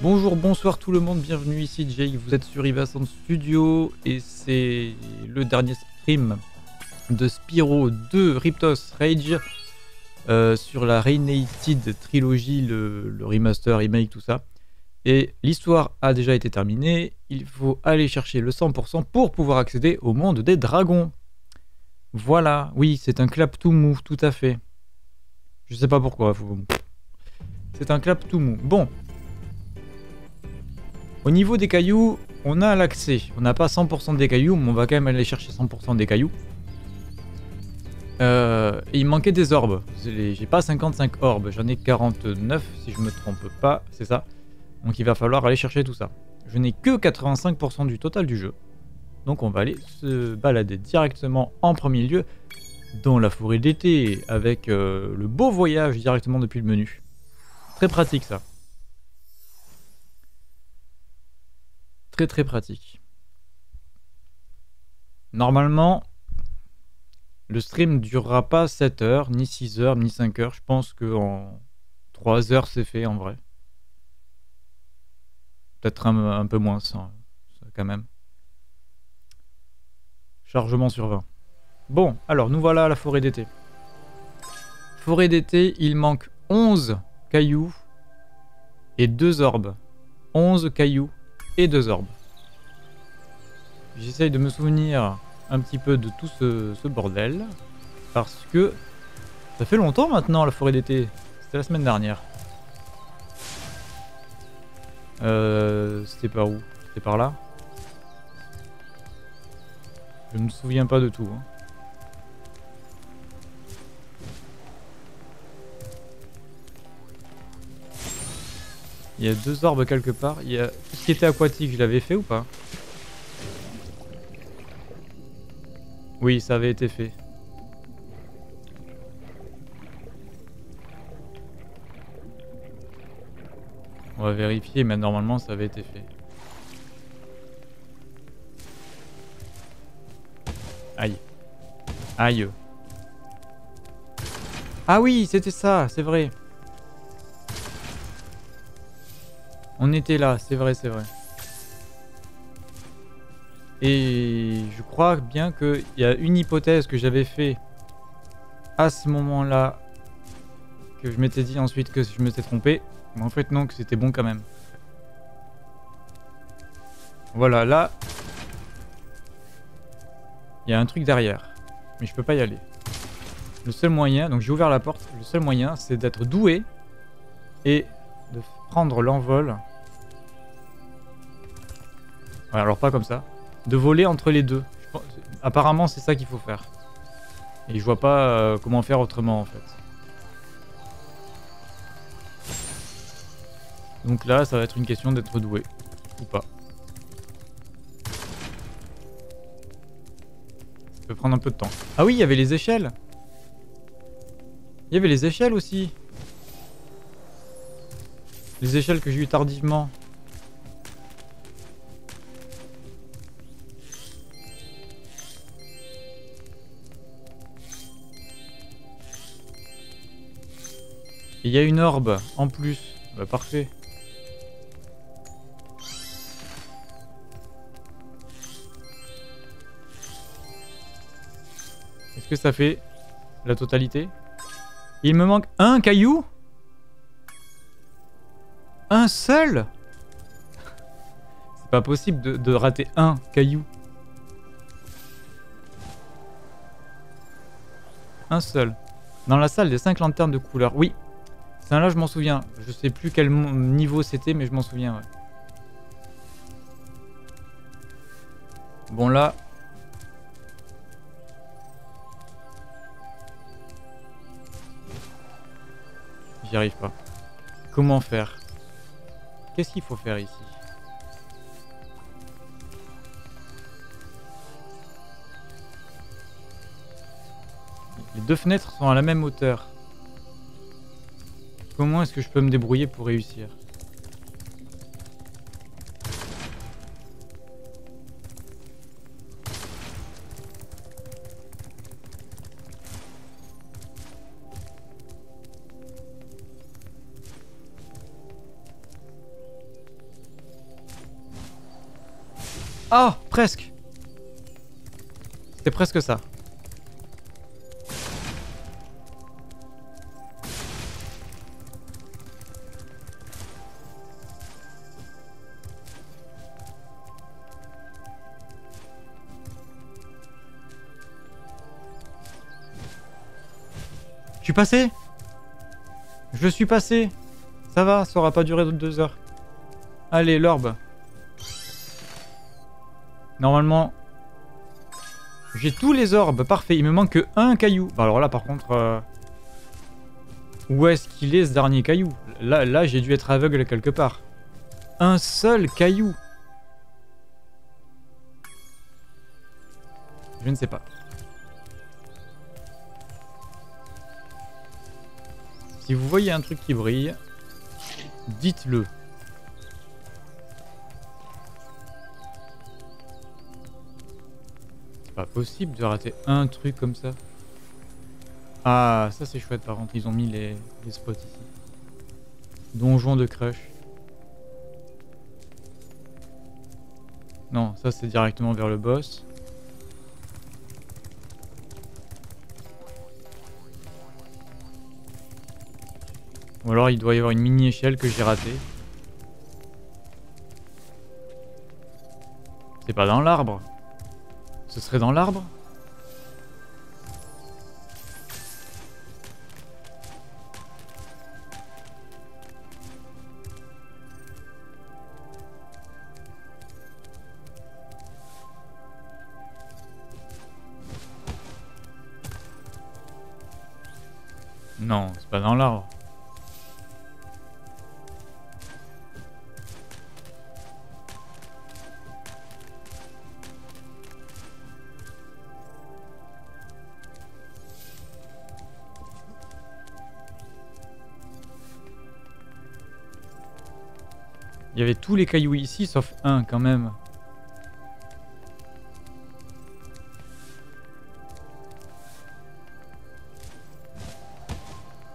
Bonjour, bonsoir tout le monde, bienvenue ici Jake, vous êtes sur Ivasan Studio et c'est le dernier stream de Spyro 2 Riptos Rage euh, sur la Reignited Trilogy, le, remaster, remake, tout ça. Et l'histoire a déjà été terminée, il faut aller chercher le 100% pour pouvoir accéder au monde des dragons. Voilà, oui, c'est un clap to move, tout à fait. Je sais pas pourquoi, c'est un clap to move. Bon, au niveau des cailloux, on a l'accès. On n'a pas 100% des cailloux, mais on va quand même aller chercher 100% des cailloux. Euh, il manquait des orbes. J'ai pas 55 orbes, j'en ai 49 si je me trompe pas, c'est ça. Donc il va falloir aller chercher tout ça. Je n'ai que 85% du total du jeu. Donc on va aller se balader directement en premier lieu dans la forêt d'été avec euh, le beau voyage directement depuis le menu. Très pratique ça. Très pratique. Normalement, le stream durera pas 7 heures, ni 6 heures, ni 5 heures. Je pense que en 3 heures c'est fait en vrai. Peut-être un, peu moins ça, quand même. Chargement sur 20. Bon, alors nous voilà à la forêt d'été. Forêt d'été, il manque 11 cailloux et 2 orbes. 11 cailloux et 2 orbes. J'essaye de me souvenir un petit peu de tout ce, bordel. Parce que ça fait longtemps maintenant la forêt d'été. C'était la semaine dernière. Euh, C'était par où? C'était par là? Je me souviens pas de tout. Hein. Il y a deux orbes quelque part. Il y a... Tout ce qui était aquatique, je l'avais fait ou pas? Oui, ça avait été fait. On va vérifier, mais normalement ça avait été fait. Aïe. Aïe. Ah oui, c'était ça, c'est vrai. On était là, c'est vrai, c'est vrai. Et je crois bien qu'il y a une hypothèse que j'avais fait à ce moment-là, que je m'étais dit ensuite que je me suis trompé. Mais en fait non, que c'était bon quand même. Voilà, là, il y a un truc derrière. Mais je peux pas y aller. Le seul moyen, donc j'ai ouvert la porte, le seul moyen c'est d'être doué et prendre l'envol. alors pas comme ça de voler entre les deux. Apparemment, c'est ça qu'il faut faire. Et je vois pas euh, comment faire autrement en fait. Donc là, ça va être une question d'être doué. Ou pas. Ça peut prendre un peu de temps. Ah oui, il y avait les échelles Il y avait les échelles aussi Les échelles que j'ai eu tardivement. Il y a une orbe en plus. Bah, parfait. Est-ce que ça fait la totalité? Il me manque un caillou? Un seul? C'est pas possible de, rater un caillou. Un seul. Dans la salle des 5 lanternes de couleur. Oui, ça là je m'en souviens. Je sais plus quel niveau c'était, mais je m'en souviens. Bon là... J'y arrive pas. Comment faire? Qu'est-ce qu'il faut faire ici? Les deux fenêtres sont à la même hauteur. Comment est-ce que je peux me débrouiller pour réussir? Ah Presque C'était presque ça. Je suis passé Je suis passé Ça va, ça aura pas duré deux heures. Allez, l'orbe. Normalement, j'ai tous les orbes, parfait. Il me manque que un caillou. Bah alors là, par contre, euh, où est-ce qu'il est ce dernier caillou? Là, là j'ai dû être aveugle quelque part. Un seul caillou. Je ne sais pas. Si vous voyez un truc qui brille, dites-le. Pas possible de rater un truc comme ça. Ah, ça c'est chouette par contre, ils ont mis les, spots ici. Donjon de crush. Non, ça c'est directement vers le boss. Ou alors il doit y avoir une mini échelle que j'ai ratée. C'est pas dans l'arbre. Ce serait dans l'arbre Non, c'est pas dans l'arbre. Il y avait tous les cailloux ici, sauf un quand même.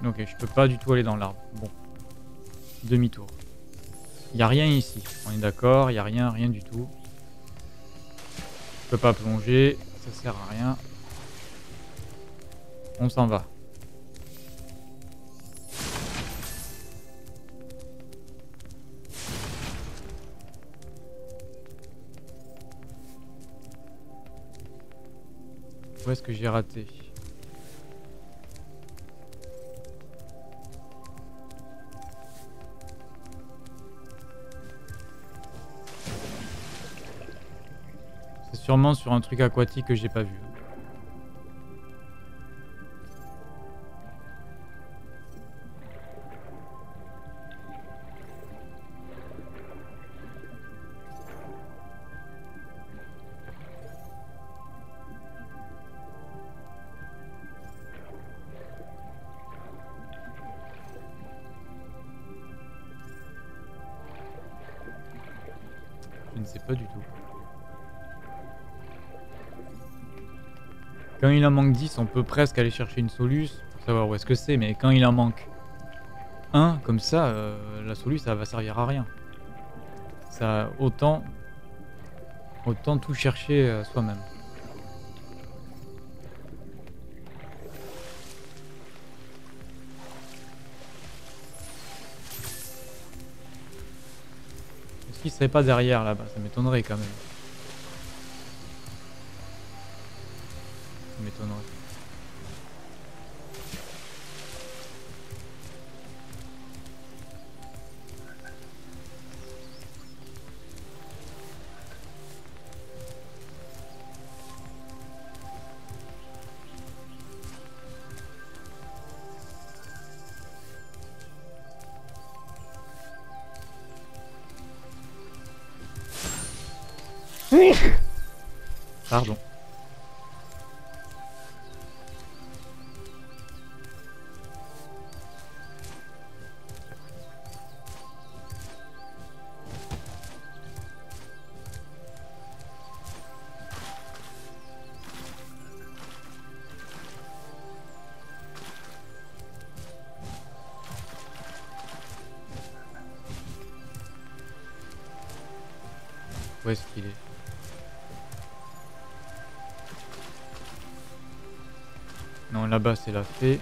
Ok, je peux pas du tout aller dans l'arbre. Bon. Demi-tour. Il a rien ici. On est d'accord, il a rien, rien du tout. Je peux pas plonger, ça sert à rien. On s'en va. Où est-ce que j'ai raté C'est sûrement sur un truc aquatique que j'ai pas vu. Il en manque 10, on peut presque aller chercher une soluce pour savoir où est-ce que c'est, mais quand il en manque un, comme ça, euh, la soluce, ça va servir à rien. Ça, autant, autant tout chercher euh, soi-même. qu'il serait pas derrière là-bas? Ça m'étonnerait quand même. Ça m'étonnerait. Pardon. Là-bas, c'est la fée.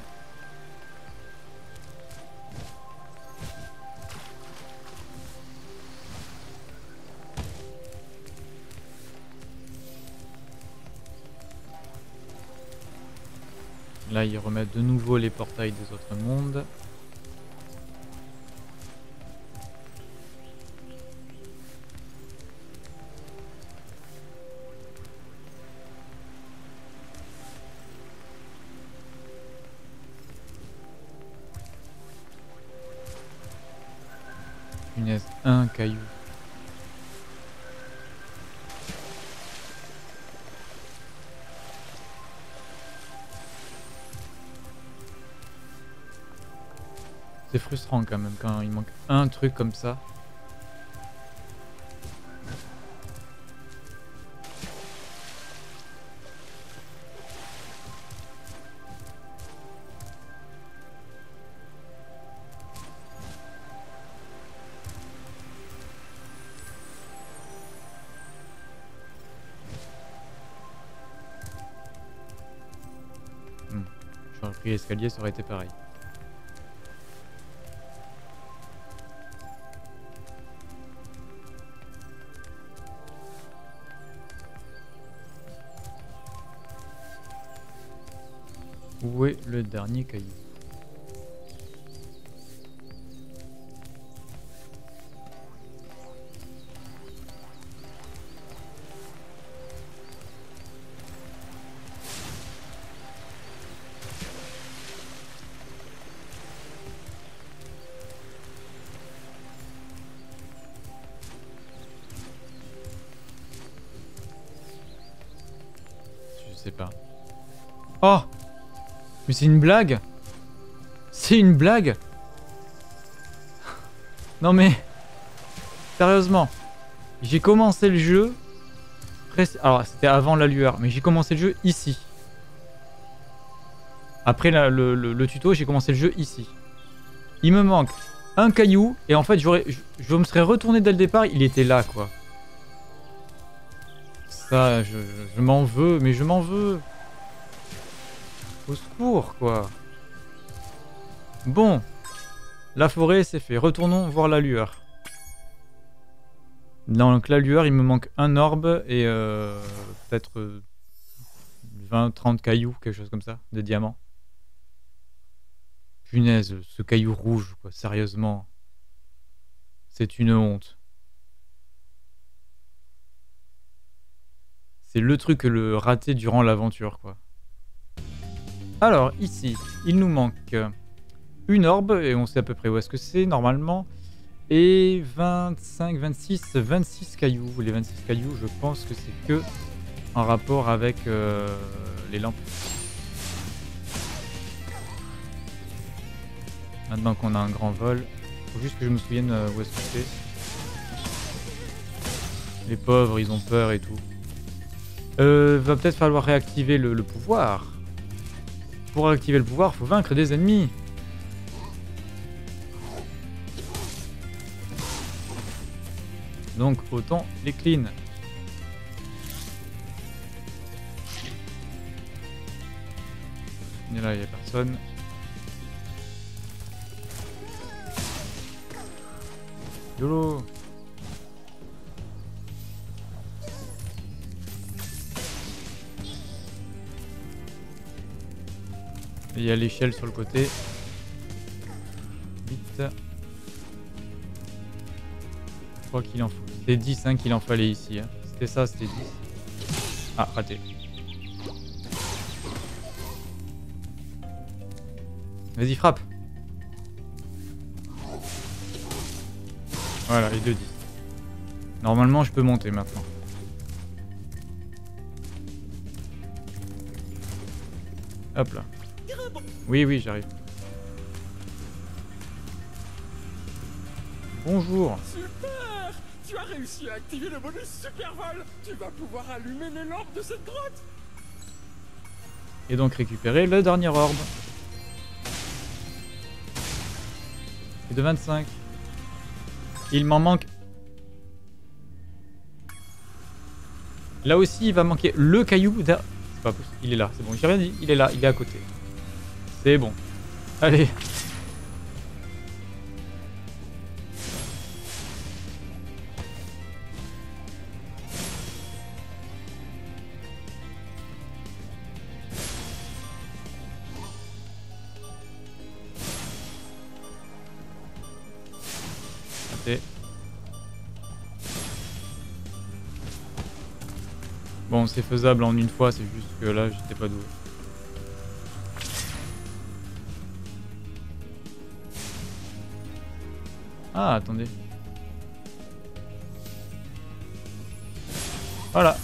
Là, ils remettent de nouveau les portails des autres mondes. Quand même quand il manque un truc comme ça. Hmm. J'aurais pris l'escalier, ça aurait été pareil. Est le dernier caillou C'est une blague C'est une blague Non mais... Sérieusement. J'ai commencé le jeu... Alors c'était avant la lueur, mais j'ai commencé le jeu ici. Après le, le- tuto, j'ai commencé le jeu ici. Il me manque un caillou, et en fait j'aurais, je, me serais retourné dès le départ, il était là quoi. Ça, je m'en veux, mais je m'en veux. Secours, quoi. Bon. La forêt, c'est fait. Retournons voir la lueur. Dans la lueur, il me manque un orbe et euh, peut-être euh, 20-30 cailloux, quelque chose comme ça, des diamants. Punaise, ce caillou rouge, quoi, sérieusement. C'est une honte. C'est le truc le raté durant l'aventure, quoi. Alors, ici, il nous manque une orbe, et on sait à peu près où est-ce que c'est, normalement. Et 25, 26, 26 cailloux. Les 26 cailloux, je pense que c'est que en rapport avec euh, les lampes. Maintenant qu'on a un grand vol, faut juste que je me souvienne euh, où est-ce que c'est. Les pauvres, ils ont peur et tout. Euh, va peut-être falloir réactiver le, le pouvoir. Pour activer le pouvoir, faut vaincre des ennemis. Donc autant les clean. Et là, il n'y a personne. YOLO Il y a l'échelle sur le côté. Vite. Je crois qu'il en faut. C'était 10 hein, qu'il en fallait ici. hein. C'était ça, c'était 10. Ah, raté. Vas-y, frappe. Voilà, les deux 10. Normalement, je peux monter maintenant. Hop là. Oui, oui, j'arrive. Bonjour. Super Tu as réussi à activer le bonus super vol Tu vas pouvoir allumer les lampes de cette grotte Et donc récupérer le dernier orbe. Et de 25. Il m'en manque. Là aussi, il va manquer le caillou. C'est pas possible. Il est là, c'est bon. J'ai rien dit. Il est là, il est à côté. C'est bon. Allez. Bon, c'est faisable en une fois, c'est juste que là, j'étais pas doué. Ah, attendez. Voilà.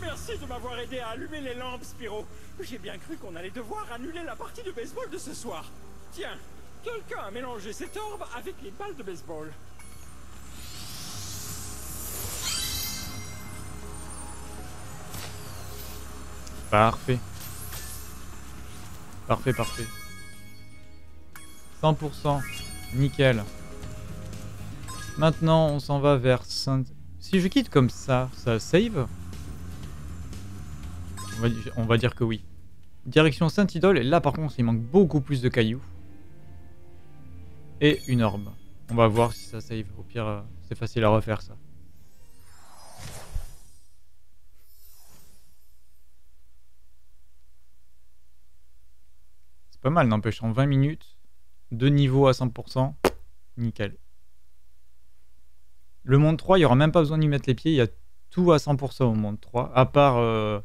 Merci de m'avoir aidé à allumer les lampes, Spiro. J'ai bien cru qu'on allait devoir annuler la partie de baseball de ce soir. Tiens, quelqu'un a mélangé cette orbe avec les balles de baseball. Parfait. Parfait, parfait. 100%. Nickel. Maintenant, on s'en va vers Saint... Si je quitte comme ça, ça save on va, dire que oui. Direction Saint-Idole, et là par contre, il manque beaucoup plus de cailloux. Et une orbe. On va voir si ça save. Au pire, euh, c'est facile à refaire ça. Pas mal, n'empêche, en 20 minutes, deux niveaux à 100%, nickel. Le monde 3, il n'y aura même pas besoin d'y mettre les pieds, il y a tout à 100% au monde 3, à part, euh,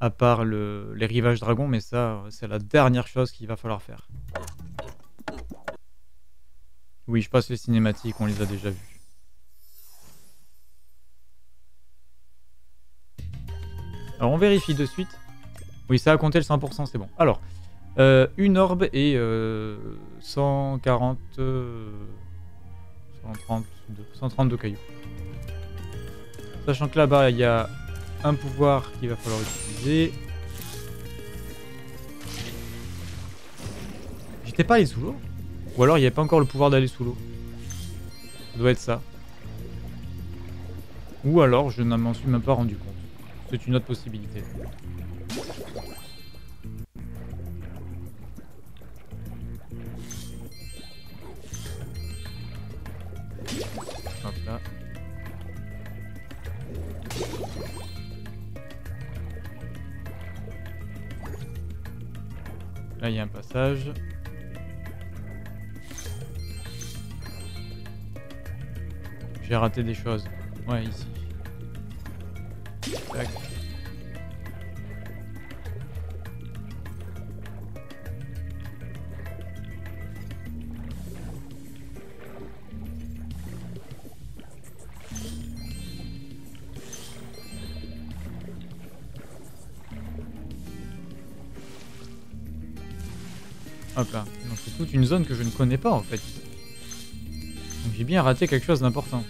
à part le, les rivages dragons, mais ça, c'est la dernière chose qu'il va falloir faire. Oui, je passe les cinématiques, on les a déjà vues. Alors on vérifie de suite. Oui, ça a compté le 100%, c'est bon. Alors, euh, une orbe et 140... 132, 132 cailloux. Sachant que là-bas, il y a un pouvoir qu'il va falloir utiliser. J'étais pas allé sous l'eau Ou alors il n'y avait pas encore le pouvoir d'aller sous l'eau Ça doit être ça. Ou alors je ne m'en suis même pas rendu compte. C'est une autre possibilité. Là, il y a un passage. J'ai raté des choses. Ouais, ici. Hop. Donc c'est toute une zone que je ne connais pas en fait. Donc j'ai bien raté quelque chose d'important.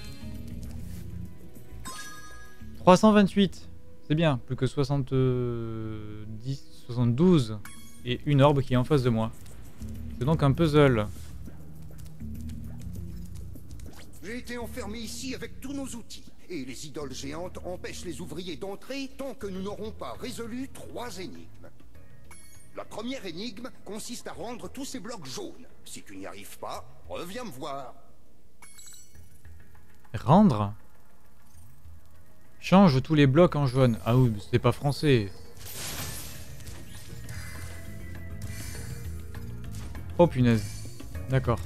328. C'est bien. Plus que 70, 72. Et une orbe qui est en face de moi. C'est donc un puzzle. J'ai été enfermé ici avec tous nos outils. Et les idoles géantes empêchent les ouvriers d'entrer tant que nous n'aurons pas résolu trois énigmes. La première énigme consiste à rendre tous ces blocs jaunes. Si tu n'y arrives pas, reviens me voir. Rendre Change tous les blocs en jaune. Ah oui, c'est pas français. Oh punaise. D'accord.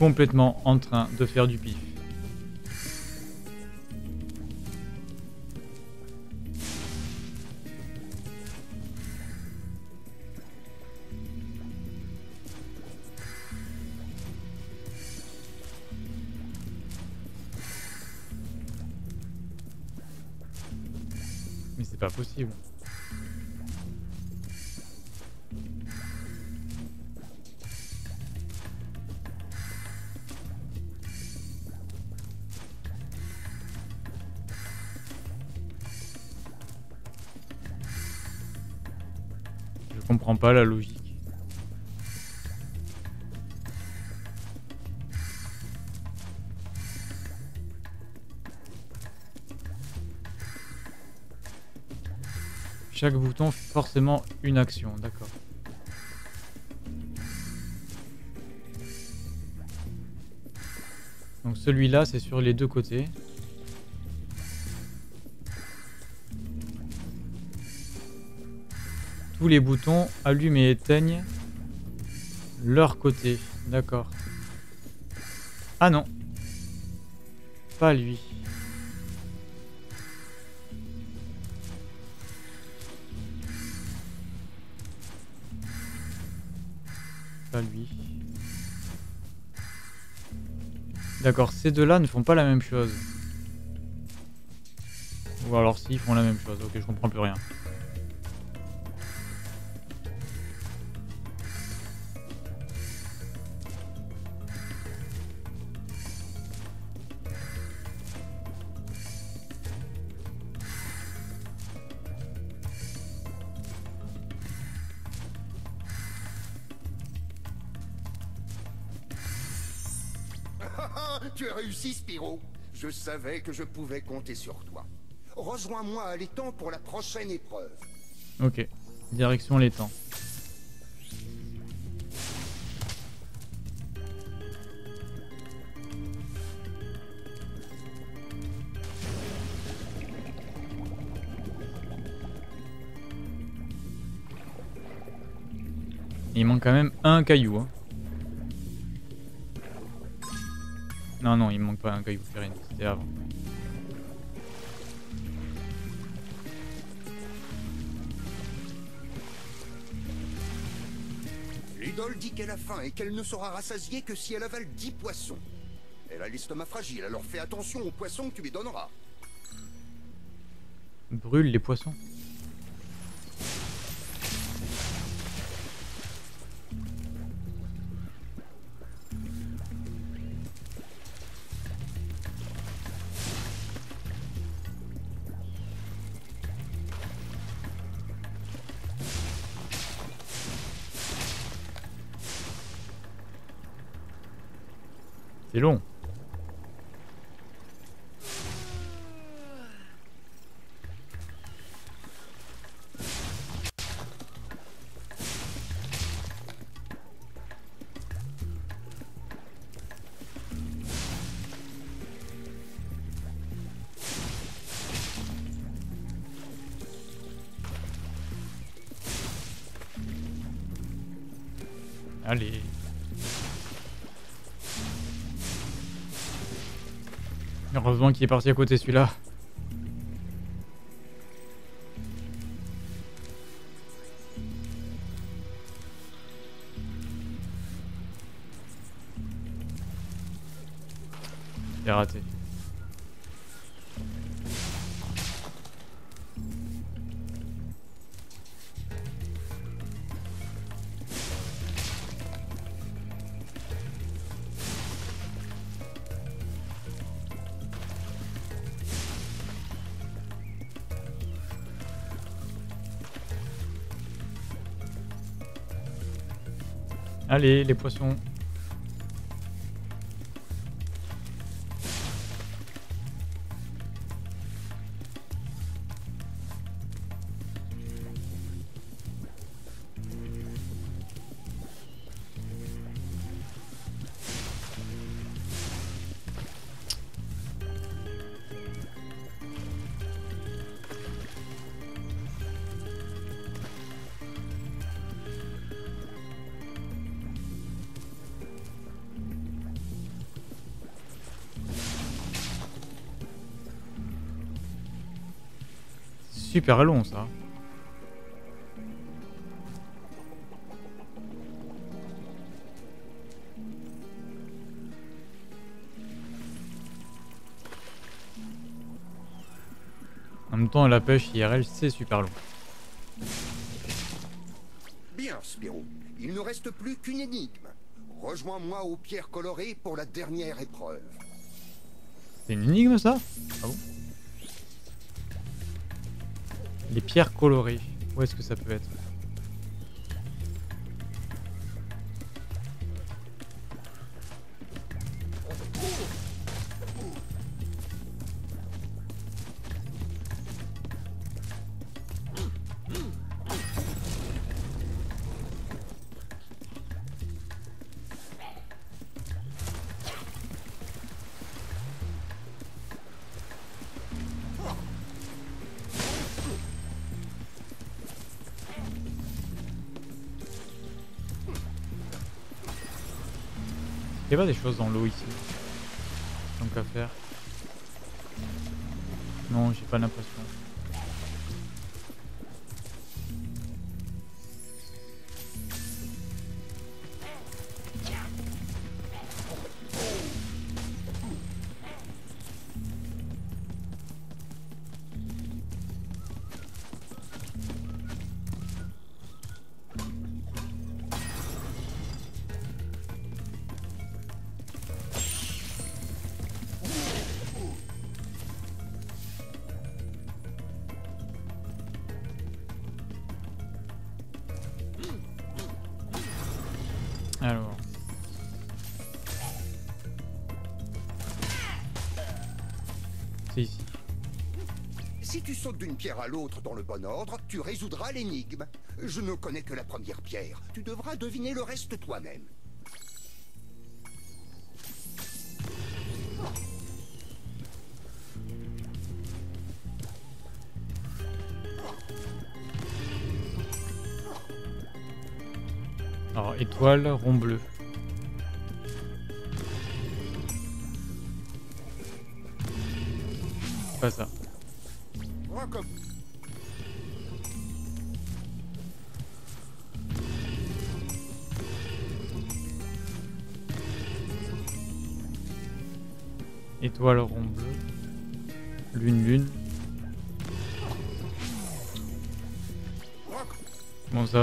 complètement en train de faire du pif. Mais c'est pas possible. Pas la logique. Chaque bouton fait forcément une action, d'accord. Donc celui-là, c'est sur les deux côtés. Les boutons allument et éteignent leur côté. D'accord. Ah non. Pas lui. Pas lui. D'accord, ces deux-là ne font pas la même chose. Ou alors si, ils font la même chose. Ok, je comprends plus rien. Savais que je pouvais compter sur toi. Rejoins-moi à l'étang pour la prochaine épreuve. Ok. Direction l'étang. Il manque quand même un caillou. Hein. Non, non, il me manque pas un caillou, Ferine. C'était avant. L'idole dit qu'elle a faim et qu'elle ne sera rassasiée que si elle avale 10 poissons. Elle a l'estomac fragile, alors fais attention aux poissons que tu lui donneras. Brûle les poissons. Qu'il est parti à côté celui-là. Les poissons. Super long ça. En même temps, la pêche IRL, c'est super long. Bien, Spiro. Il ne reste plus qu'une énigme. Rejoins-moi aux pierres colorées pour la dernière épreuve. C'est une énigme ça? Ah bon? Les pierres colorées. Où est-ce que ça peut être? Des choses dans l'eau ici Donc à faire. Non, j'ai pas l'impression. Si tu sautes d'une pierre à l'autre dans le bon ordre, tu résoudras l'énigme. Je ne connais que la première pierre. Tu devras deviner le reste toi-même. Alors, étoile, rond bleu. Pas ça.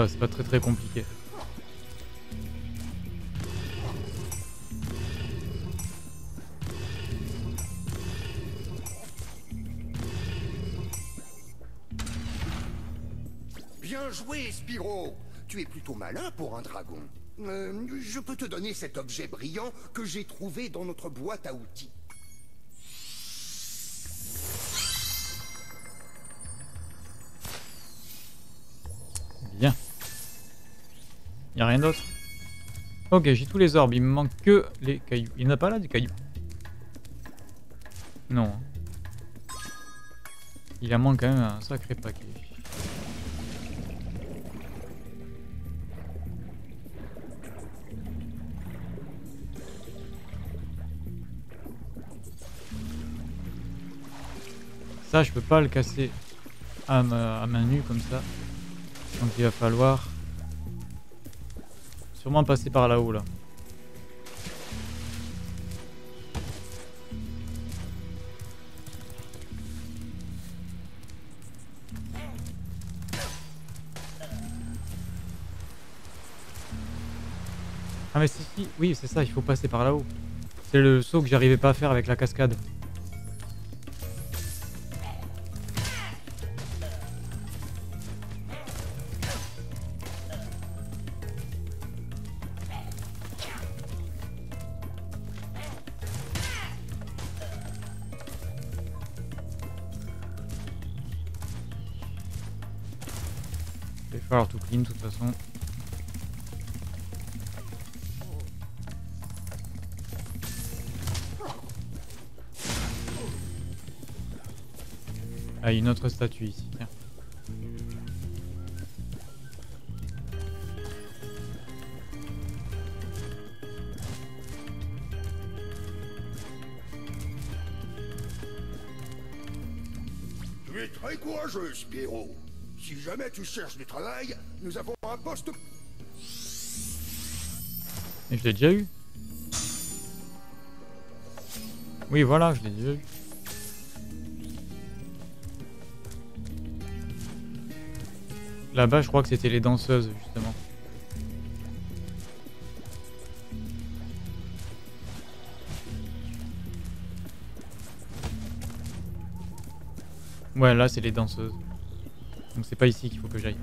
C'est pas très très compliqué. Bien joué, Spiro. Tu es plutôt malin pour un dragon. Euh, je peux te donner cet objet brillant que j'ai trouvé dans notre boîte à outils. Bien. Y a rien d'autre Ok, j'ai tous les orbes, il me manque que les cailloux. Il n'y en a pas là des cailloux? Non. Il en manque quand même un sacré paquet. Ça, je peux pas le casser à main nue comme ça. Donc il va falloir sûrement passer par là-haut là. Ah mais si, si, oui c'est ça, il faut passer par là-haut. C'est le saut que j'arrivais pas à faire avec la cascade. De toute façon. Ah, une autre statue ici. Tu es très courageux, Spiro. Si jamais tu cherches du travail, nous avons un poste Et je l'ai déjà eu. Oui, voilà, je l'ai déjà eu. Là-bas, je crois que c'était les danseuses, justement. Ouais, là, c'est les danseuses. Donc c'est pas ici qu'il faut que j'aille.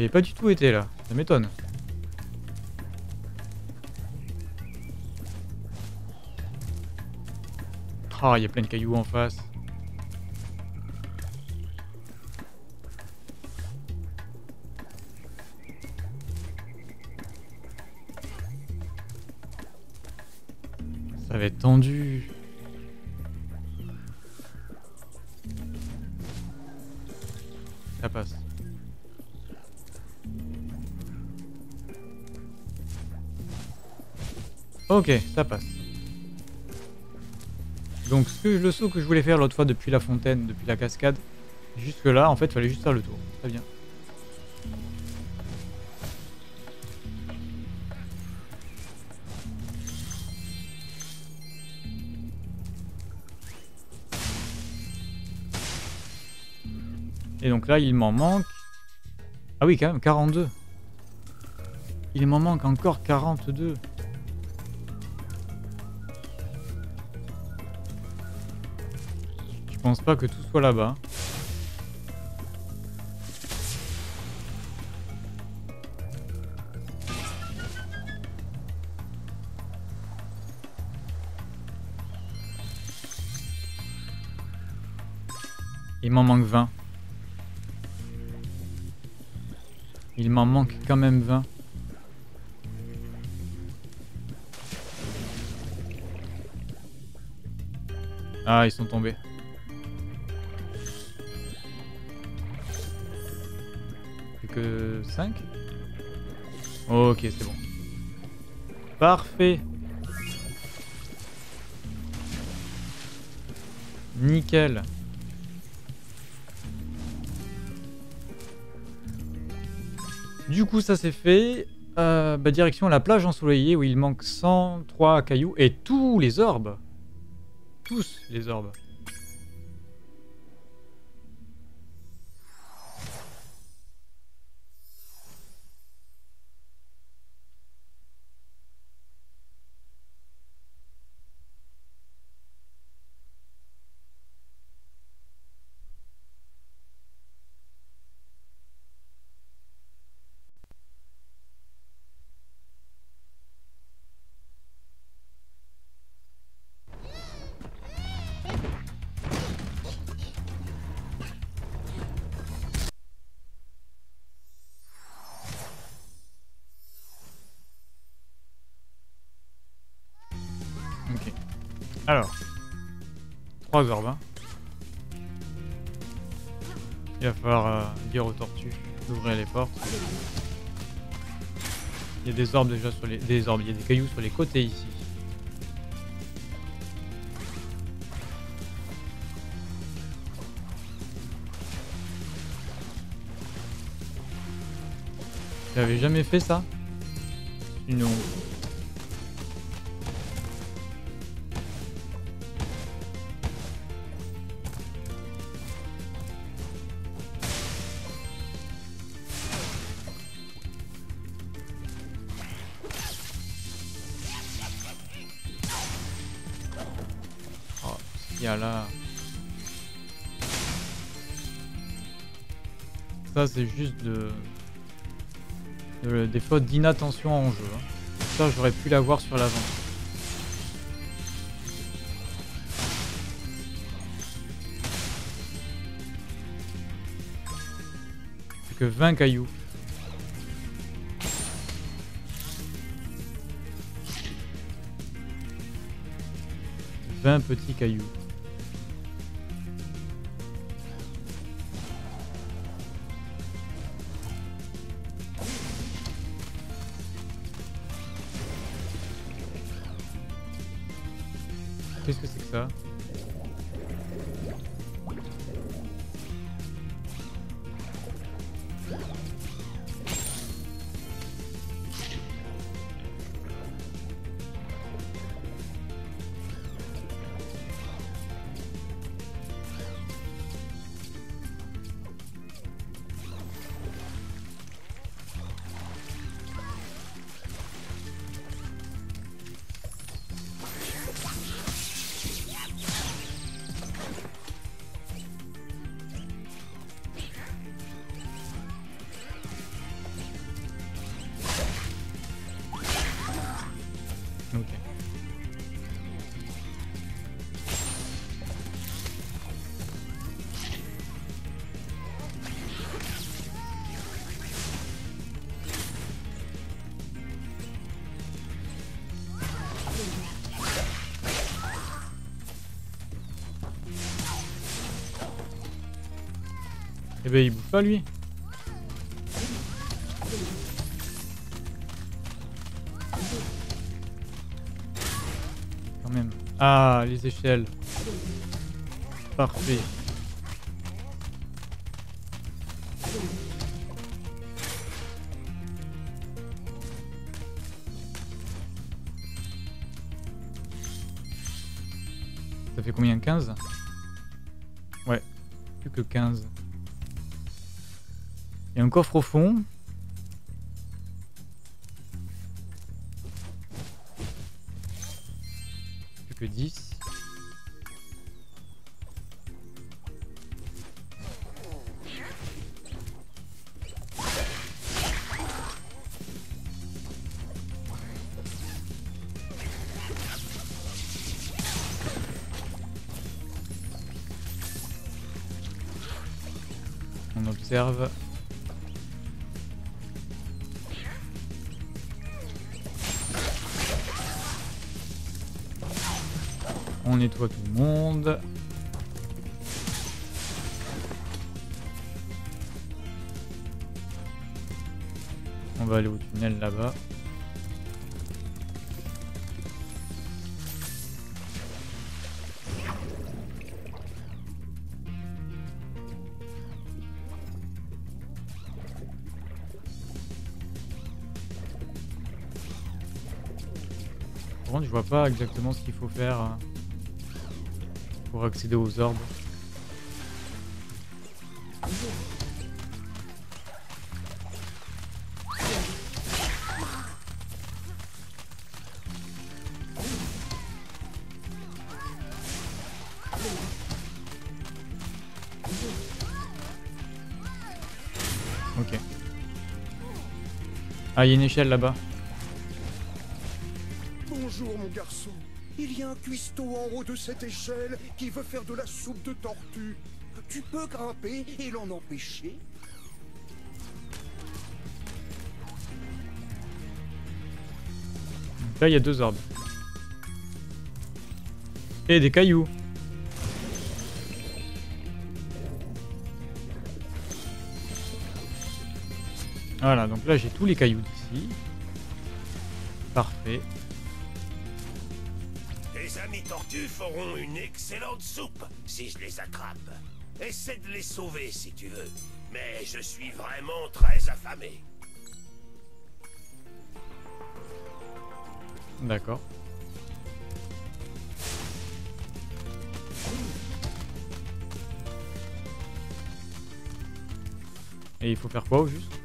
J'y avais pas du tout été là, ça m'étonne. Ah, il y a plein de cailloux en face. Ok, ça passe. Donc ce que, le saut que je voulais faire l'autre fois depuis la fontaine, depuis la cascade, jusque là, en fait, il fallait juste faire le tour. Très bien. Et donc là, il m'en manque... Ah oui, quand même, 42. Il m'en manque encore 42. Pense pas que tout soit là-bas. Il m'en manque 20. Il m'en manque quand même 20. Ah, ils sont tombés. 5 Ok, c'est bon. Parfait. Nickel. Du coup, ça c'est fait. Euh, bah, direction la plage ensoleillée où il manque 103 cailloux et tous les orbes. Tous les orbes. Alors. Trois orbes. Il va falloir euh, dire aux tortues d'ouvrir les portes. Il y a des orbes déjà sur les... Des orbes, il y a des cailloux sur les côtés ici. J'avais jamais fait ça? Une honte. C'est juste de... de- des fautes d'inattention en jeu. hein. Ça, j'aurais pu l'avoir sur l'avant. Que 20 cailloux. Vingt petits cailloux. Eh ben il bouge pas lui. Quand même. Ah, les échelles. Parfait. Ça fait combien 15 Ouais, plus que 15. Coffre au fond. Là-bas. Par contre, je vois pas exactement ce qu'il faut faire hein, pour accéder aux orbes. Ah, il y a une échelle là-bas. Bonjour mon garçon. Il y a un cuistot en haut de cette échelle qui veut faire de la soupe de tortue. Tu peux grimper et l'en empêcher Là, il y a deux orbes. Et des cailloux. Voilà, donc là, j'ai tous les cailloux d'ici. Parfait. Tes amis tortues feront une excellente soupe si je les attrape. Essaie de les sauver si tu veux. Mais je suis vraiment très affamé. D'accord. Et il faut faire quoi au juste?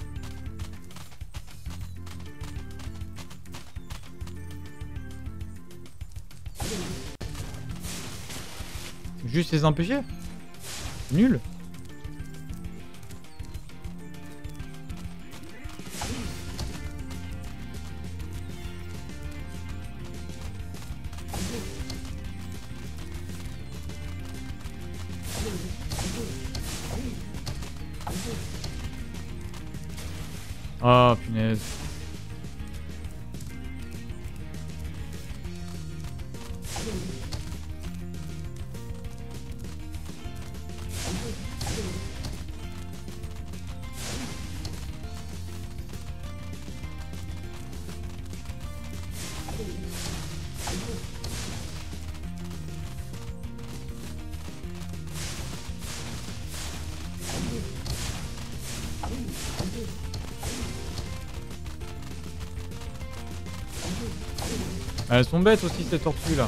Juste les empêcher Nul. Ah Elles sont bêtes aussi ces tortues là.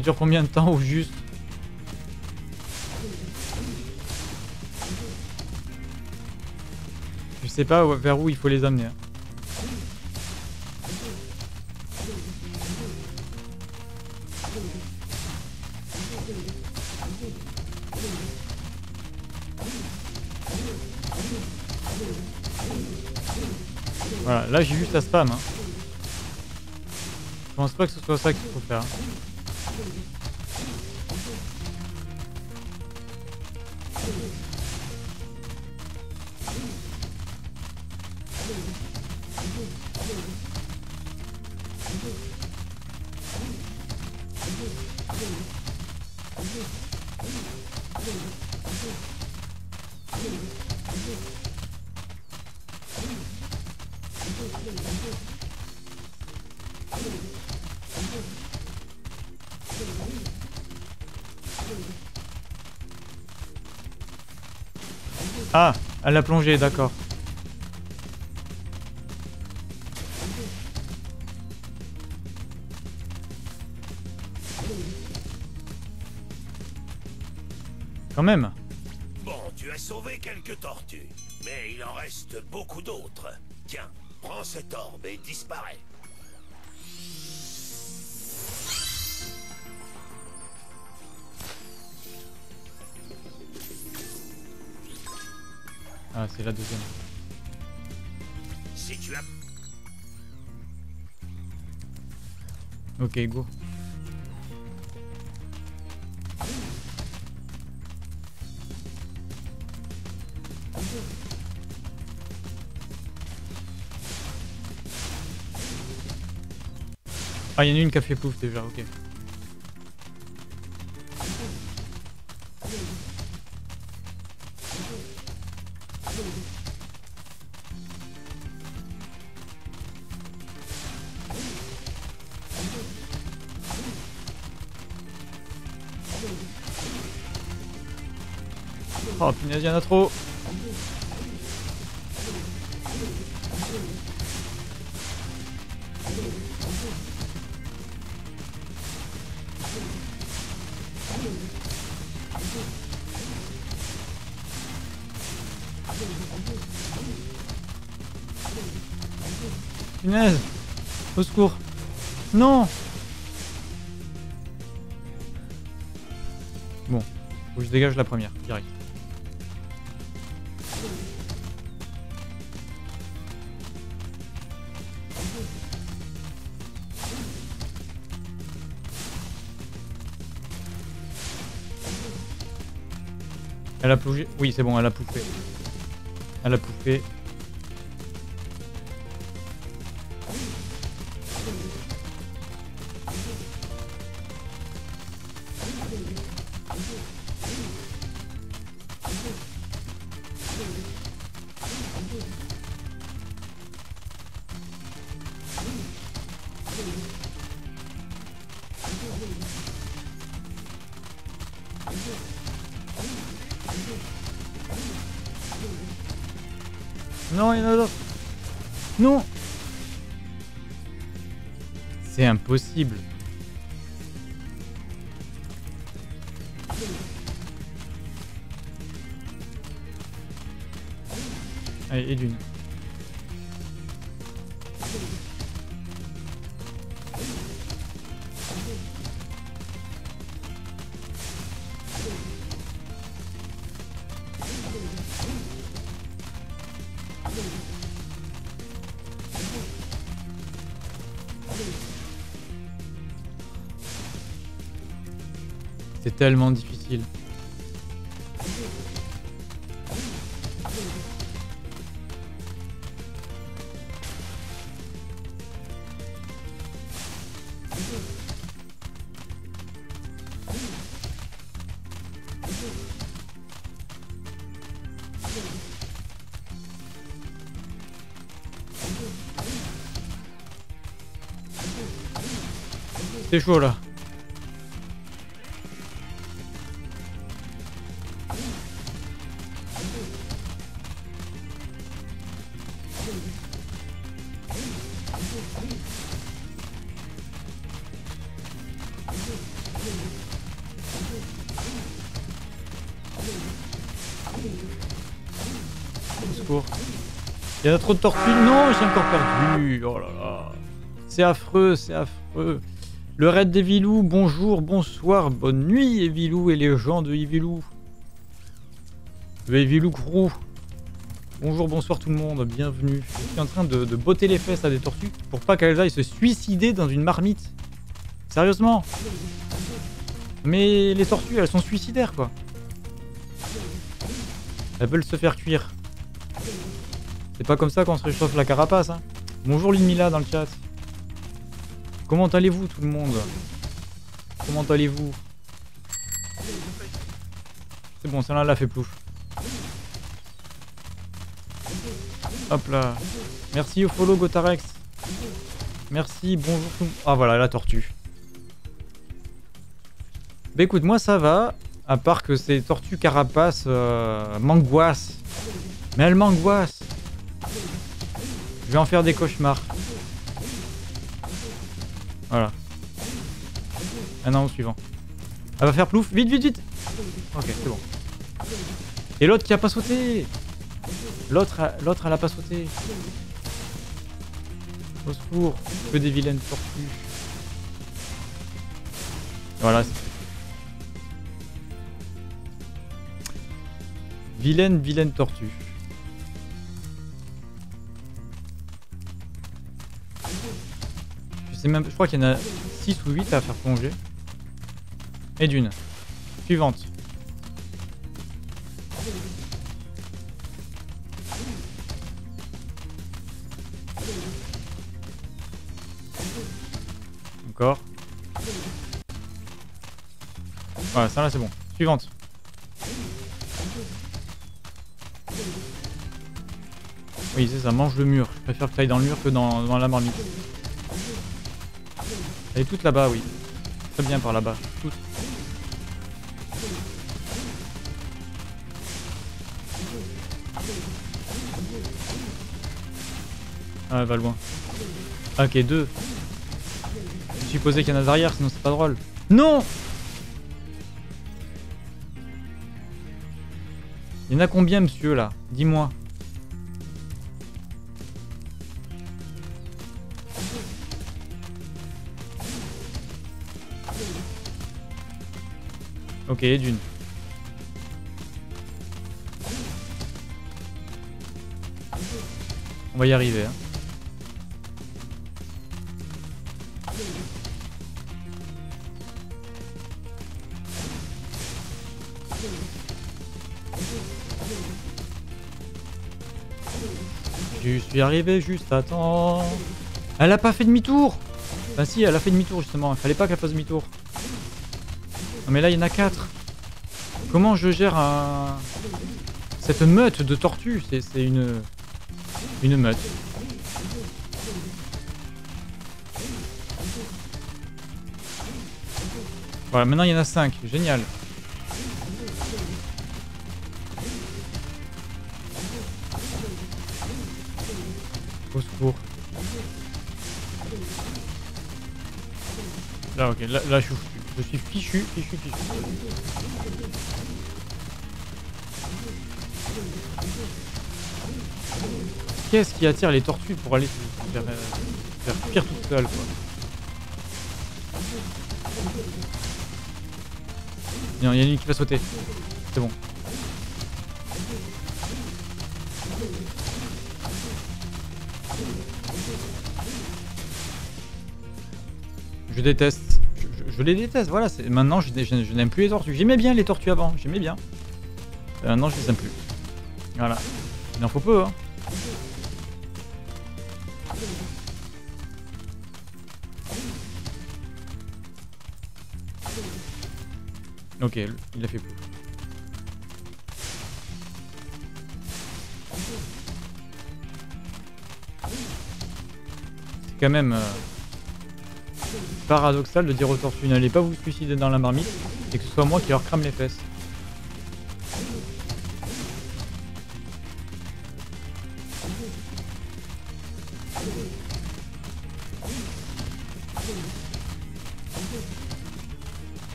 dure combien de temps au juste Je sais pas vers où il faut les amener. Hein. Voilà, là j'ai juste à spam. Hein. Je pense pas que ce soit ça qu'il faut faire. Hein. Elle a plongé, d'accord. Ok, go. Ah, il y en a une qui a fait pouf déjà, ok. Il a trop Punaise Au secours. Non. Bon, je dégage la première, direct. Oui, c'est bon, elle a pouffé. Elle a pouffé. Tellement difficile. C'est chaud là. Il y a trop de tortues? Non, j'ai encore perdu. Oh là là. C'est affreux, c'est affreux. Le raid d'Evilou, bonjour, bonsoir, bonne nuit Evilou et les gens de Evilou. Le Evilou Crew. Bonjour, bonsoir tout le monde, bienvenue. Je suis en train de, de botter les fesses à des tortues pour pas qu'elles aillent se suicider dans une marmite. Sérieusement? Mais les tortues, elles sont suicidaires quoi. Elles veulent se faire cuire. Pas comme ça qu'on se réchauffe la carapace. Hein. Bonjour Lumila dans le chat. Comment allez-vous tout le monde? Comment allez-vous? C'est bon, celle-là l'a fait plouf. Hop là. Merci au follow Gotarex. Merci, bonjour tout le monde. Ah voilà, la tortue. Bah écoute, moi ça va. À part que ces tortues carapaces euh, m'angoissent. Mais elles m'angoissent. Je vais en faire des cauchemars. Voilà. Un an au suivant. Elle va faire plouf. Vite, vite, vite Ok, c'est bon. Et l'autre qui a pas sauté L'autre, l'autre elle a pas sauté. Au secours. Que des vilaines tortues. Voilà. Vilaine, vilaine tortue. Sais même, je crois qu'il y en a 6 ou 8 à faire plonger. Et d'une. Suivante. Encore. Voilà, ça là c'est bon. Suivante. Oui, c'est ça, mange le mur. Je préfère que tu ailles dans le mur que dans, dans la marmite. Elle est toute là-bas, oui. Très bien par là-bas. Toute. Ah, elle va loin. Ah, ok, deux. Je supposais qu'il y en a derrière, sinon c'est pas drôle. Non Il y en a combien, monsieur, là? Dis-moi. Ok, d'une. On va y arriver. Hein. Je suis arrivé juste à temps. Elle a pas fait demi-tour Bah si, elle a fait demi-tour justement. Il fallait pas qu'elle fasse demi-tour. Non mais là, il y en a 4. Comment je gère un... cette meute de tortues? C'est une... Une meute. Voilà, maintenant il y en a 5. Génial. Au secours. Là, ok, là, là je, suis, je suis fichu, fichu, fichu. Qu'est-ce qui attire les tortues pour aller faire, euh, pire toute seule, quoi Non, il y en a une qui va sauter. C'est bon. Je déteste. Je, les déteste, voilà. Maintenant, je, je, n'aime plus les tortues. J'aimais bien les tortues avant, j'aimais bien. Euh, maintenant, je les aime plus. Voilà. Il en faut peu, hein. Ok, il a fait plus. C'est quand même euh, paradoxal de dire aux tortues n'allez pas vous suicider dans la marmite et que ce soit moi qui leur crame les fesses.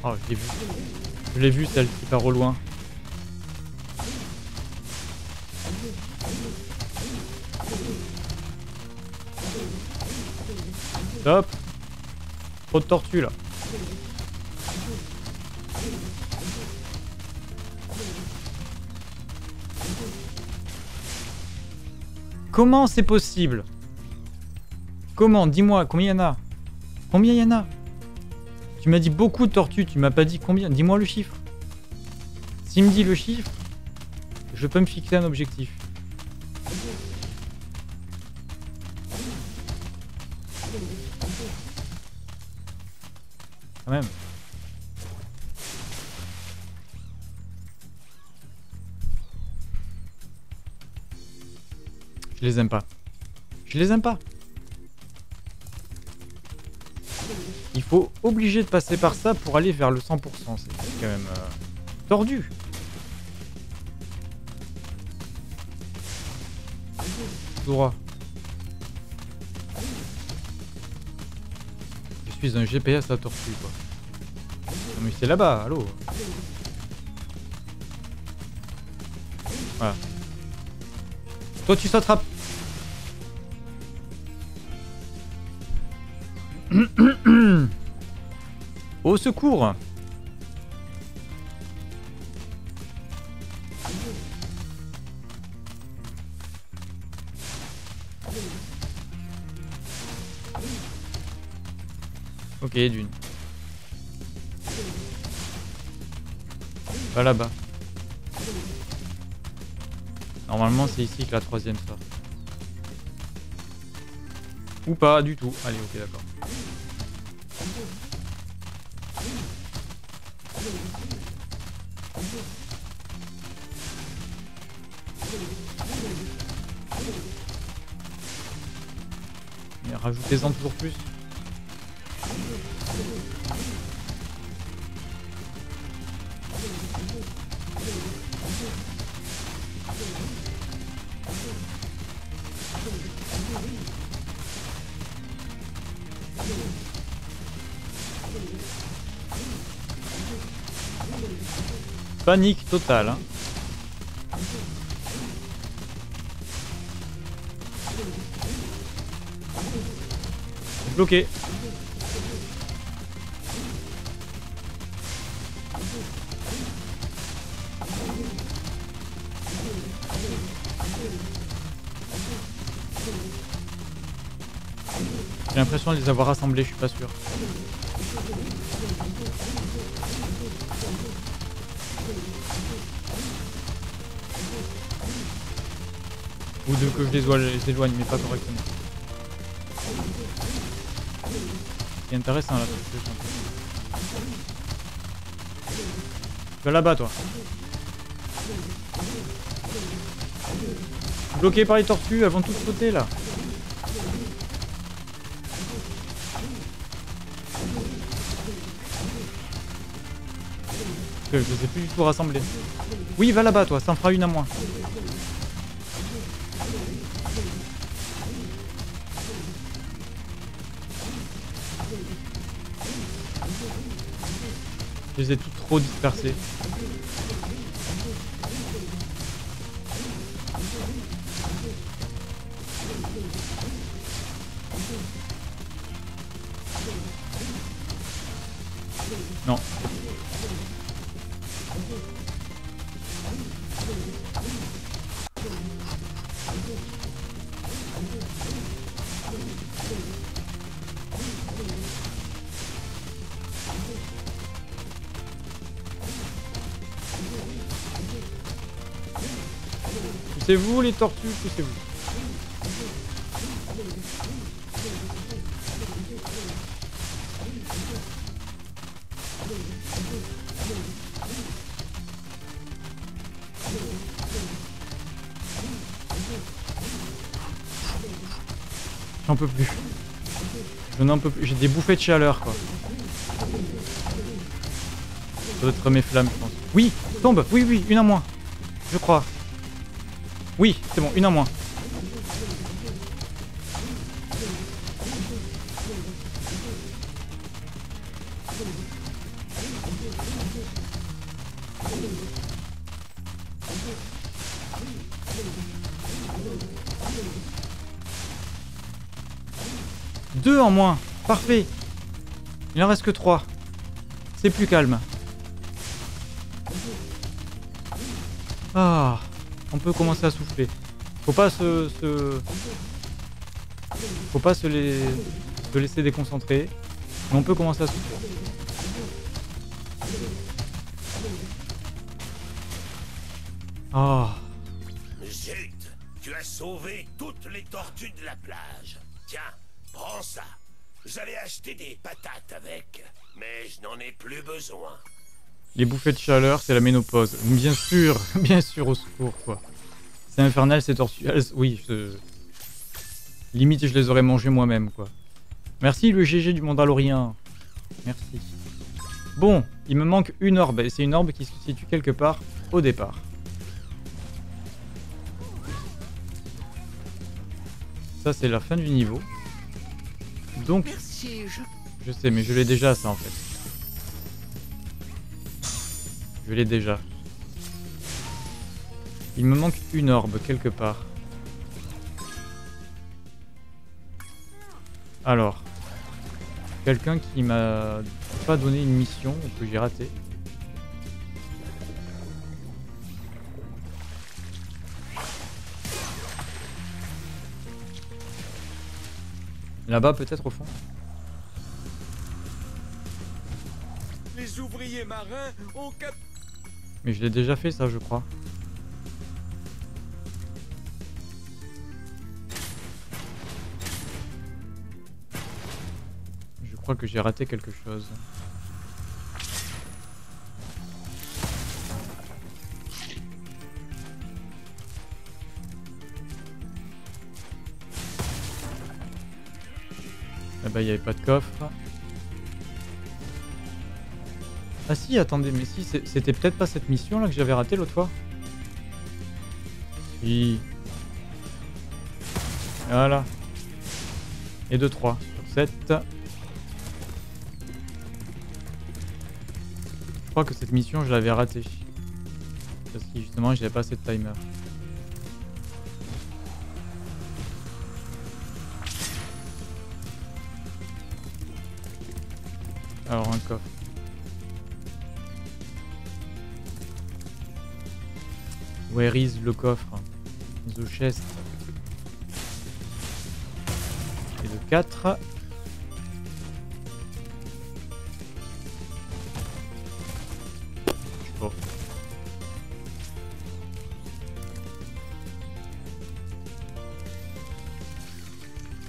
Oh, je l'ai vu. Je l'ai vu celle qui part au loin. De tortues là. Comment c'est possible? Comment? Dis-moi, combien il y en a? Combien il y en a? Tu m'as dit beaucoup de tortues, tu m'as pas dit combien. Dis-moi le chiffre. S'il me dit le chiffre, je peux me fixer un objectif. Je les aime pas. Je les aime pas. Il faut obligé de passer par ça pour aller vers le 100%. C'est quand même euh, tordu. Droit. Je suis un GPS à tortue quoi. Non mais c'est là-bas, allô Voilà. Toi tu s'attrapes. Au secours Ok, d'une. Pas là-bas. Normalement, c'est ici que la troisième sort. Ou pas du tout. Allez, ok, d'accord. Rajoutez-en toujours plus. Panique totale. Hein. J'ai l'impression de les avoir rassemblés, je suis pas sûr. Ou de que je les éloigne, mais pas correctement. C'est intéressant là. Tu vas là-bas toi. Bloqué par les tortues, elles vont toutes sauter là. je les ai plus du tout rassemblés. Oui, va là-bas toi, ça en fera une à moins. Je les ai tous trop dispersés. C'est vous les tortues, c'est vous. J'en peux plus. Je n'en peux plus. J'ai des bouffées de chaleur quoi. Être mes flammes je pense. Oui Tombe Oui oui, une en moins. Je crois. C'est bon, une en moins. Deux en moins. Parfait. Il en reste que trois. C'est plus calme. Ah. On peut commencer à souffler. Faut pas se, se... Faut pas se, les... se laisser déconcentrer. Mais on peut commencer à se Ah. Zut Tu as sauvé toutes les tortues de la plage. Tiens, prends ça. J'allais acheter des patates avec, mais je n'en ai plus besoin. Les bouffées de chaleur, c'est la ménopause. Bien sûr, bien sûr, au secours, quoi. C'est infernal, ces tortues. Elles- Oui, je... limite, je les aurais mangées moi-même, quoi. Merci, le GG du Mandalorien. Merci. Bon, il me manque une orbe, et c'est une orbe qui se situe quelque part au départ. Ça, c'est la fin du niveau. Donc, je sais, mais je l'ai déjà, ça, en fait. Je l'ai déjà. Il me manque une orbe quelque part. Alors. Quelqu'un qui m'a pas donné une mission ou que j'ai raté. Là-bas peut-être au fond. Les ouvriers marins ont cap... Mais je l'ai déjà fait ça je crois. Crois que j'ai raté quelque chose. Ah bah il n'y avait pas de coffre. Ah si, attendez, mais si, c'était peut-être pas cette mission là que j'avais raté l'autre fois. Si. Voilà. Et 2, 3 sur 7. Crois que cette mission je l'avais ratée. Parce que justement j'avais pas assez de timer. Alors un coffre. Where is le coffre? The chest. Et de 4.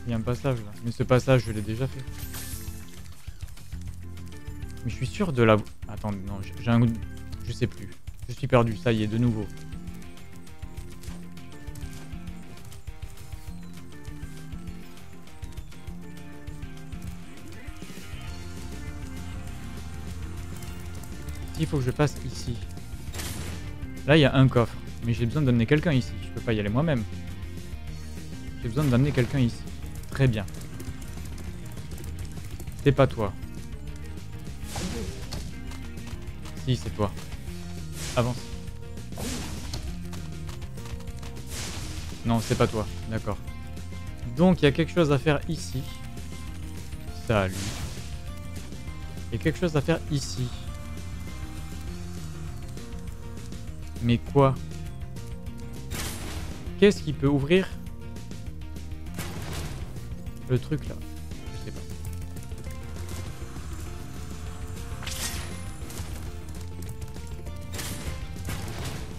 Il y a un passage là. Mais ce passage, je l'ai déjà fait. Mais je suis sûr de la... Attends, non, j'ai un... Je sais plus. Je suis perdu, ça y est, de nouveau. Il faut que je passe ici. Là, il y a un coffre. Mais j'ai besoin d'amener quelqu'un ici. Je peux pas y aller moi-même. J'ai besoin d'amener quelqu'un ici. Très bien. C'est pas toi. Si, c'est toi. Avance. Non, c'est pas toi. D'accord. Donc, il y a quelque chose à faire ici. Salut. Il y a quelque chose à faire ici. Mais quoi? Qu'est-ce qui peut ouvrir? Le truc là Je sais pas.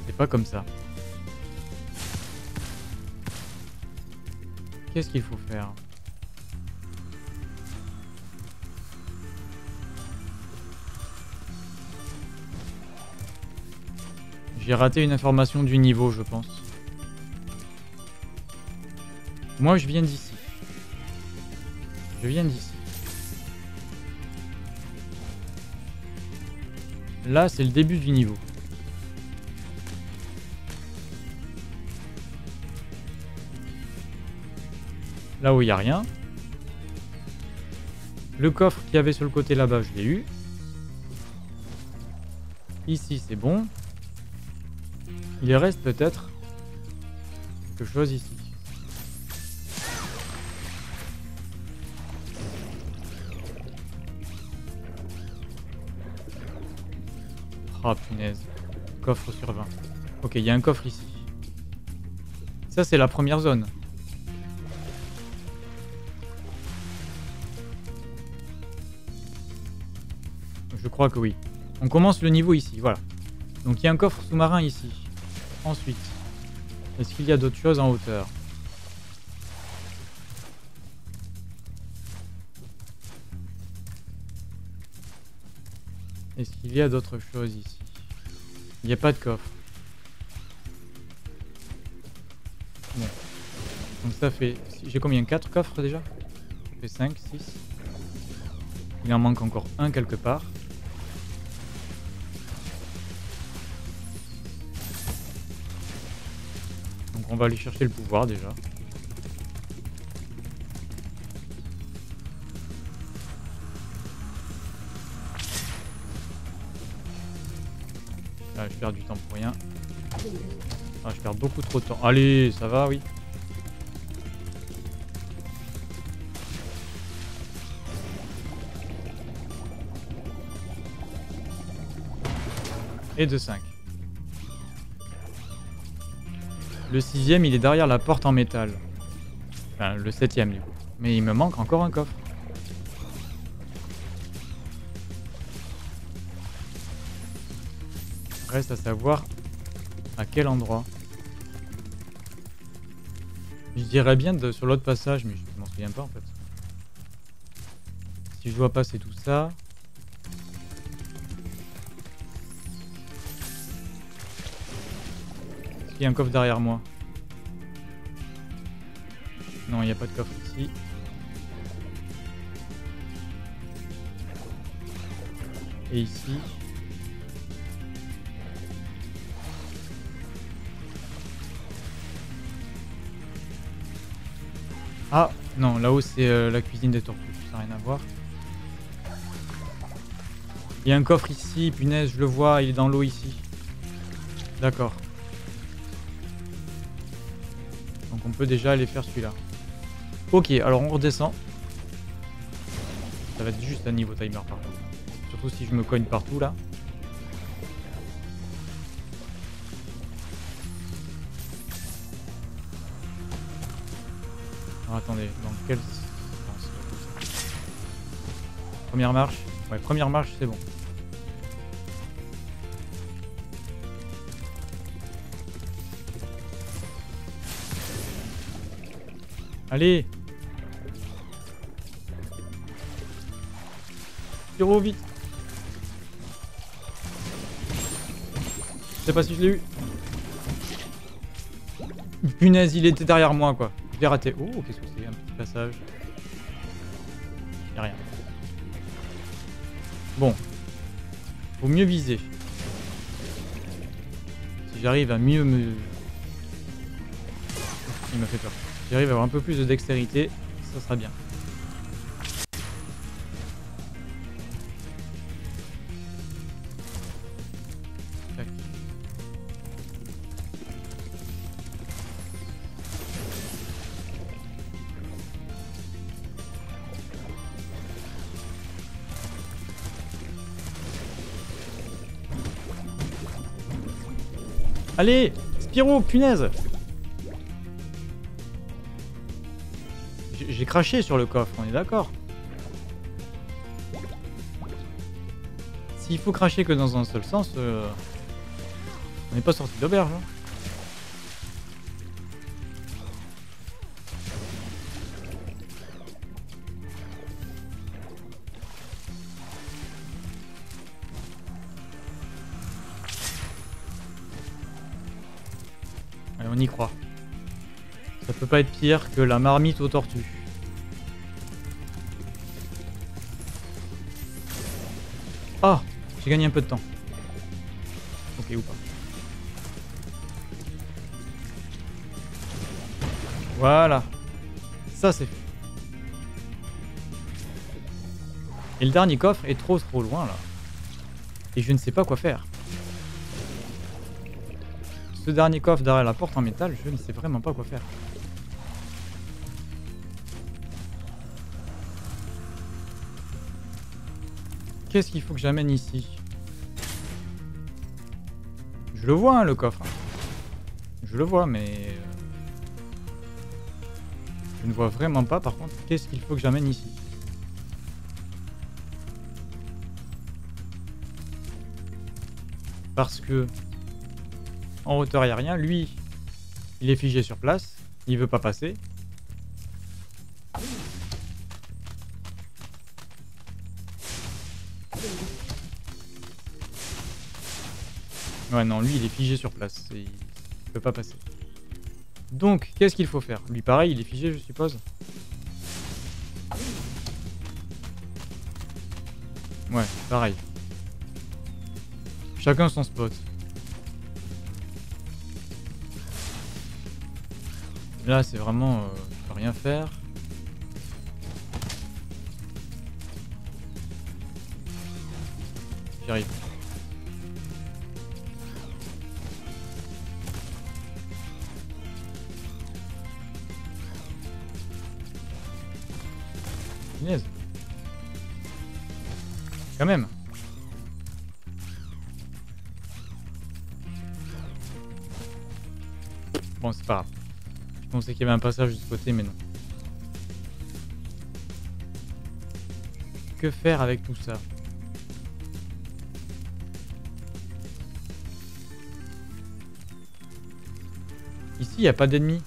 C'est pas comme ça. Qu'est-ce qu'il faut faire? J'ai raté une information du niveau, je pense. Moi, je viens d'ici. Je viens d'ici. Là, c'est le début du niveau. Là où il n'y a rien. Le coffre qu'il y avait sur le côté là-bas, je l'ai eu. Ici, c'est bon. Il reste peut-être quelque chose ici. Ah punaise. Coffre sur 20. Ok, il y a un coffre ici. Ça, c'est la première zone. Je crois que oui. On commence le niveau ici, voilà. Donc il y a un coffre sous-marin ici. Ensuite, est-ce qu'il y a d'autres choses en hauteur? Est-ce qu'il y a d'autres choses ici? Il n'y a pas de coffre. Bon. Donc ça fait... J'ai combien? 4 coffres déjà? Ça fait 5, 6. Il en manque encore un quelque part. Donc on va aller chercher le pouvoir déjà. Perds du temps pour rien. Ah, je perds beaucoup trop de temps. Allez, ça va, oui. Et de 5. Le sixième, il est derrière la porte en métal. Enfin, le septième, du coup. Mais il me manque encore un coffre. Reste à savoir à quel endroit. Je dirais bien sur l'autre passage, mais je m'en souviens pas en fait. Si je dois passer tout ça... Est-ce qu'il y a un coffre derrière moi Non, il n'y a pas de coffre ici. Et ici Ah, non, là-haut c'est euh, la cuisine des tortues, ça n'a rien à voir. Il y a un coffre ici, punaise, je le vois, il est dans l'eau ici. D'accord. Donc on peut déjà aller faire celui-là. Ok, alors on redescend. Ça va être juste un niveau timer par contre. Surtout si je me cogne partout là. Dans quel Première marche Ouais, première marche, c'est bon. Allez Pyro, vite Je sais pas si je l'ai eu. Punaise, il était derrière moi, quoi. Je raté. Oh, qu'est-ce que c'est Un petit passage. Y'a rien. Bon. Faut mieux viser. Si j'arrive à mieux me... Il m'a fait peur. Si j'arrive à avoir un peu plus de dextérité, ça sera bien. Allez Spyro, punaise J'ai j'ai craché sur le coffre, on est d'accord S'il faut cracher que dans un seul sens, euh, on n'est pas sorti d'auberge. hein. Peut pas être pire que la marmite aux tortues. Ah J'ai gagné un peu de temps. Ok, ou pas. Voilà. Ça, c'est fait. Et le dernier coffre est trop trop loin, là. Et je ne sais pas quoi faire. Ce dernier coffre derrière la porte en métal, je ne sais vraiment pas quoi faire. Qu'est-ce qu'il faut que j'amène ici Je le vois, hein, le coffre. Je le vois, mais... euh, Je ne vois vraiment pas, par contre, qu'est-ce qu'il faut que j'amène ici. Parce que en hauteur, il n'y a rien. Lui, il est figé sur place. Il veut pas passer. Ouais, non, lui, il est figé sur place. Il peut pas passer. Donc, qu'est-ce qu'il faut faire? Lui, pareil, il est figé, je suppose. Ouais, pareil. Chacun son spot. Là, c'est vraiment... Euh, je peux rien faire. J'y. Quand même. Bon, c'est pas grave. Je pensais qu'il y avait un passage de ce côté, mais non. Que faire avec tout ça? Ici, il n'y a pas d'ennemis?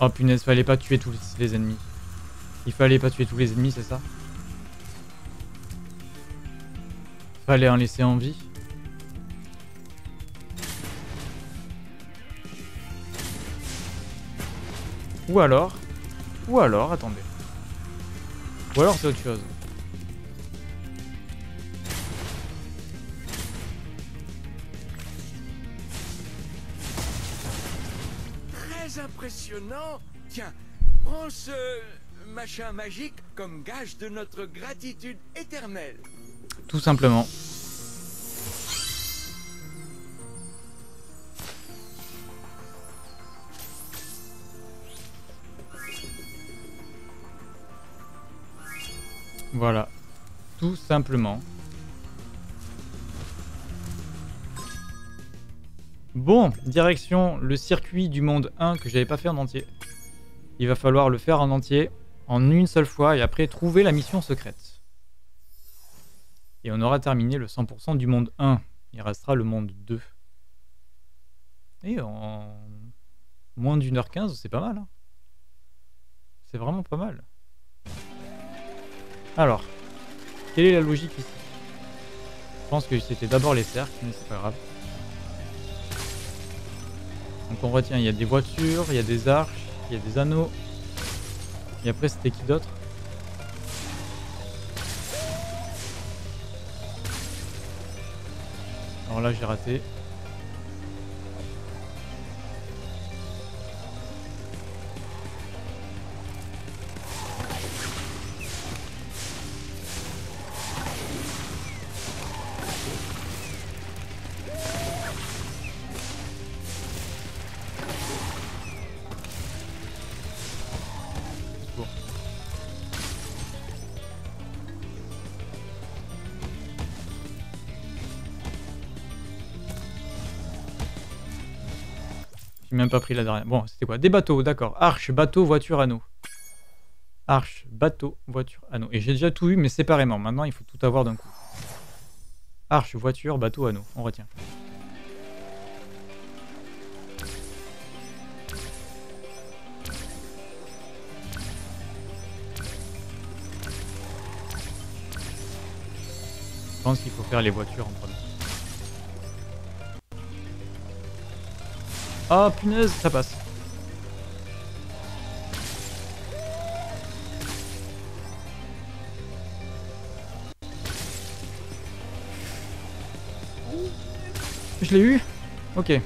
Oh punaise, fallait pas tuer tous les ennemis. Il fallait pas tuer tous les ennemis, c'est ça Fallait en laisser en vie. Ou alors... Ou alors, attendez. Ou alors c'est autre chose. Très impressionnant. Tiens, prends ce machin magique comme gage de notre gratitude éternelle. Tout simplement. Voilà. Tout simplement. Bon, direction le circuit du monde 1 que j'avais pas fait en entier. Il va falloir le faire en entier en une seule fois et après trouver la mission secrète. Et on aura terminé le 100% du monde 1. Il restera le monde 2. Et en moins d'une heure 15, c'est pas mal. Hein. c'est vraiment pas mal. Alors, quelle est la logique ici? Je pense que c'était d'abord les cercles, mais c'est pas grave. Donc on retient, il y a des voitures, il y a des arches, il y a des anneaux. Et après c'était qui d'autre Alors là j'ai raté. Pas pris la dernière. Bon, c'était quoi? Des bateaux, d'accord. Arche, bateau, voiture, anneau. Arche, bateau, voiture, anneau. Et j'ai déjà tout eu, mais séparément. Maintenant, il faut tout avoir d'un coup. Arche, voiture, bateau, anneau. On retient. Je pense qu'il faut faire les voitures en premier. Oh punaise, ça passe. Je l'ai eu? Ok.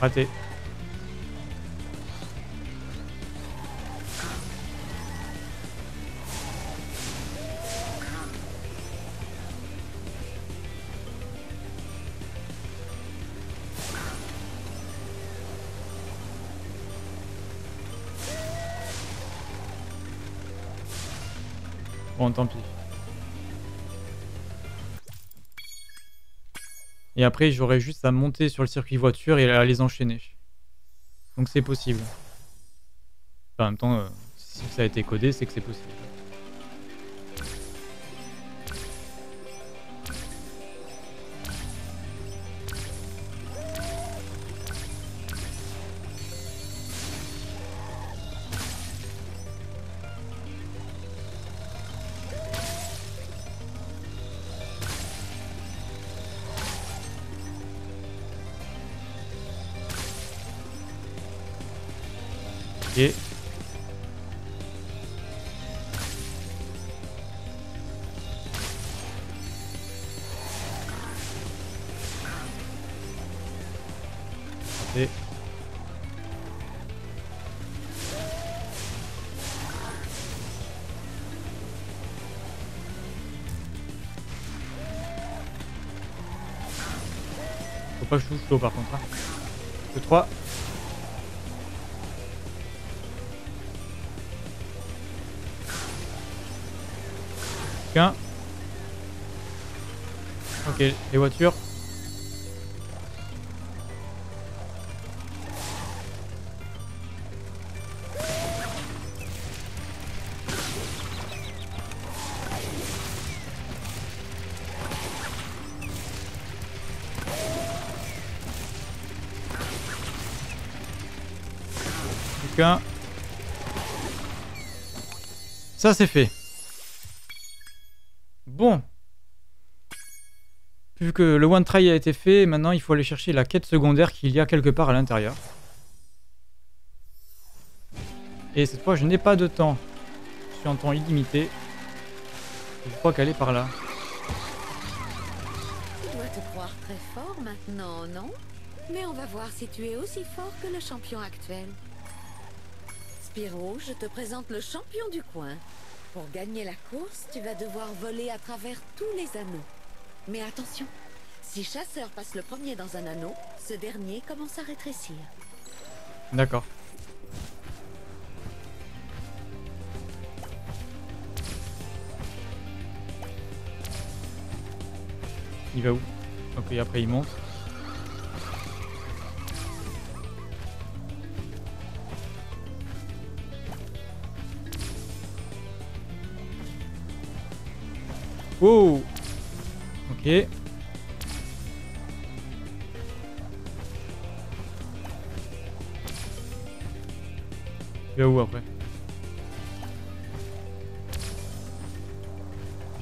Raté. Tant pis. Et après, j'aurais juste à monter sur le circuit voiture et à les enchaîner. Donc c'est possible. En même temps, euh, si ça a été codé, c'est que c'est possible. Je touche l'eau par contre. Hein. Le 3. Qu'un. Ok, les voitures. Ça c'est fait. Bon. Vu que le one try a été fait, maintenant il faut aller chercher la quête secondaire qu'il y a quelque part à l'intérieur. Et cette fois je n'ai pas de temps. Je suis en temps illimité. Je crois qu'elle est par là. Tu dois te croire très fort maintenant, non? Mais on va voir si tu es aussi fort que le champion actuel. Spyro, je te présente le champion du coin. Pour gagner la course, tu vas devoir voler à travers tous les anneaux. Mais attention, si Chasseur passe le premier dans un anneau, ce dernier commence à rétrécir. D'accord. Il va où? Ok, après il monte. Wow Ok. Il où après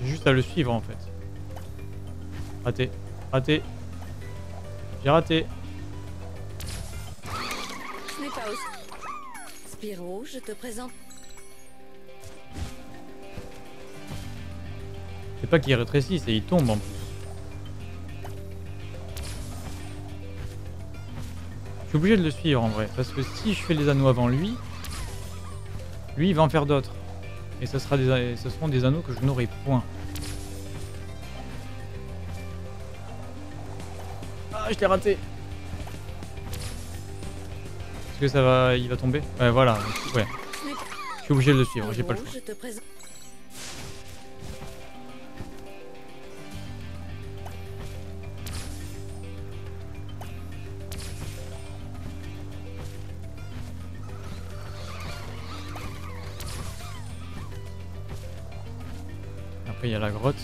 J'ai juste à le suivre en fait. Raté. Raté. J'ai raté. Spyro, je te présente... pas qu'il rétrécit, c'est il tombe en plus. Je suis obligé de le suivre en vrai, parce que si je fais les anneaux avant lui, lui il va en faire d'autres. Et ce, sera des, ce seront des anneaux que je n'aurai point. Ah, je l'ai raté Est-ce que ça va... il va tomber? Ouais, voilà. Ouais. Je suis obligé de le suivre, j'ai pas le choix. La grotte.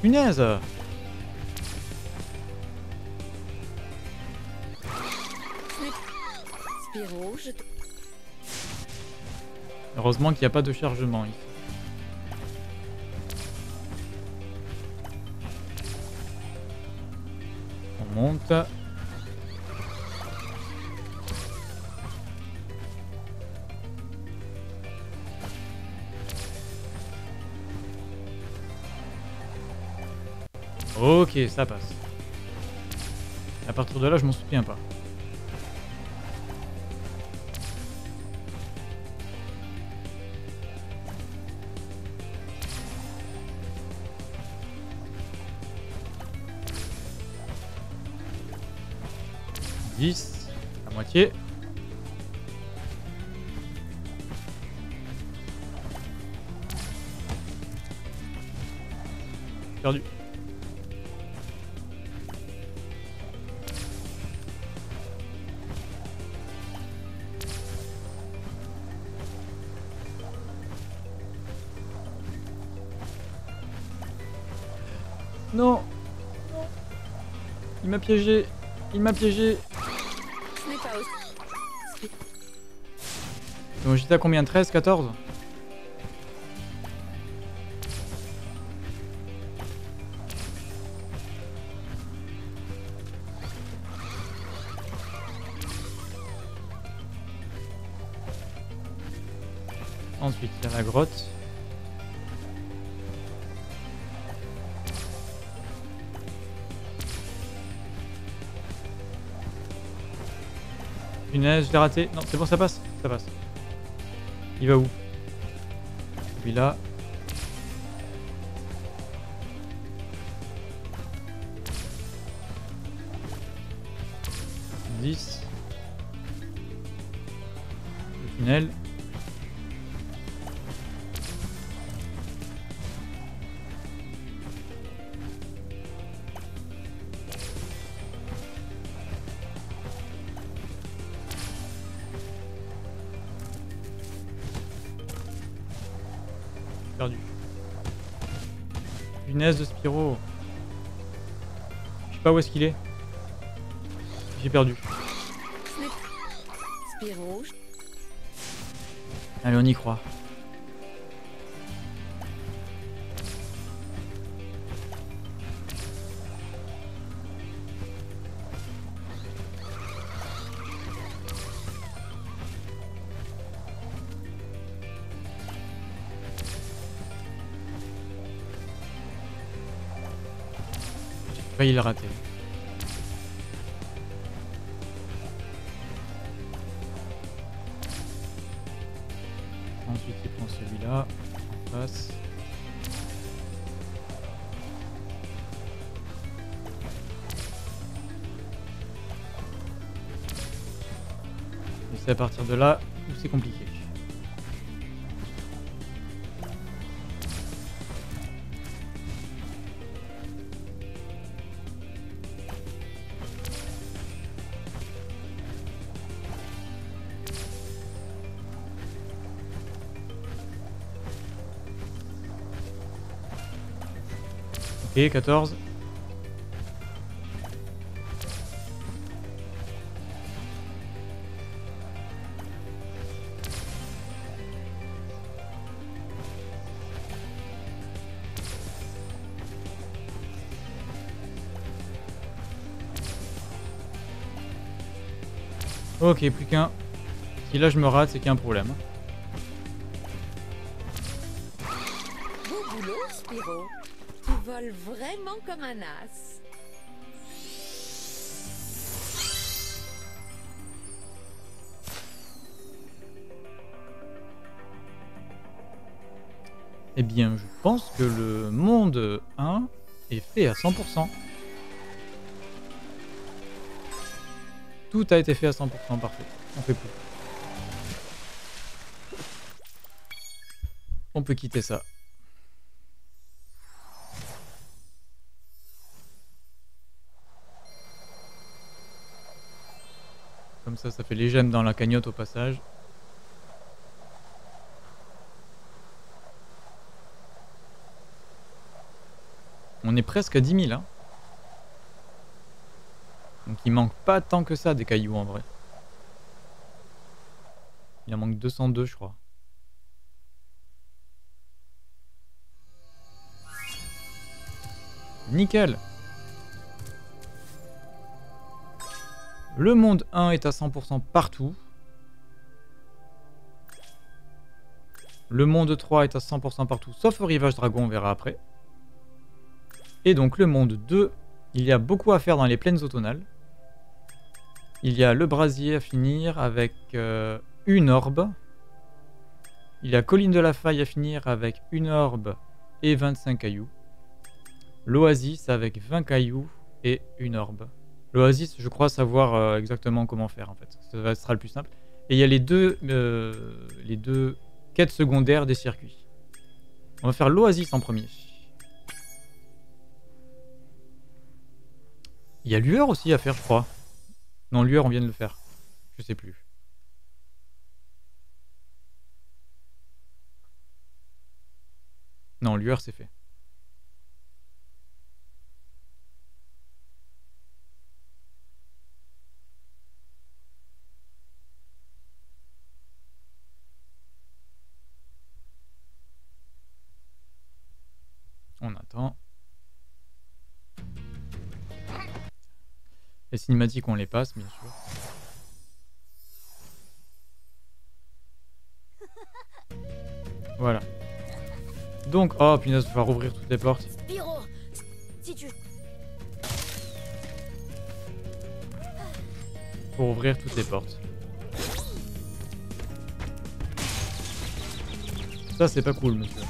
Punaise. Heureusement qu'il n'y a pas de chargement ici. On monte. Ok, ça passe. À partir de là, je m'en souviens pas. À moitié. M'a piégé Il m'a piégé. Donc j'étais à combien? 13 14 Ensuite, il y a la grotte. Je l'ai raté. Non, c'est bon, ça passe. Ça passe. Il va où? Celui-là. Dix. Où est-ce qu'il est? J'ai perdu. Allez, on y croit. Failli le rater. Partir de là où c'est compliqué. Ok, 14. Ok, plus qu'un. Si là je me rate, c'est qu'il y a un problème. Beau boulot. Tu voles vraiment comme un as. Eh bien, je pense que le monde 1 est fait à 100%. Tout a été fait à 100%, parfait. On fait plus. On peut quitter ça. Comme ça, ça fait les gemmes dans la cagnotte au passage. On est presque à 10 000. Hein. Donc il manque pas tant que ça des cailloux en vrai. Il en manque 202 je crois. Nickel Le monde 1 est à 100% partout. Le monde 3 est à 100% partout, sauf au rivage dragon, on verra après. Et donc le monde 2, il y a beaucoup à faire dans les plaines automnales. Il y a le brasier à finir avec euh, une orbe. Il y a colline de la faille à finir avec une orbe et 25 cailloux. L'oasis avec 20 cailloux et une orbe. L'oasis, je crois savoir euh, exactement comment faire en fait. Va- sera le plus simple. Et il y a les deux, euh, les deux quêtes secondaires des circuits. On va faire l'oasis en premier. Il y a lueur aussi à faire, je crois. Non, lueur, on vient de le faire. Je sais plus. Non, lueur, c'est fait. On attend. Les cinématiques, on les passe, bien sûr. Voilà. Donc, oh punaise, il va rouvrir toutes les portes. Spiro, si tu... Pour ouvrir toutes les portes. Ça, c'est pas cool, monsieur.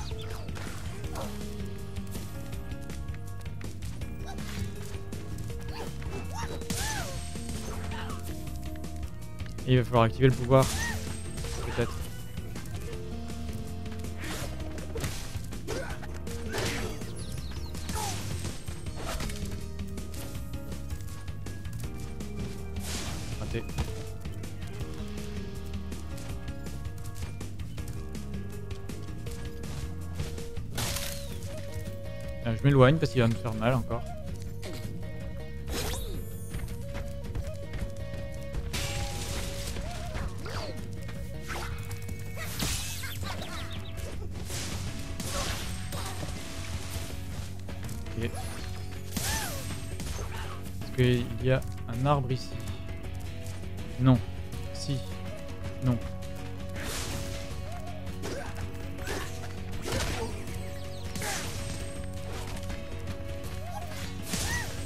Il va falloir activer le pouvoir. Peut-être. Ah, je m'éloigne parce qu'il va me faire mal encore. Arbre ici Non. Si. Non.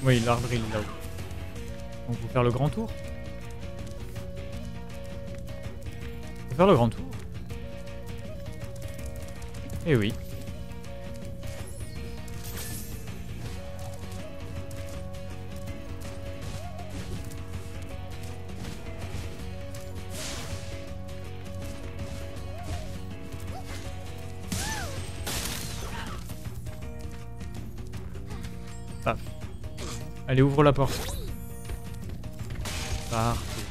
Oui, l'arbre il est là-haut. Donc faut faire le grand tour faire le grand tour Eh oui. Ouvre la porte. Parfait.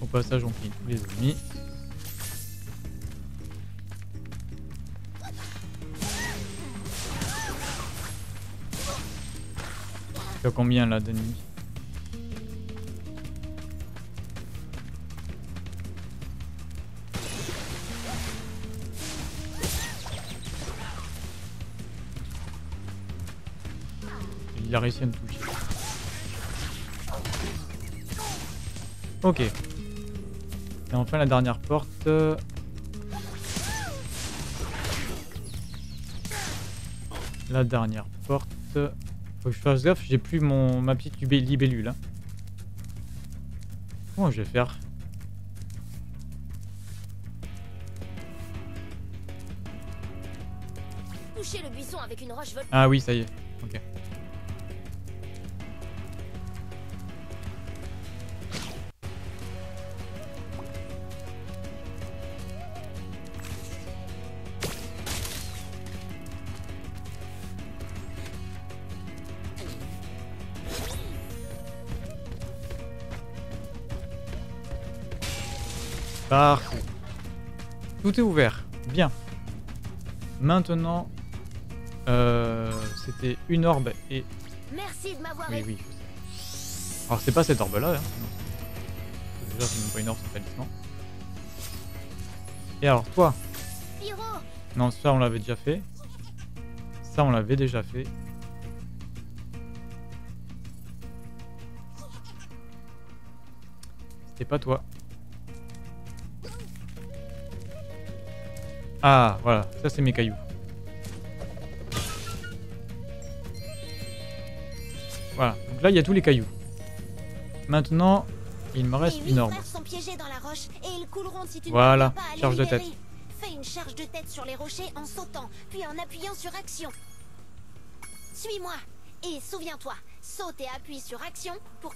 Au passage, on finit tous les ennemis. Combien là d'ennemis Il a réussi à me toucher. Ok. Et enfin la dernière porte. La dernière porte. Faut que je fasse gaffe, j'ai plus mon ma petite libellule. Hein. Comment je vais faire? Toucher le buisson avec une roche. Ah oui, ça y est. Tout est ouvert. Bien. Maintenant, euh, c'était une orbe et... Merci de m'avoir Oui, oui. je sais. Alors c'est pas cette orbe là. Hein. Déjà c'est même pas une orbe, c'est un talisman. Et alors toi? Non, ça on l'avait déjà fait. Ça on l'avait déjà fait. C'était pas toi. Ah, voilà, ça c'est mes cailloux. Voilà, donc là il y a tous les cailloux. Maintenant, il me reste une orbe. Voilà, charge de tête. Fais une charge de tête sur les rochers en sautant, puis en appuyant sur action. Suis-moi et souviens-toi, Saute et appuie sur action pour...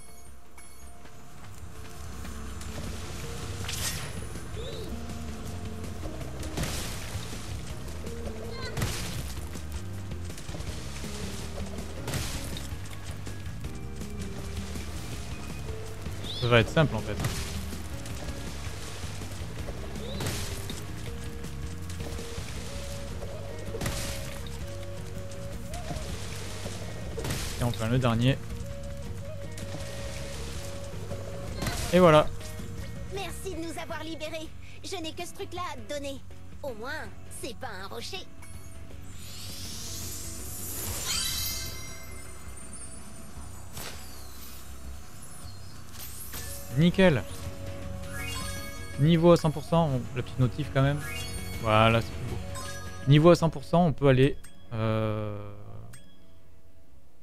Va être simple en fait. Et enfin le dernier. Et voilà. Merci de nous avoir libérés. Je n'ai que ce truc-là à te donner. Au moins, c'est pas un rocher. Nickel. Niveau à 100%, on- la petite notif quand même. Voilà, c'est plus beau. Niveau à 100%, on peut aller... Euh...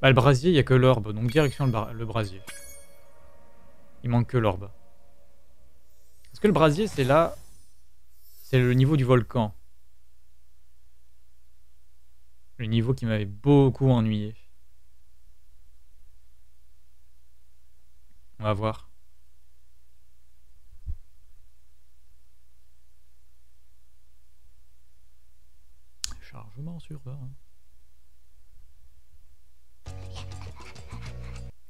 Bah, le brasier, il n'y a que l'orbe, donc direction le, le brasier. Il manque que l'orbe. Est-ce que le brasier, c'est là... C'est le niveau du volcan. Le niveau qui m'avait beaucoup ennuyé. On va voir. Sur 20.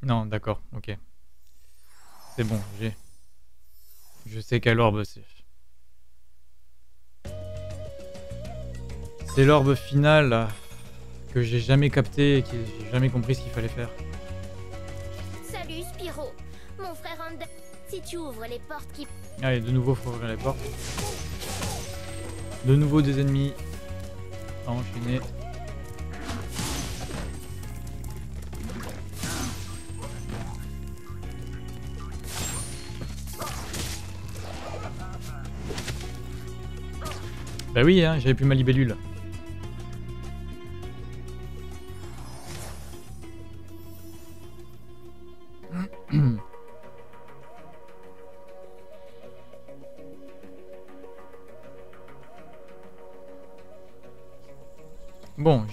Non, d'accord, ok. C'est bon, j'ai. Je sais quelle orbe c'est. C'est l'orbe finale que j'ai jamais capté et que j'ai jamais compris ce qu'il fallait faire. Salut Spyro. Mon frère. Si tu ouvres les portes qui... Allez, de nouveau, faut ouvrir les portes. De nouveau des ennemis enchaîner. Bah oui, hein, j'avais plus ma libellule.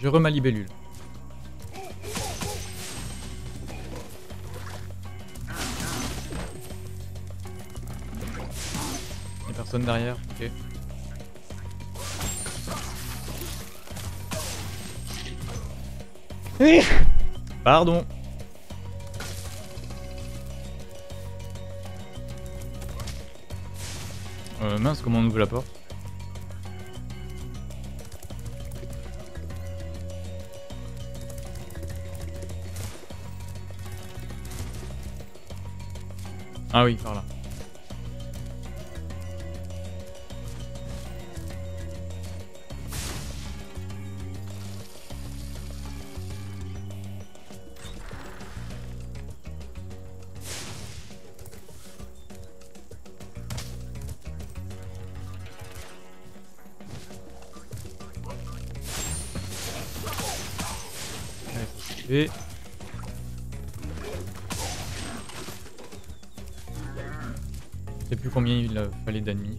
Je remets libellule. Y'a personne derrière, ok. Pardon. Euh, mince, comment on ouvre la porte? Ah oui, par là. Combien il fallait d'ennemis.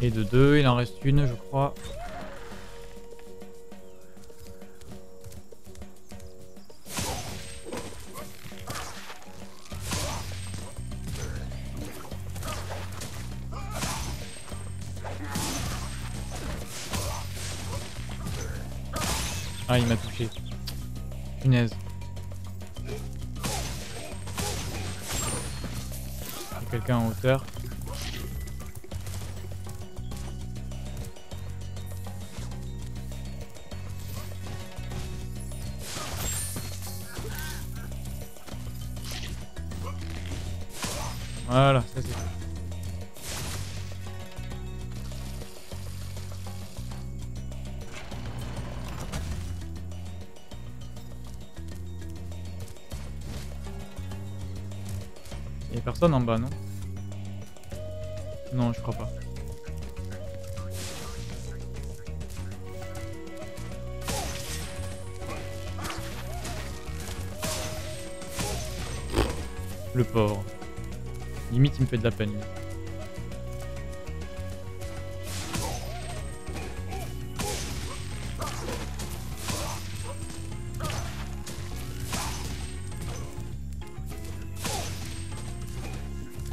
Et de deux, il en reste une, je crois. Voilà, c'est personne en bas, non?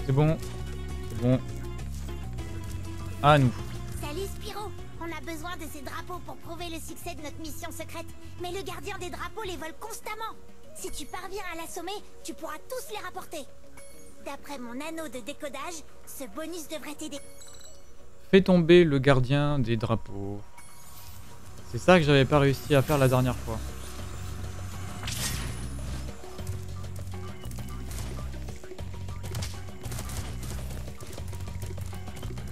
C'est bon. C'est bon. À nous. Salut Spyro On a besoin de ces drapeaux pour prouver le succès de notre mission secrète. Mais le gardien des drapeaux les vole constamment. Si tu parviens à l'assommer, tu pourras tous les rapporter. D'après mon anneau de décodage, ce bonus devrait t'aider. Fais tomber le gardien des drapeaux. C'est ça que j'avais pas réussi à faire la dernière fois.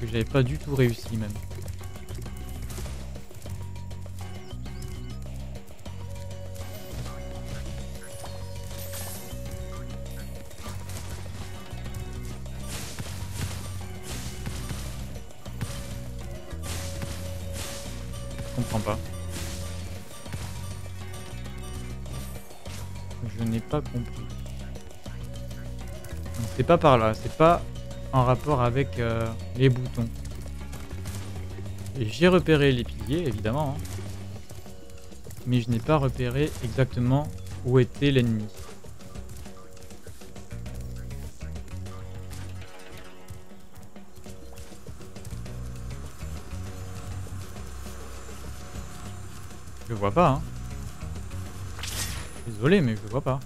Que j'avais pas du tout réussi même. Pas par là, c'est pas en rapport avec euh, les boutons. J'ai repéré les piliers, évidemment. hein. Mais je n'ai pas repéré exactement où était l'ennemi. Je vois pas, hein. Désolé, mais je vois pas.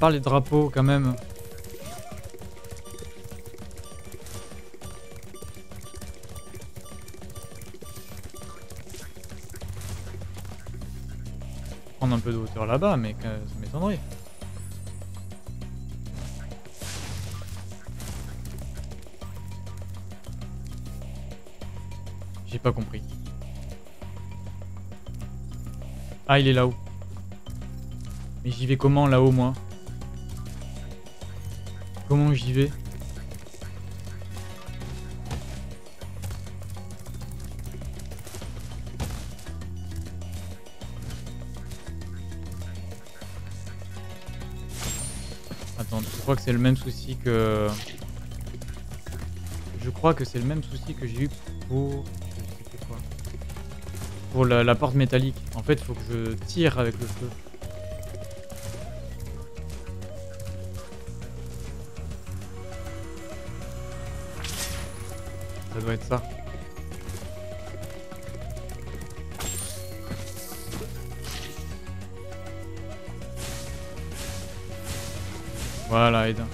Parle des drapeaux quand même. Prendre un peu de hauteur là-bas, mais ça m'étonnerait. J'ai pas compris. Ah, il est là-haut. Mais j'y vais comment là-haut, moi? Comment j'y vais Attends, je crois que c'est le même souci que... Je crois que c'est le même souci que j'ai eu pour... Pour la, la porte métallique. En fait, faut que je tire avec le feu. Doit être ça. Voilà, Aiden.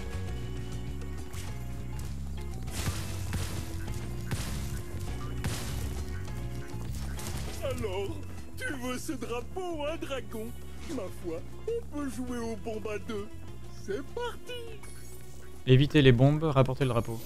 Alors, tu veux ce drapeau ou un dragon? Ma foi, on peut jouer aux bombes à deux. C'est parti Éviter les bombes, rapporter le drapeau.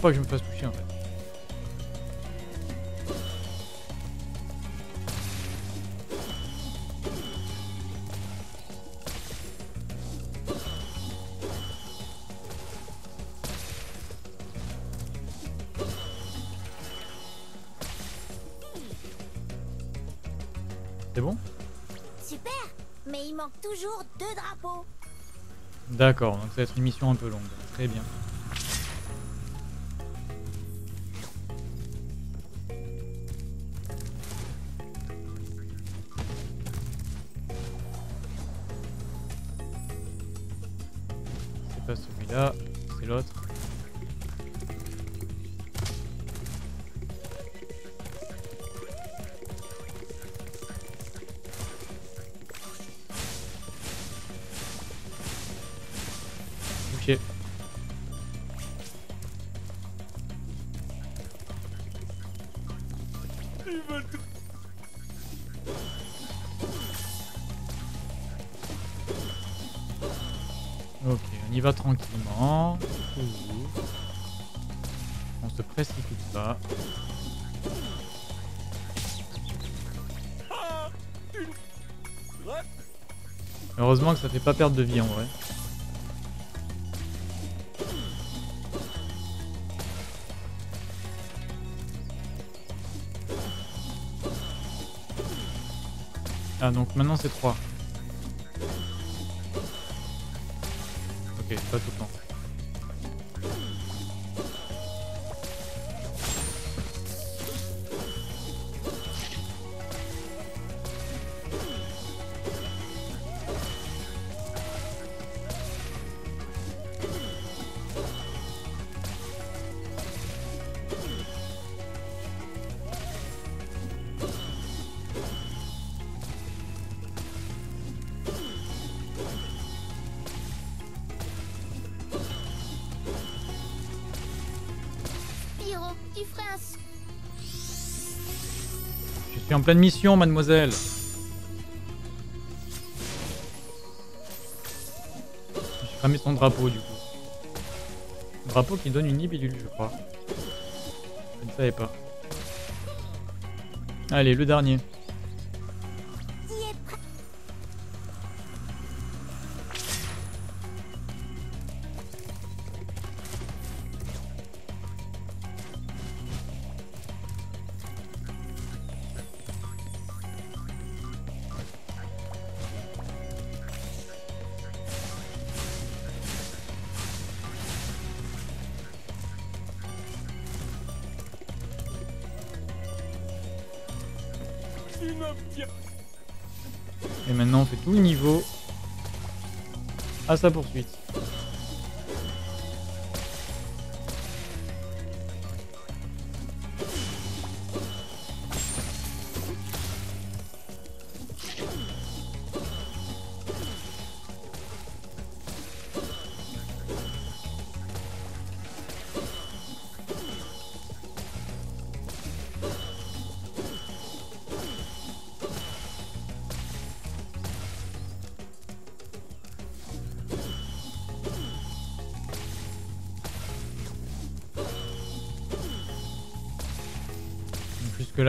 Pas que je me fasse toucher en fait. C'est bon? Super Mais il manque toujours deux drapeaux. D'accord, donc ça va être une mission un peu longue. Très bien. Tranquillement. On se précipite pas. Heureusement que ça fait pas perdre de vie en vrai. Ah donc maintenant c'est 3. Mission, mademoiselle. J'ai cramé son drapeau du coup. Drapeau qui donne une libellule, je crois. Je ne savais pas. Allez, le dernier. Sa poursuite.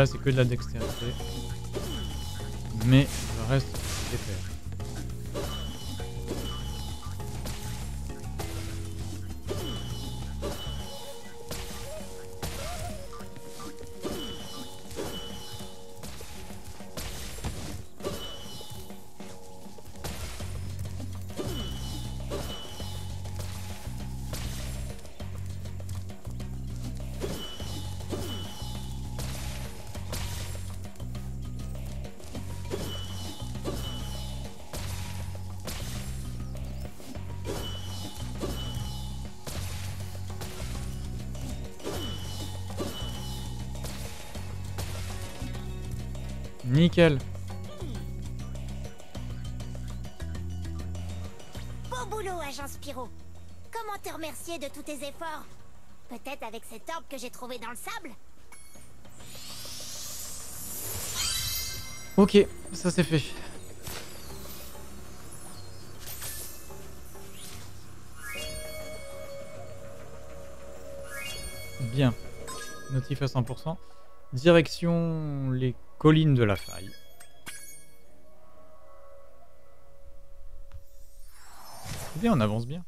Là, c'est que de la dextérité. Agent Spiro. Comment te remercier de tous tes efforts? Peut-être avec cet orbe que j'ai trouvé dans le sable? Ok, ça c'est fait. Bien. Notif à 100%. Direction les collines de la faille. On avance bien.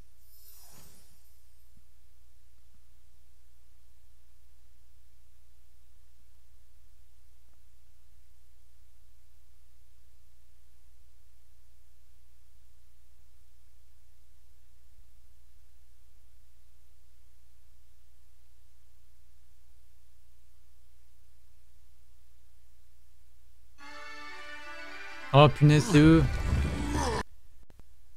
Oh punaise, c'est eux.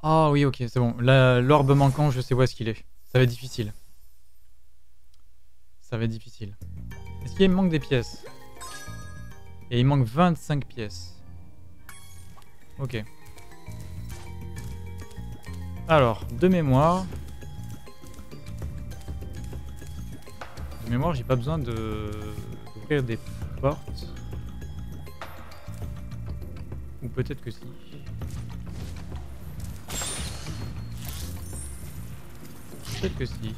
Ah oui, ok, c'est bon. L'orbe manquant, je sais où est-ce qu'il est. Ça va être difficile. Ça va être difficile. Est-ce qu'il me manque des pièces? Et il manque 25 pièces. Ok. Alors, de mémoire. De mémoire, j'ai pas besoin de d'ouvrir des portes. Ou peut-être que si. Peut-être que si.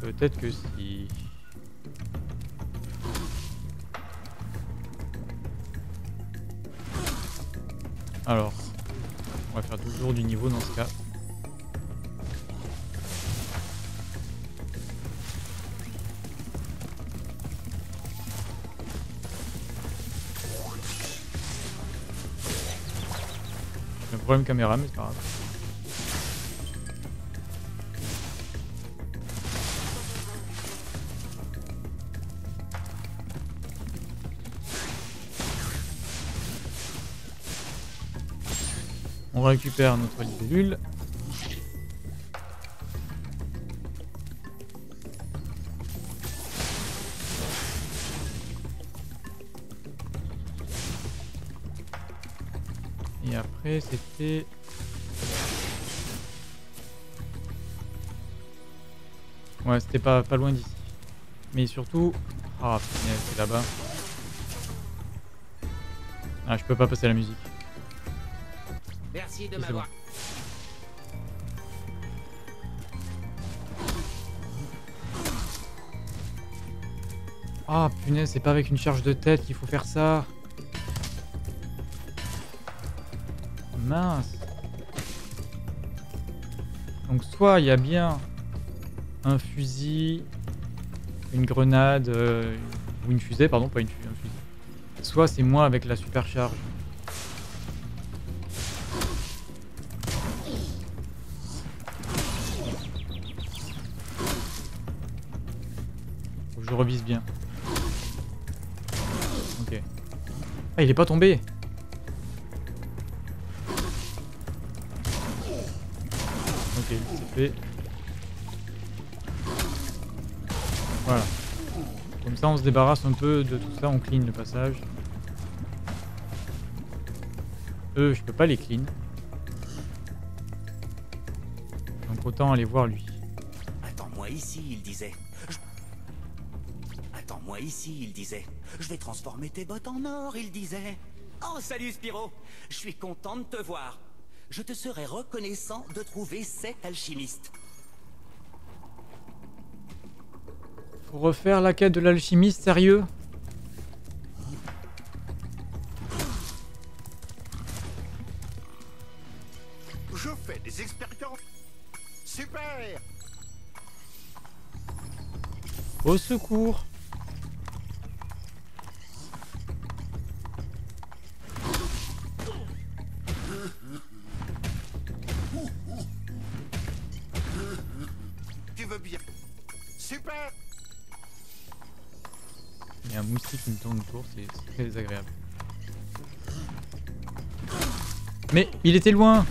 Peut-être que si. Alors, on va faire toujours du niveau dans ce cas. Problème caméra, mais c'est pas grave. On récupère notre libellule. Et après, Ouais, c'était pas, pas loin d'ici. Mais surtout... Ah, punaise, c'est là-bas. Ah, je peux pas passer la musique. Merci de bon. m'avoir. Ah punaise, c'est pas avec une charge de tête qu'il faut faire ça. Mince. Donc soit il y a bien un fusil, une grenade, euh, ou une fusée, pardon, pas une fusée, fusil. Soit c'est moi avec la supercharge. Je revise bien. Ok. Ah, il est pas tombé Voilà. Comme ça, on se débarrasse un peu de tout ça, on clean le passage. Eux, je peux pas les clean. Donc autant aller voir lui. Attends-moi ici, il disait. Attends-moi ici, il disait. Je vais transformer tes bottes en or, il disait. Oh, salut Spyro Je suis content de te voir. Je te serais reconnaissant de trouver cet alchimiste. Faut refaire la quête de l'alchimiste, sérieux? Je fais des expériences. Super Au secours il était loin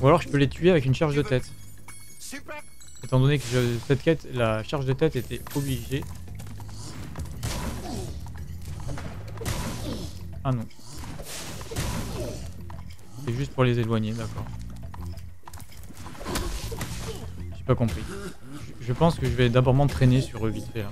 Ou alors je peux les tuer avec une charge de tête. Étant donné que cette quête, la charge de tête était obligée. Ah non. C'est juste pour les éloigner, d'accord. J'ai pas compris. Je, je pense que je vais d'abord m'entraîner sur eux vite fait là.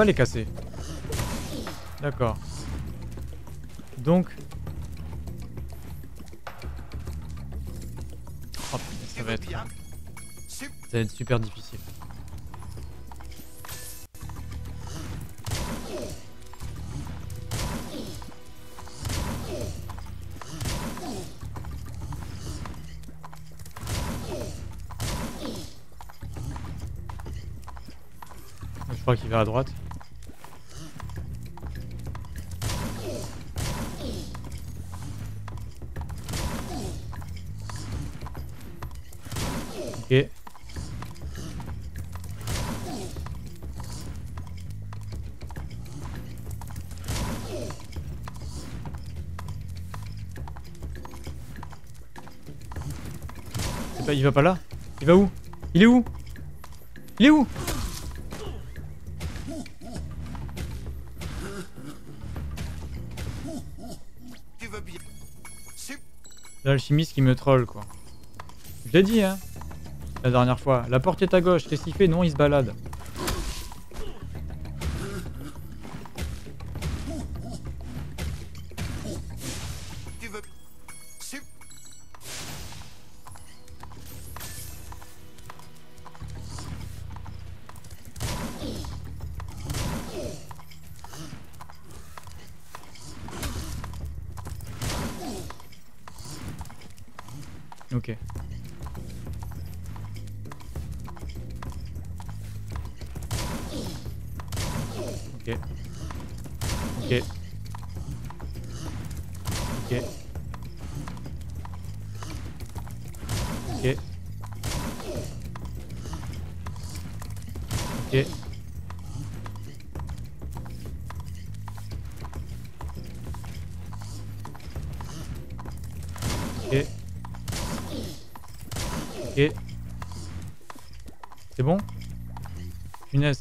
Pas les casser. D'accord. Donc. Oh ça va être. Ça va être super difficile. Je crois qu'il va à droite. Il va pas là Il va où? Il est où? Il est où? L'alchimiste qui me troll quoi. Je l'ai dit hein La dernière fois. La porte est à gauche, qu'est-ce qu'il fait Non il se balade.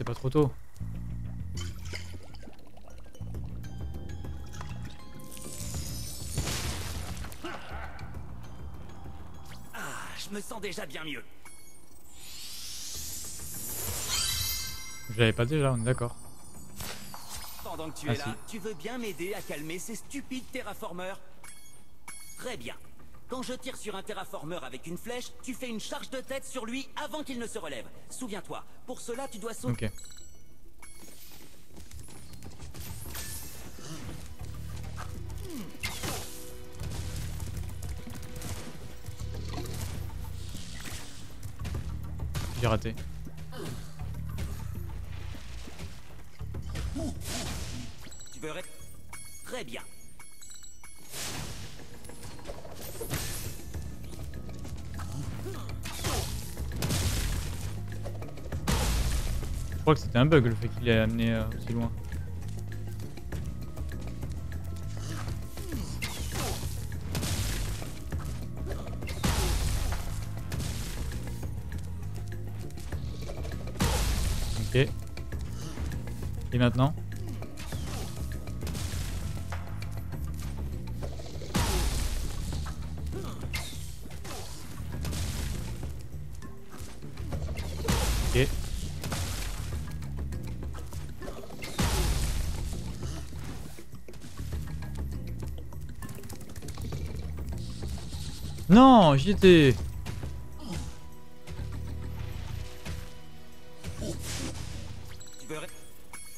Pas trop tôt. Ah, je me sens déjà bien mieux. Je l'avais pas déjà, on est d'accord. Pendant que tu Ah, es là, si. tu veux bien m'aider à calmer ces stupides terraformeurs? Très bien. Quand je tire sur un terraformeur avec une flèche, tu fais une charge de tête sur lui avant qu'il ne se relève. Souviens-toi, pour cela, tu dois sauter. Ok. J'ai raté. Crois que c'était un bug le fait qu'il ait amené euh, aussi loin. Ok. Et maintenant?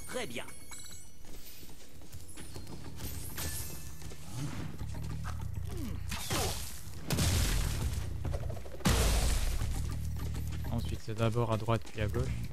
Très bien. Ensuite, c'est d'abord à droite puis à gauche.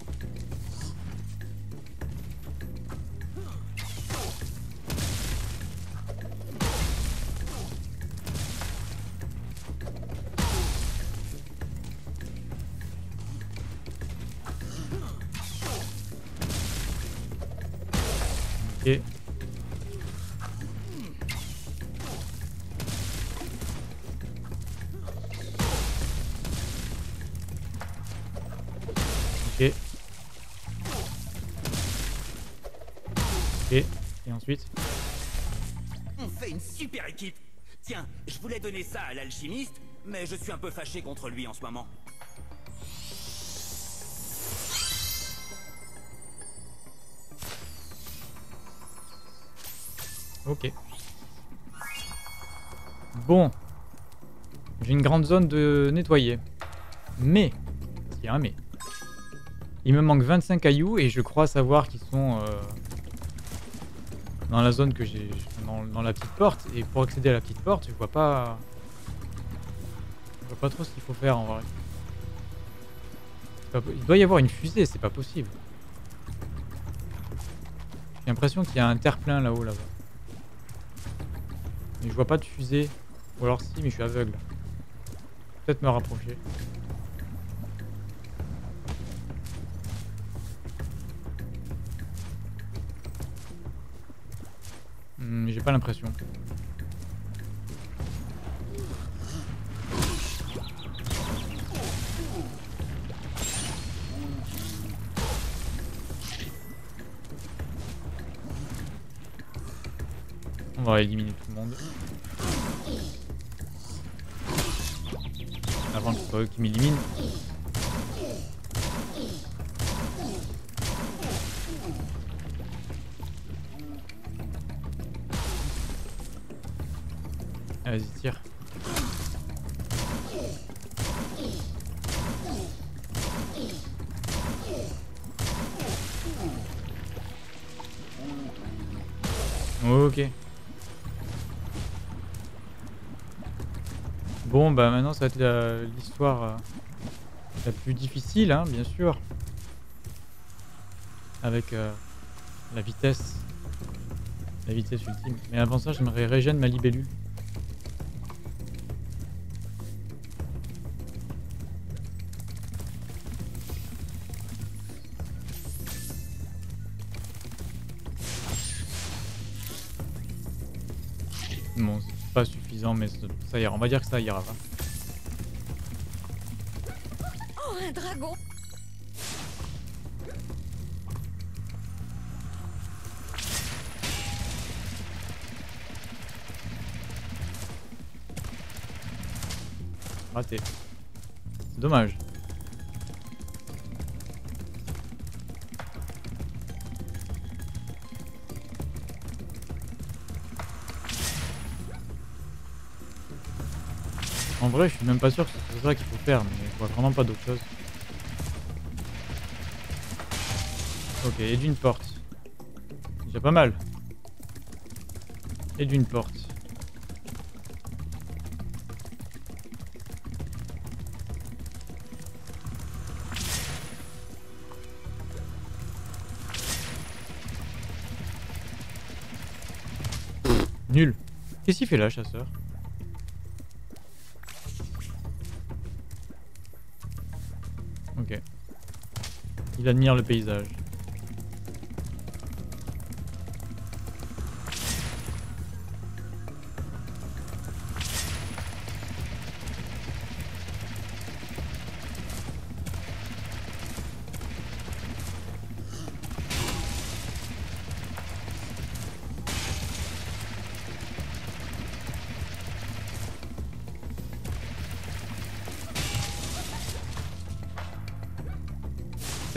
L'alchimiste, mais je suis un peu fâché contre lui en ce moment. Ok. Bon. J'ai une grande zone de nettoyer. Mais. Qu'il y a un mais. Il me manque 25 cailloux et je crois savoir qu'ils sont euh, dans la zone que j'ai. Dans la petite porte. Et pour accéder à la petite porte, je vois pas. Pas trop ce qu'il faut faire en vrai. Il doit y avoir une fusée, c'est pas possible. J'ai l'impression qu'il y a un terre-plein là-haut, là-bas. Mais je vois pas de fusée. Ou alors si, mais je suis aveugle. Peut-être me rapprocher. Hmm, J'ai pas l'impression. Va éliminer tout le monde. Avant que ce bah maintenant ça va être l'histoire euh, la plus difficile, hein, bien sûr. Avec euh, la vitesse. La vitesse ultime. Mais avant ça, j'aimerais régénérer ma libellule. Ça- ira. On va dire que ça ira. va. Oh, un dragon Raté. C'est dommage. Même pas sûr que c'est ça qu'il faut faire, mais je vois vraiment pas d'autre chose. Ok, et d'une porte. Déjà pas mal. Et d'une porte. Nul. Qu'est-ce qu'il fait là, chasseur? Il admire le paysage.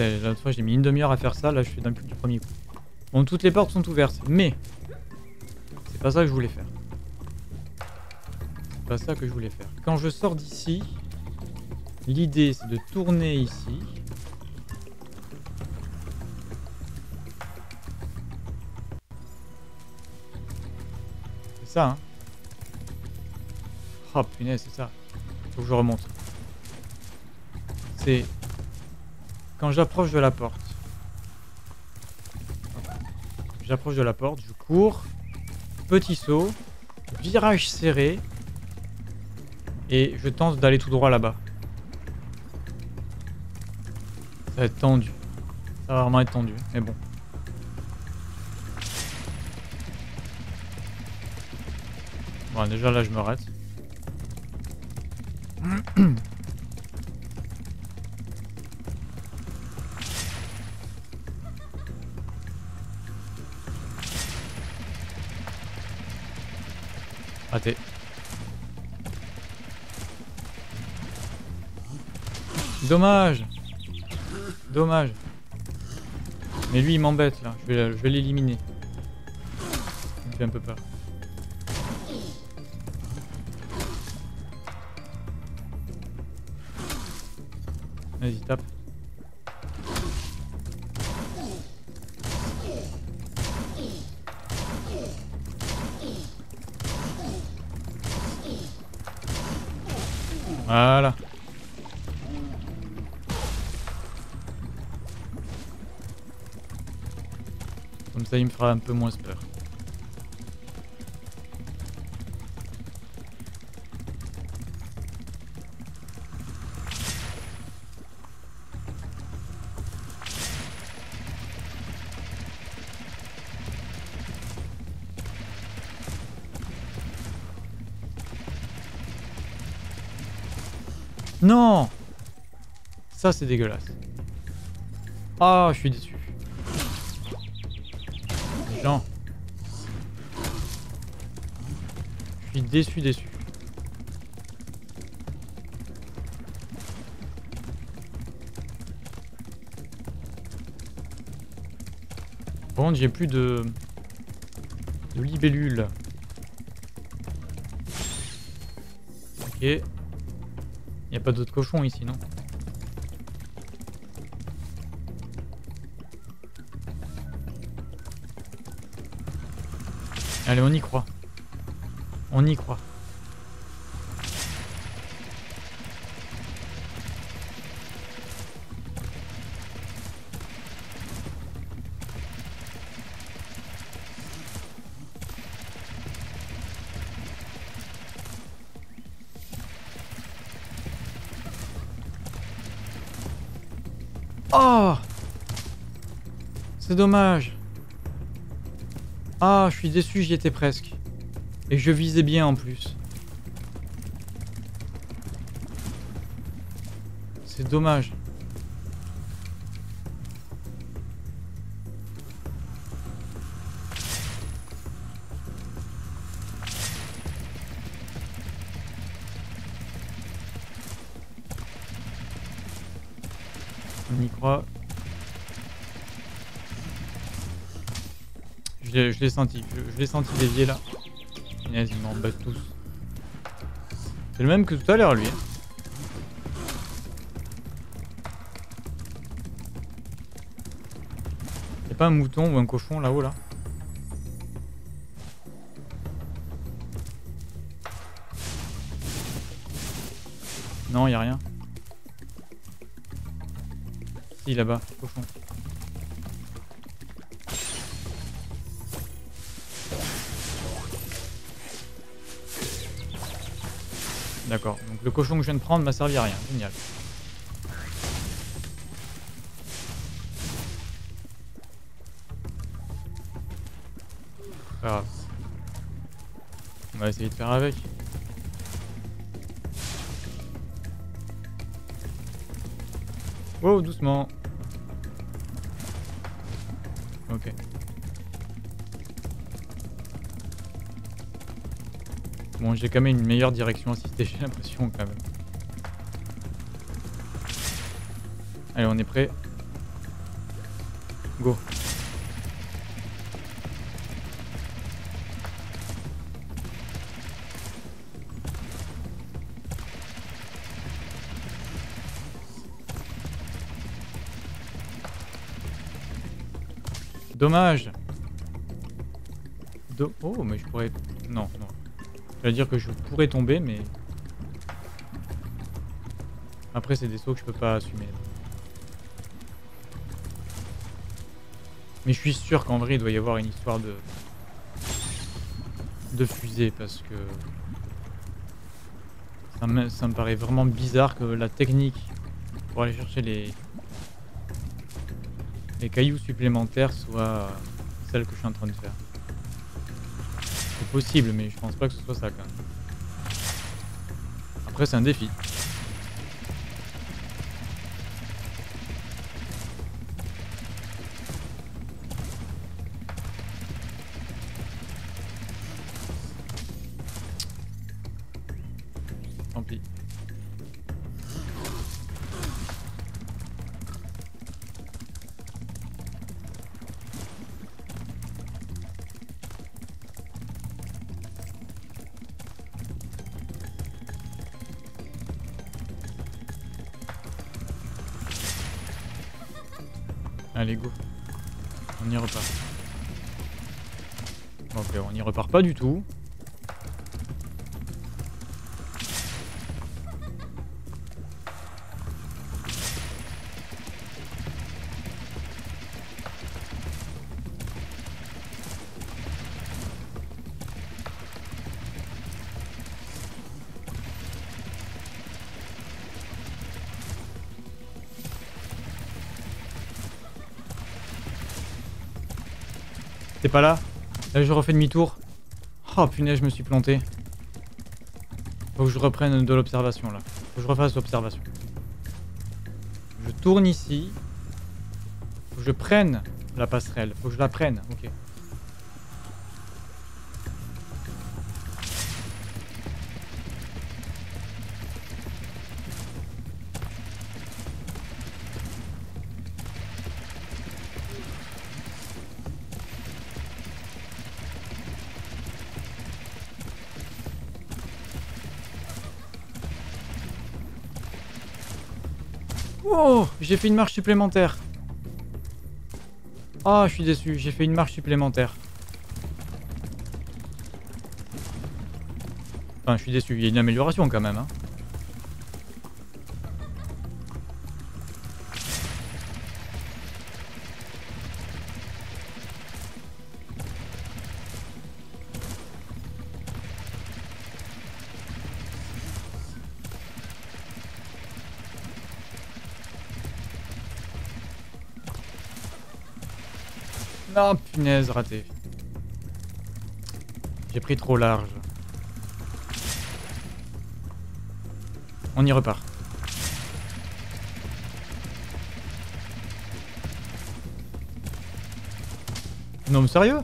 Putain, L'autre fois j'ai mis une demi-heure à faire ça, là je fais d'un coup du premier coup. Bon, toutes les portes sont ouvertes, mais c'est pas ça que je voulais faire. C'est pas ça que je voulais faire. Quand je sors d'ici, l'idée c'est de tourner ici. C'est ça, hein Oh punaise, c'est ça. Faut que je remonte. C'est quand j'approche de la porte. J'approche de la porte, je cours, petit saut, virage serré, et je tente d'aller tout droit là-bas. Ça va être tendu. Ça va vraiment être tendu, mais bon. Bon, déjà là, je me rate. Dommage Dommage. Mais lui il m'embête là, je vais, l'éliminer. Il un peu peur. Vas-y, tape. Un peu moins peur. Non Ça, c'est dégueulasse. Ah, je suis déçu. Je suis déçu, déçu. Par j'ai plus de... de libellules. Ok. Il a pas d'autres cochons ici, non? Allez, on y croit. On y croit. Oh C'est dommage. Ah, je suis déçu, j'y étais presque. Et je visais bien en plus. C'est dommage. L'ai senti, je, l'ai senti dévier là. Punaise, ils m'en battent tous. C'est le même que tout à l'heure lui. Hein. Y'a pas un mouton ou un cochon là-haut là, Non, y a rien. Si, là-bas, cochon. D'accord. Donc le cochon que je viens de prendre m'a servi à rien. Génial. On va essayer de faire avec. Oh, doucement. J'ai quand même une meilleure direction assistée, j'ai l'impression quand même. Allez, on est prêt. Go. Dommage. oh, mais je pourrais... Non, non. J'allais dire que je pourrais tomber, mais... Après, c'est des sauts que je peux pas assumer. Mais je suis sûr qu'en vrai, il doit y avoir une histoire de... De fusée, parce que... Ça me, ça me paraît vraiment bizarre que la technique pour aller chercher les... Les cailloux supplémentaires soit celle que je suis en train de faire possible, mais je pense pas que ce soit ça quand même. Après, c'est un défi. pas du tout. T'es pas là? Là je refais demi-tour. Oh punaise, je me suis planté. Faut que je reprenne de l'observation là. Faut que je refasse l'observation. Je tourne ici. Faut que je prenne la passerelle. Faut que je la prenne. Ok. J'ai fait une marche supplémentaire. Ah, je suis déçu, j'ai fait une marche supplémentaire. Enfin, je suis déçu, il y a une amélioration quand même. Hein. Non, punaise, raté. J'ai pris trop large. On y repart. Non, mais sérieux?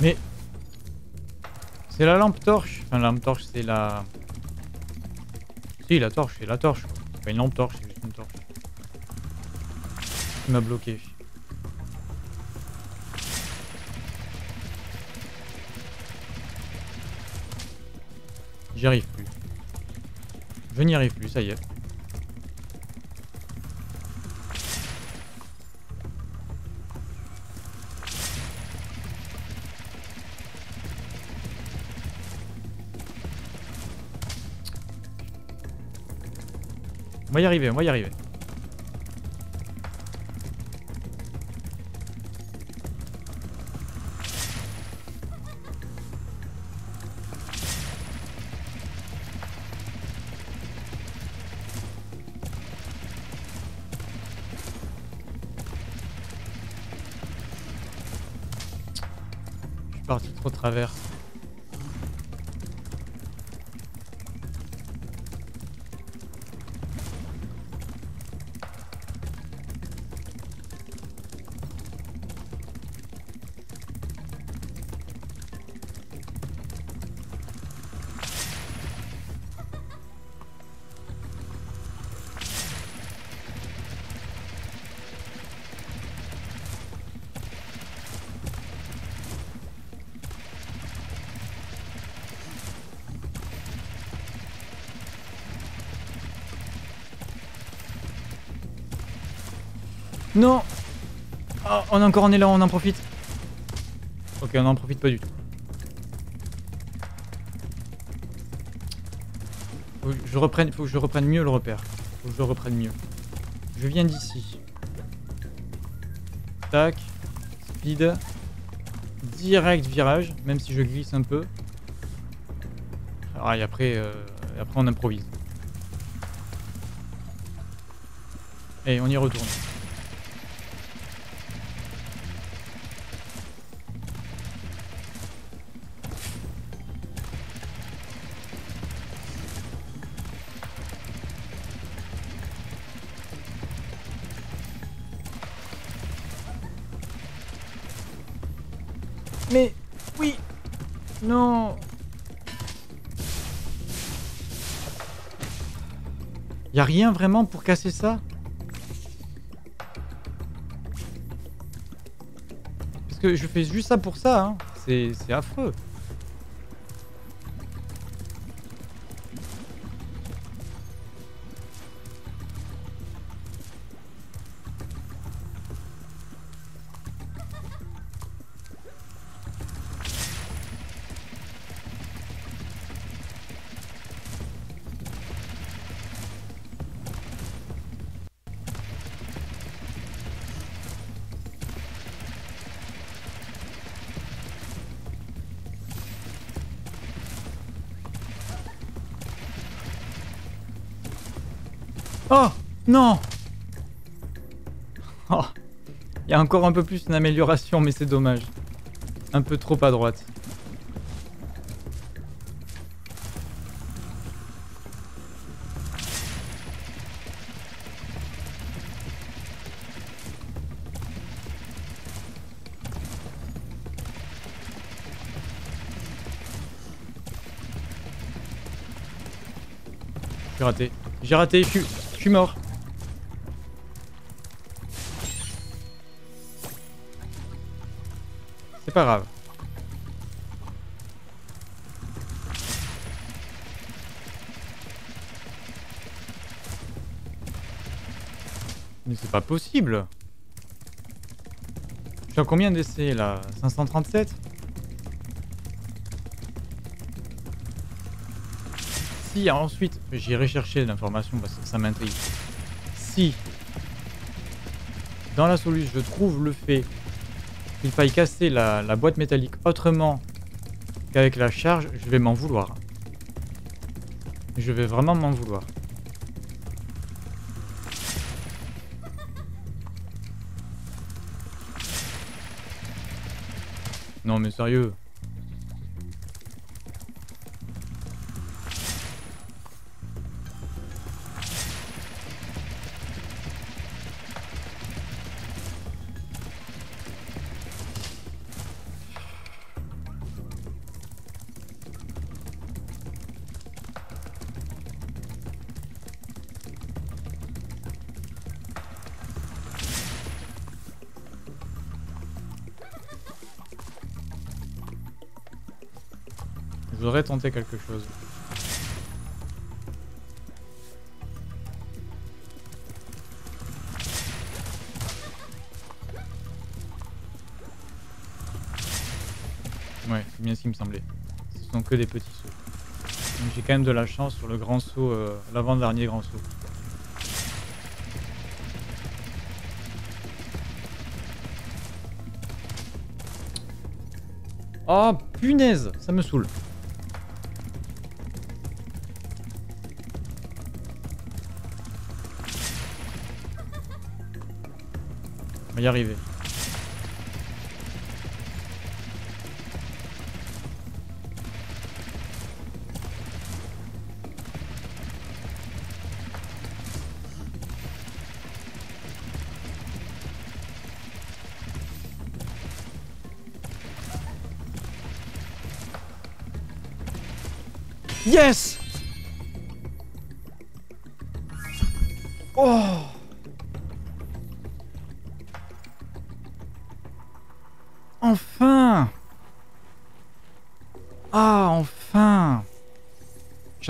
Mais c'est la lampe torche. Enfin la lampe torche c'est la. Si la torche, c'est la torche. pas une lampe torche, Il m'a bloqué. J'y arrive plus. Je n'y arrive plus, ça y est. On va y arriver, on va y arriver. Trop travers. On est encore en élan, on en profite. Ok, on en profite pas du tout. Faut que je reprenne, faut que je reprenne mieux le repère. Faut que je le reprenne mieux. Je viens d'ici. Tac. Speed. Direct virage, même si je glisse un peu. Ah, et après, euh, et après on improvise. Et on y retourne. Vraiment pour casser ça Parce que je fais juste ça pour ça, hein. C'est affreux. Oh Non Oh Il y a encore un peu plus une amélioration, mais c'est dommage. Un peu trop à droite. J'ai raté. J'ai raté, je suis, mort. C'est pas grave. Mais c'est pas possible. Je suis combien d'essais là? 537 Si ensuite, j'irai chercher l'information parce que ça m'intrigue. Si dans la solution je trouve le fait qu'il faille casser la, la boîte métallique autrement qu'avec la charge, je vais m'en vouloir. Je vais vraiment m'en vouloir. Non mais sérieux. Quelque chose. Ouais, c'est bien ce qui me semblait. Ce sont que des petits sauts. J'ai quand même de la chance sur le grand saut, euh, l'avant-dernier grand saut. Oh punaise, ça me saoule. Y arriver. Yes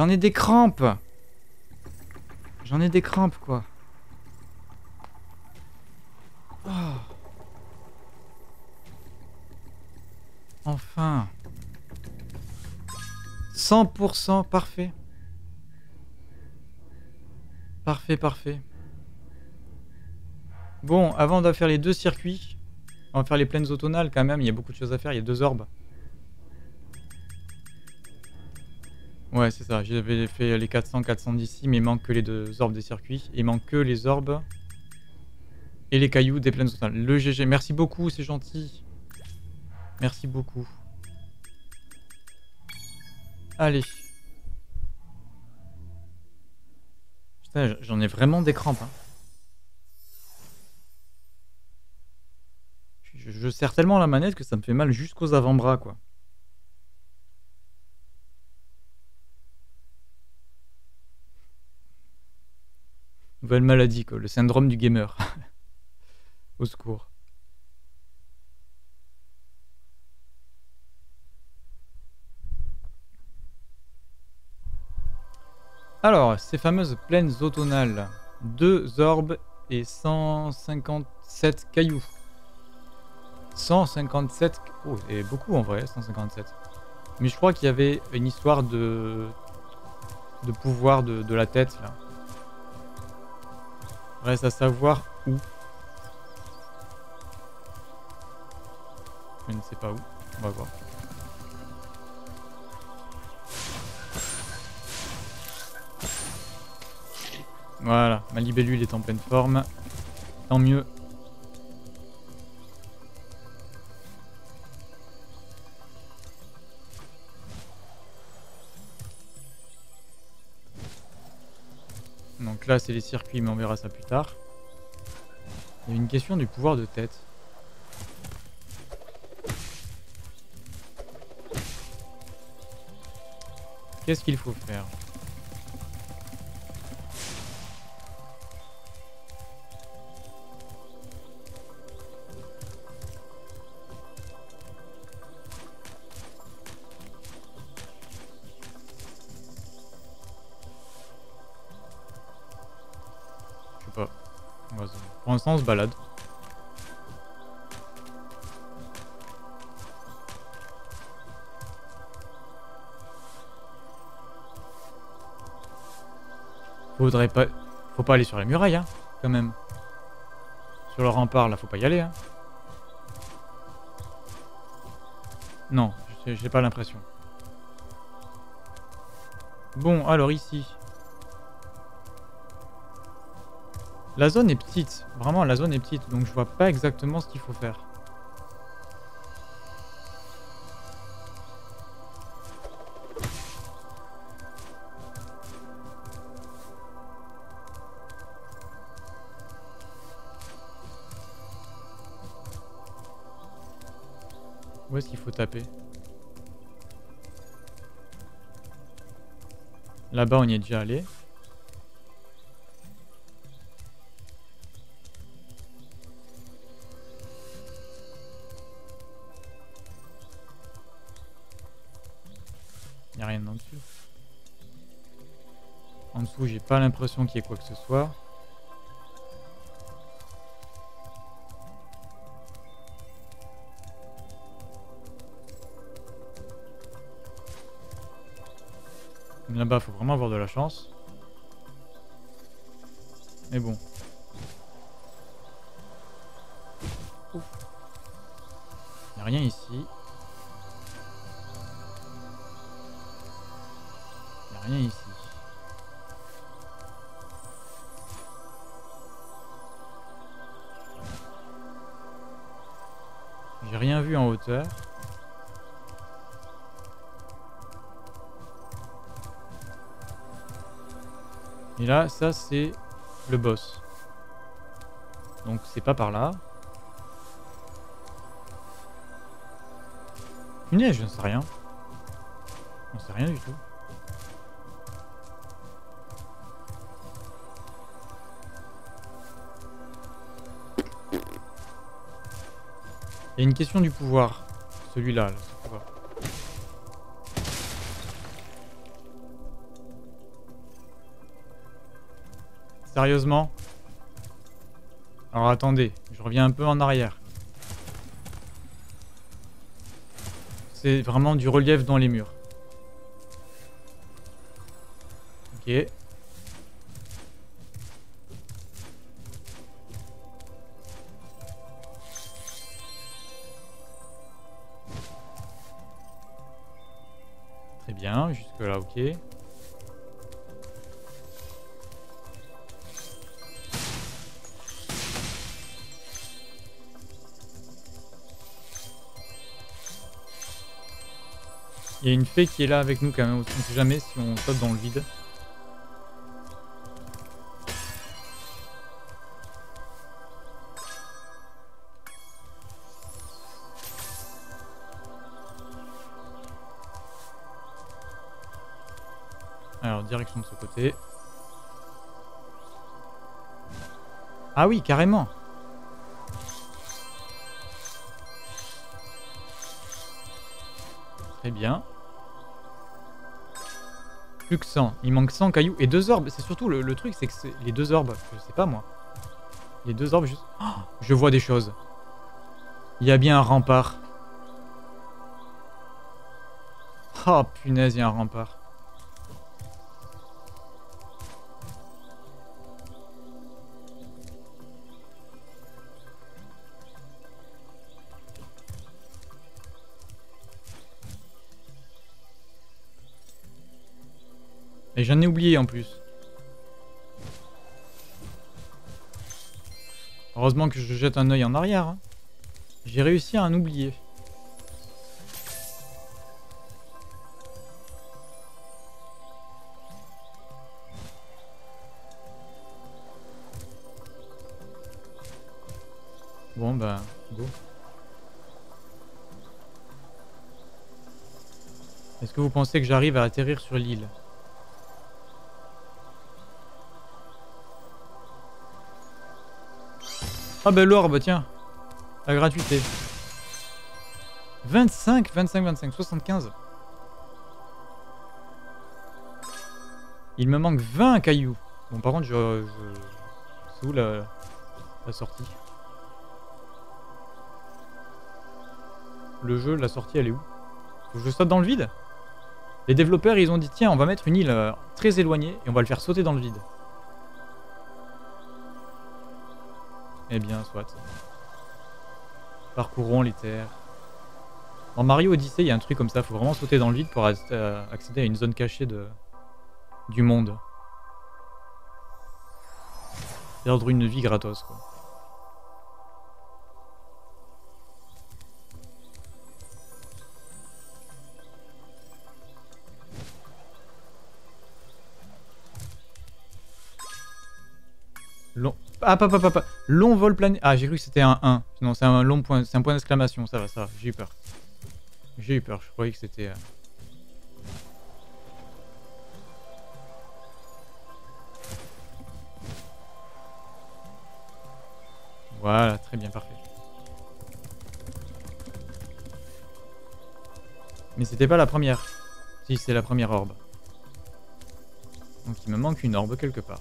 J'en ai des crampes J'en ai des crampes, quoi. Oh. Enfin 100% parfait. Parfait, parfait. Bon, avant de faire les deux circuits, on va faire les plaines automnales quand même, il y a beaucoup de choses à faire, il y a deux orbes. Ouais, c'est ça, j'avais fait les 400, 400 d'ici, mais il manque que les deux orbes des circuits. Il manque que les orbes et les cailloux des plaines automnales. Le GG, merci beaucoup, c'est gentil. Merci beaucoup. Allez. Putain, j'en ai vraiment des crampes. Hein. Je, je serre tellement la manette que ça me fait mal jusqu'aux avant-bras, quoi. Nouvelle maladie, quoi. Le syndrome du gamer. Au secours. Alors, ces fameuses plaines automnales. Deux orbes et 157 cailloux. 157... Oh, et beaucoup en vrai, 157. Mais je crois qu'il y avait une histoire de... de pouvoir de, de la tête, là. Reste à savoir où. Je ne sais pas où. On va voir. Voilà, ma libellule est en pleine forme. Tant mieux. Là, c'est les circuits, mais on verra ça plus tard. Il y a une question du pouvoir de tête. Qu'est-ce qu'il faut faire? On se balade. Faudrait pas... Faut pas aller sur la muraille, hein, quand même. Sur le rempart, là, faut pas y aller, hein. Non, j'ai pas l'impression. Bon, alors ici. La zone est petite. Vraiment, la zone est petite. Donc je vois pas exactement ce qu'il faut faire. Où est-ce qu'il faut taper? Là-bas, on y est déjà allé. Pas l'impression qu'il y ait quoi que ce soit. Là-bas, faut vraiment avoir de la chance. Mais bon. Il a rien ici. Il a rien ici. Et là, ça c'est le boss. Donc c'est pas par là. Punaise, je ne sais rien. On sait rien du tout. Il y a une question du pouvoir. Celui-là, là, ce pouvoir. Sérieusement Alors attendez, je reviens un peu en arrière. C'est vraiment du relief dans les murs. Ok. Qui est là avec nous quand même, on sait jamais si on saute dans le vide. Alors, direction de ce côté. Ah oui, carrément Que 100. Il manque 100 cailloux et deux orbes. C'est surtout le, truc, c'est que les deux orbes. Je sais pas moi. Les deux orbes, juste. Oh, je vois des choses. Il y a bien un rempart. Oh punaise, il y a un rempart. J'en ai oublié en plus. Heureusement que je jette un œil en arrière. hein. J'ai réussi à en oublier. Bon bah, go. Est-ce que vous pensez que j'arrive à atterrir sur l'île? Ah bah l'orbe, tiens. La gratuité. 25, 25, 25, 75. Il me manque 20 cailloux. Bon par contre je... je... C'est où la... la sortie? Le jeu, la sortie elle est où? Faut que je saute dans le vide? Les développeurs ils ont dit tiens on va mettre une île euh, très éloignée et on va le faire sauter dans le vide. Eh bien, soit. Parcourons les terres. Dans Mario Odyssey, il y a un truc comme ça, faut vraiment sauter dans le vide pour euh, accéder à une zone cachée de du monde. Perdre une vie gratos, quoi. Ah, pas, pas, pas, pas. Long vol plané... Ah, j'ai cru que c'était un 1. Non, c'est un long point, c'est un point d'exclamation. Ça va, ça va. J'ai eu peur. J'ai eu peur. Je croyais que c'était... euh, Voilà, très bien, parfait. Mais c'était pas la première. Si, c'est la première orbe. Donc il me manque une orbe quelque part.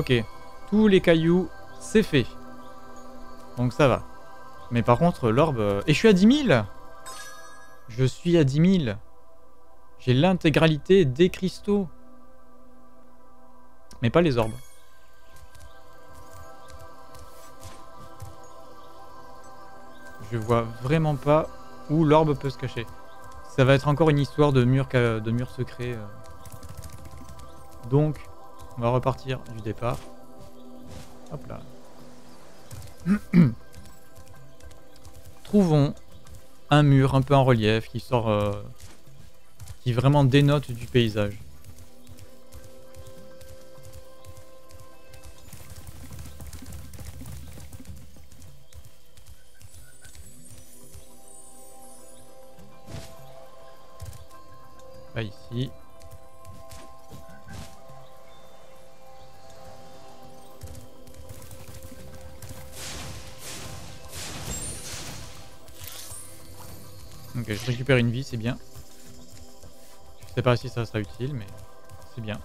Ok, tous les cailloux, c'est fait. Donc ça va. Mais par contre, l'orbe... euh, Et je suis à 10 000 Je suis à 10 000 J'ai l'intégralité des cristaux. Mais pas les orbes. Je vois vraiment pas où l'orbe peut se cacher. Ça va être encore une histoire de mur, de mur secret. euh. Donc, on va repartir du départ. Hop là. Trouvons un mur un peu en relief qui sort, euh, qui vraiment dénote du paysage. Ok, je récupère une vie, c'est bien. Je sais pas si ça sera utile, mais c'est bien.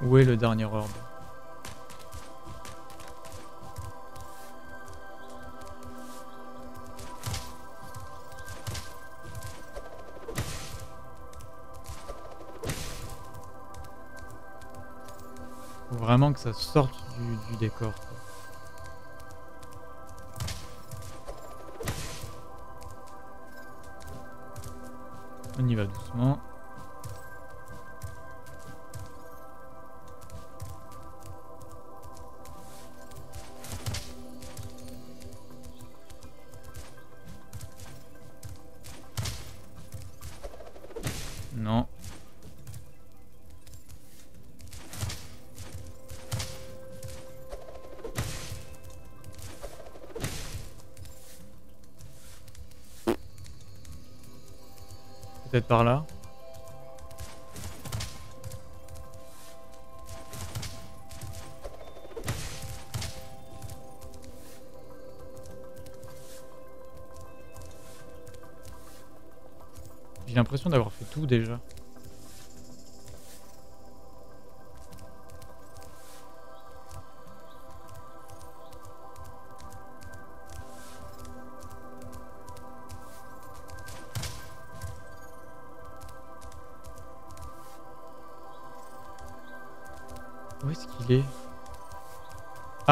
Où est le dernier orbe? Vraiment que ça sorte du, décor. On y va doucement. Là. l'impression d'avoir fait tout déjà.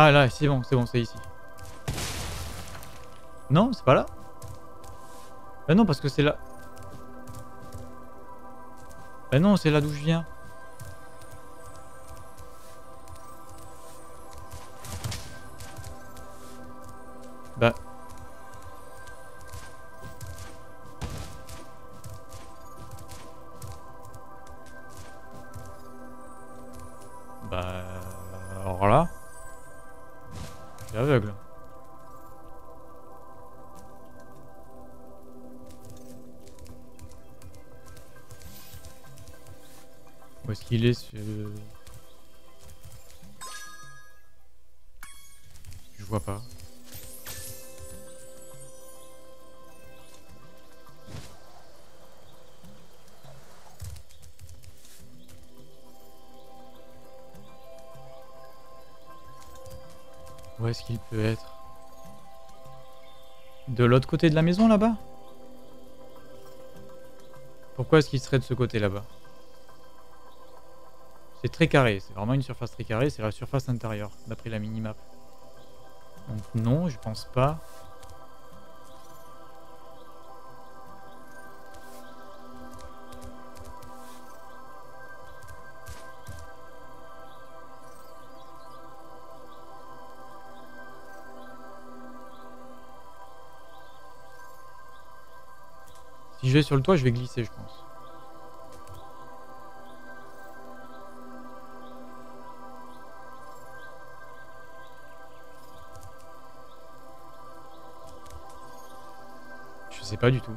Ah là, c'est bon, c'est bon, c'est ici. Non, c'est pas là Bah non, parce que c'est là. Bah non, c'est là d'où je viens. Côté de la maison là-bas? Pourquoi est-ce qu'il serait de ce côté là-bas? C'est très carré, c'est vraiment une surface très carrée, c'est la surface intérieure, d'après la minimap. Donc non, je pense pas. Je vais sur le toit, je vais glisser, je pense. Je sais pas du tout.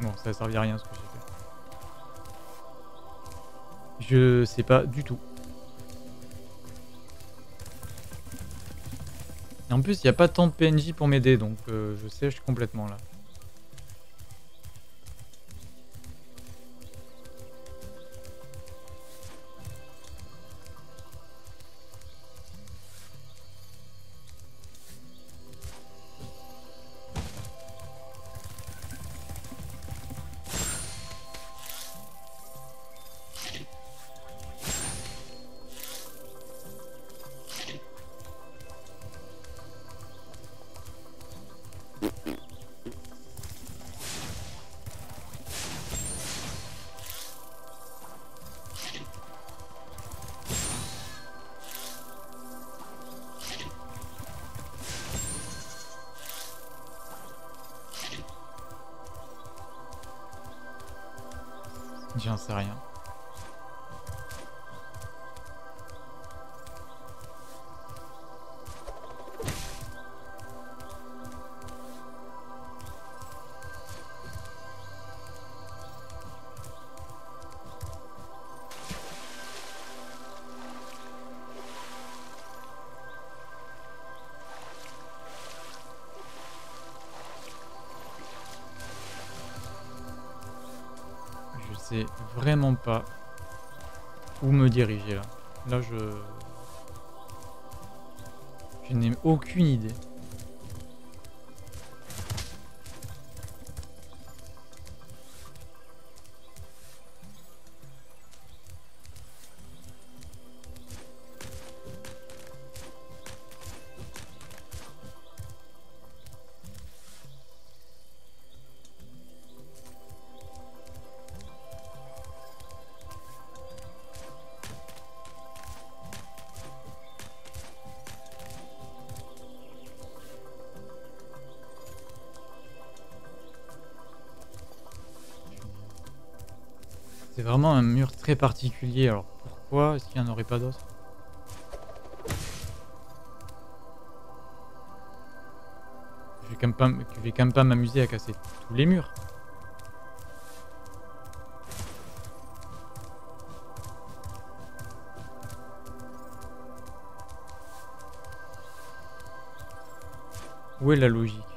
Bon, ça a servi à rien ce que j'ai Je sais pas du tout. Et en plus, il n'y a pas tant de PNJ pour m'aider, donc euh, je sèche complètement là. Vraiment pas où me diriger là. Là je... Je n'ai aucune idée. très particulier. Alors pourquoi Est-ce qu'il n'y en aurait pas d'autres? Je vais quand même pas, je vais quand même pas m'amuser à casser tous les murs. Où est la logique?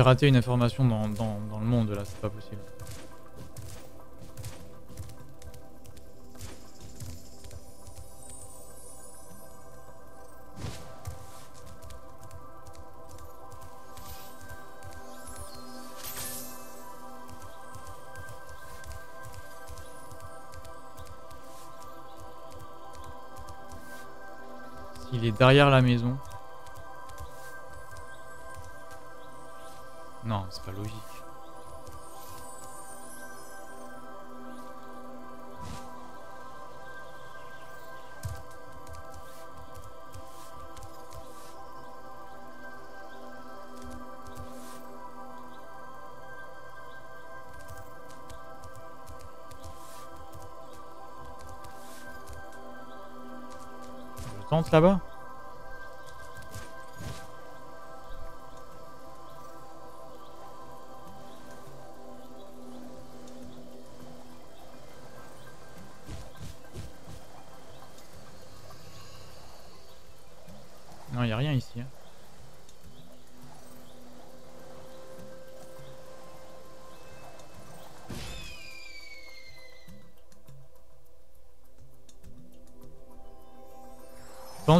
J'ai raté une information dans, dans, dans le monde là, c'est pas possible. S'il est derrière la maison. Là-bas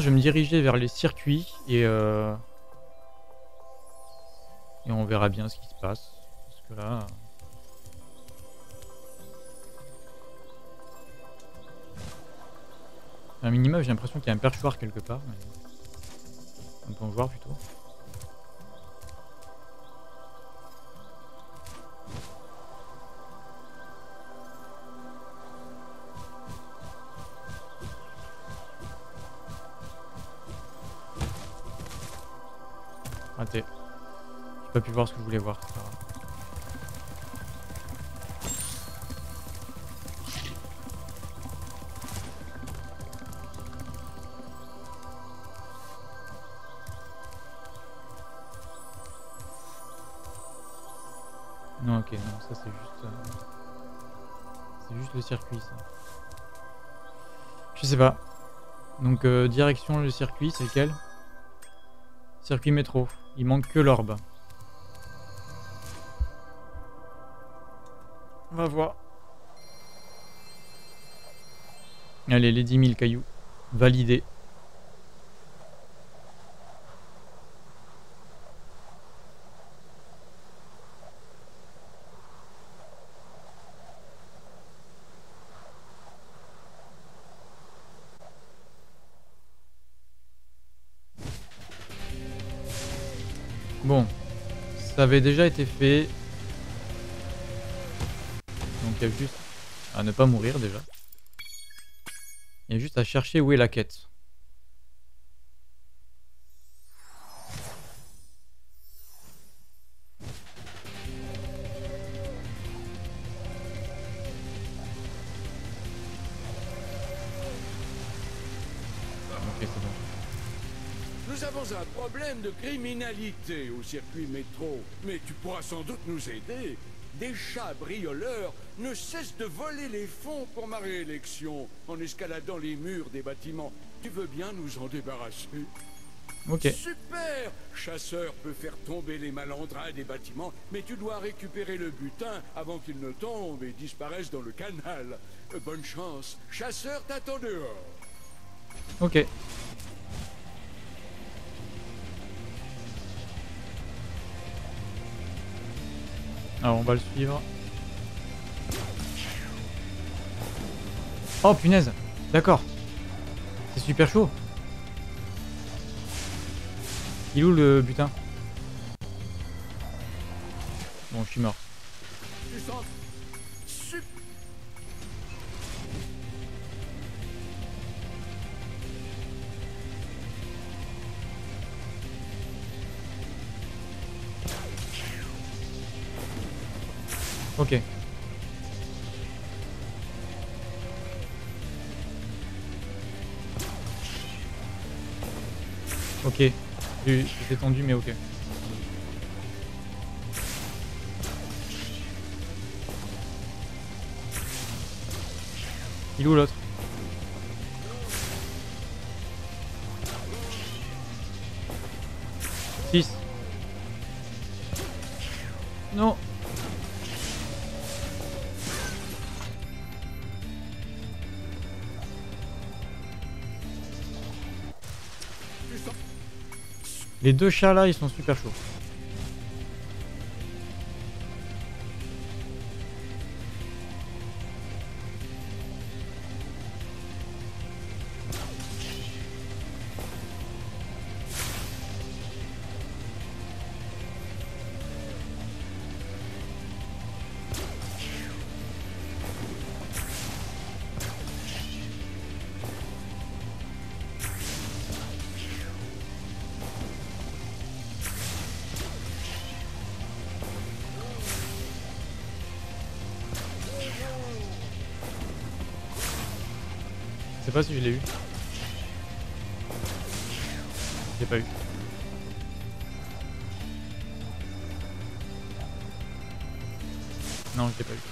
je vais me diriger vers les circuits et euh, et on verra bien ce qui se passe. Parce que là. Un minimum, j'ai l'impression qu'il y a un perchoir quelque part. Mais... On peut en voir plutôt. Pu voir ce que je voulais voir. Non, ok, non, ça c'est juste. euh, C'est juste le circuit, ça. Je sais pas. Donc, euh, direction le circuit, c'est lequel? Circuit métro. Il manque que l'orbe. Allez, les 10 000 cailloux. Validé. Bon, ça avait déjà été fait. Il y a juste à ne pas mourir déjà. Il y a juste à chercher où est la quête. Bon. Nous avons un problème de criminalité au circuit métro, mais tu pourras sans doute nous aider. Des chats brioleurs ne cessent de voler les fonds pour ma réélection en escaladant les murs des bâtiments. Tu veux bien nous en débarrasser? Ok. Super Chasseur peut faire tomber les malandrins des bâtiments, mais tu dois récupérer le butin avant qu'il ne tombe et disparaisse dans le canal. Euh, Bonne chance. Chasseur t'attend dehors. Ok. Alors on va le suivre. Oh punaise D'accord. C'est super chaud. Il est où le butin? Bon, je suis mort. J'ai j'ai tendu mais ok. Il est où l'autre? Les deux chats là, ils sont super chauds. Sais pas si je l'ai eu. Je l'ai pas eu. Non, je l'ai pas eu.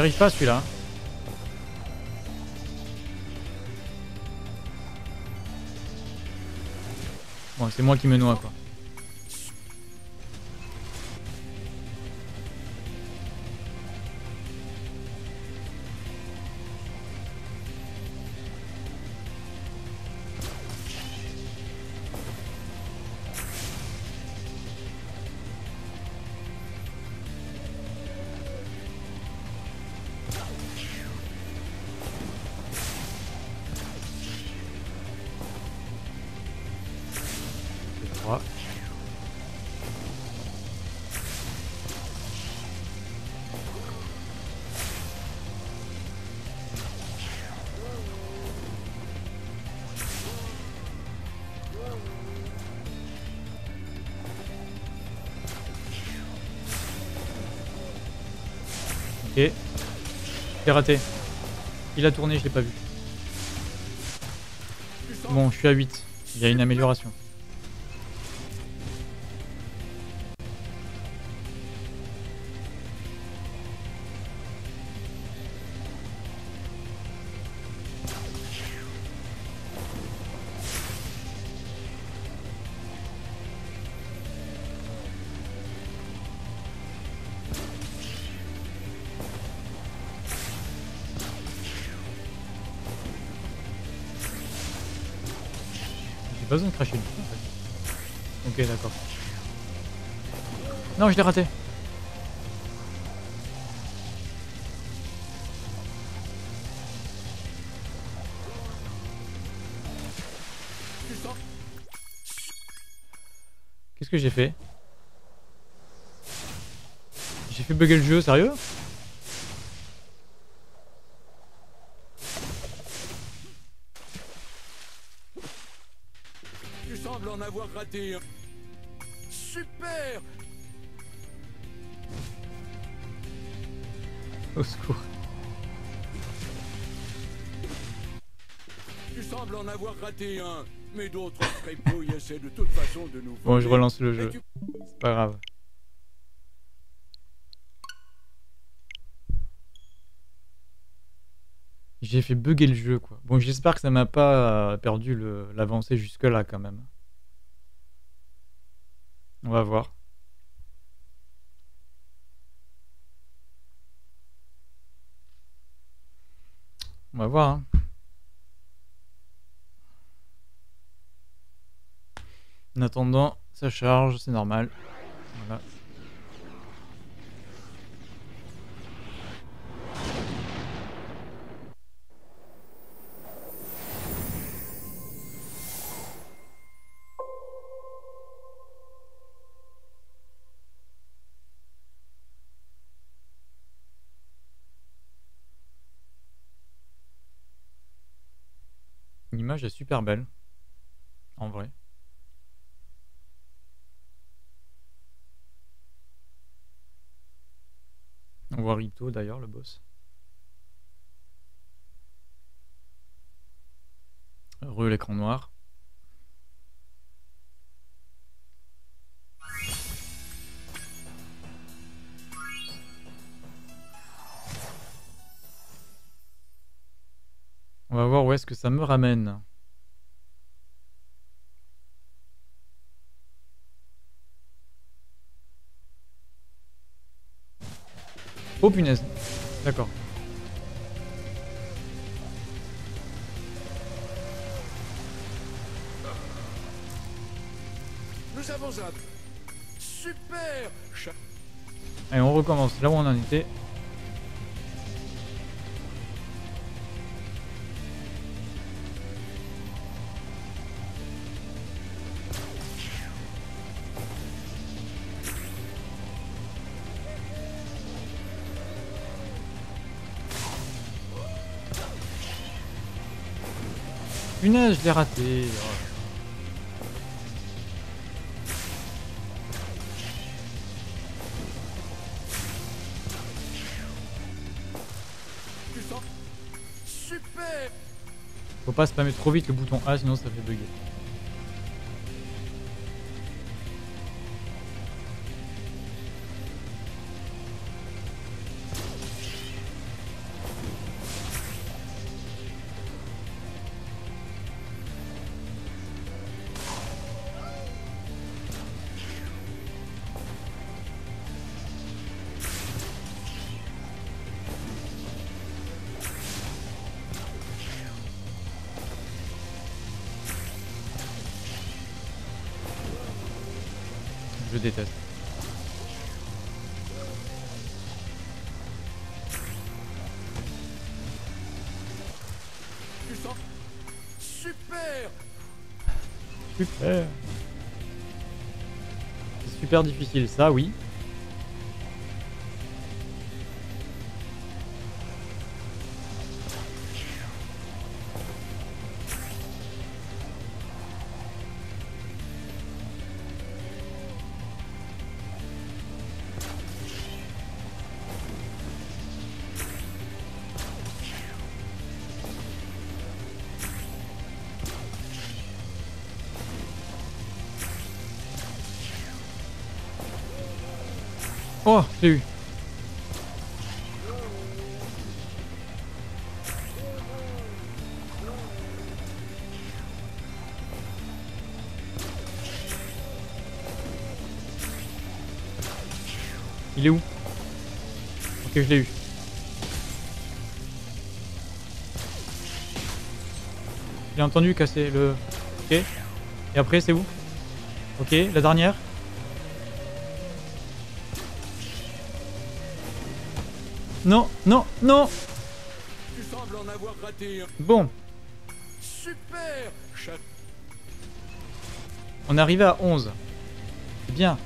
J'y arrive pas celui-là. Bon, c'est moi qui me noie quoi. J'ai raté. Il a tourné, je l'ai pas vu. Bon, je suis à 8. Il y a une amélioration. Je l'ai raté. Qu'est-ce que j'ai fait? J'ai fait bugger le jeu, sérieux? Tu sembles en avoir raté mais d'autres fripouilles essaient de toute façon de nous Bon, je relance le jeu. tu- C'est pas grave. J'ai fait bugger le jeu, quoi. Bon, j'espère que ça m'a pas euh, perdu le- l'avancée jusque-là, quand même. On va voir. On va voir, hein. En attendant, ça charge, c'est normal. L'image est super belle. En vrai. D'ailleurs, le boss. Heureux l'écran noir. On va voir où est-ce que ça me ramène. Oh punaise. D'accord. Nous avons un super. Allez, on recommence là où on en était. Punaise, je l'ai raté. Super. Faut pas spammer trop vite le bouton A, sinon ça fait bugger. Je déteste. Tu sens super. Super. C'est super difficile, ça oui. J'ai entendu casser le... Ok. Et après, c'est où Ok, la dernière Non, non, non Tu sembles en avoir raté un. Bon, Super on est arrivé à 11. C'est bien.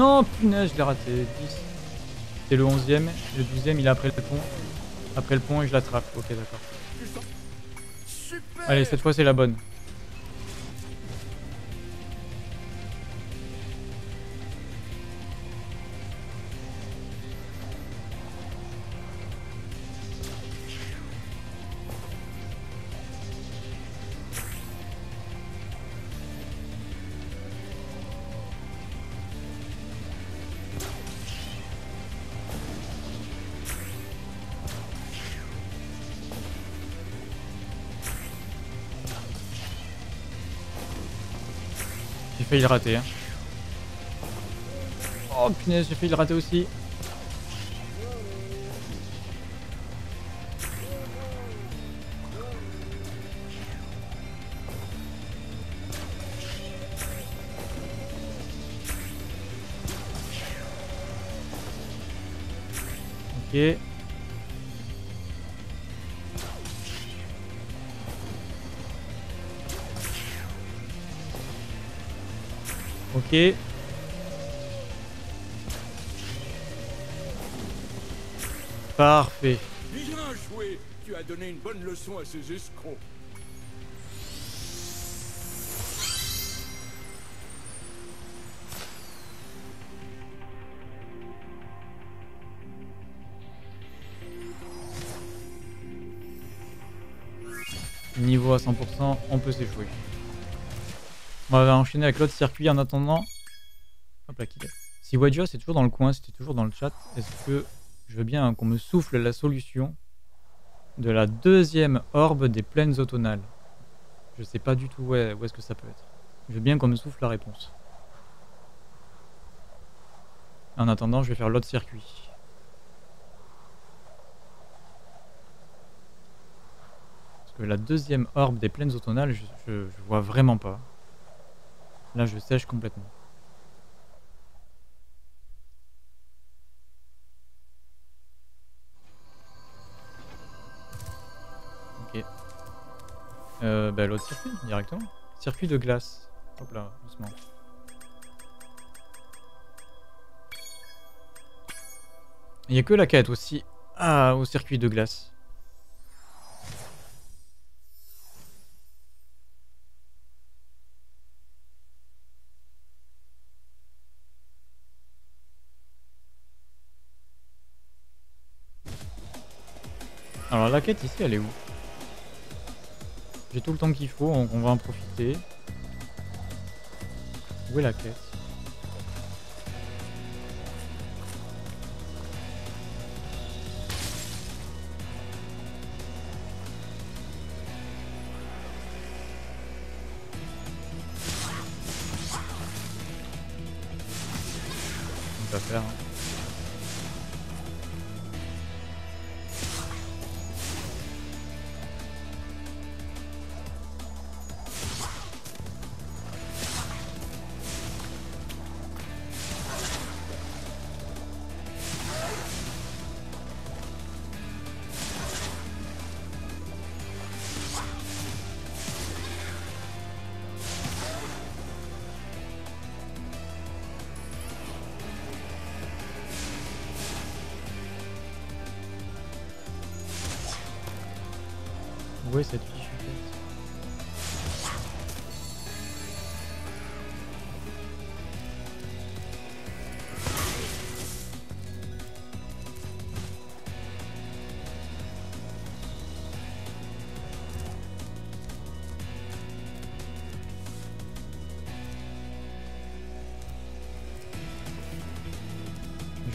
Non, punaise, je l'ai raté. 10. C'est le 11ème. Le 12ème, il est après le pont. Après le pont et je l'attrape. Ok, d'accord. Allez, cette fois, c'est la bonne. Failli le rater. Hein. Oh punaise, j'ai failli le rater aussi. Ok. Parfait. Bien joué Tu as donné une bonne leçon à ces escrocs. Niveau à 100%, on peut s'échouer. On va enchaîner avec l'autre circuit en attendant. Hop là, qu'il est. Si Wadja c'est toujours dans le coin, es toujours dans le chat, est-ce que je veux bien qu'on me souffle la solution de la deuxième orbe des plaines automnales? Je sais pas du tout où est, où est-ce que ça peut être. Je veux bien qu'on me souffle la réponse. En attendant, je vais faire l'autre circuit. Parce que la deuxième orbe des plaines automnales, je, je vois vraiment pas. Là, je sèche complètement. Ok. Euh, bah, l'autre circuit, directement. Circuit de glace. Hop là, doucement. Il n'y a que la quête aussi. Ah, au circuit de glace. Quête ici, elle est où? J'ai tout le temps qu'il faut, donc on va en profiter. Où est la quête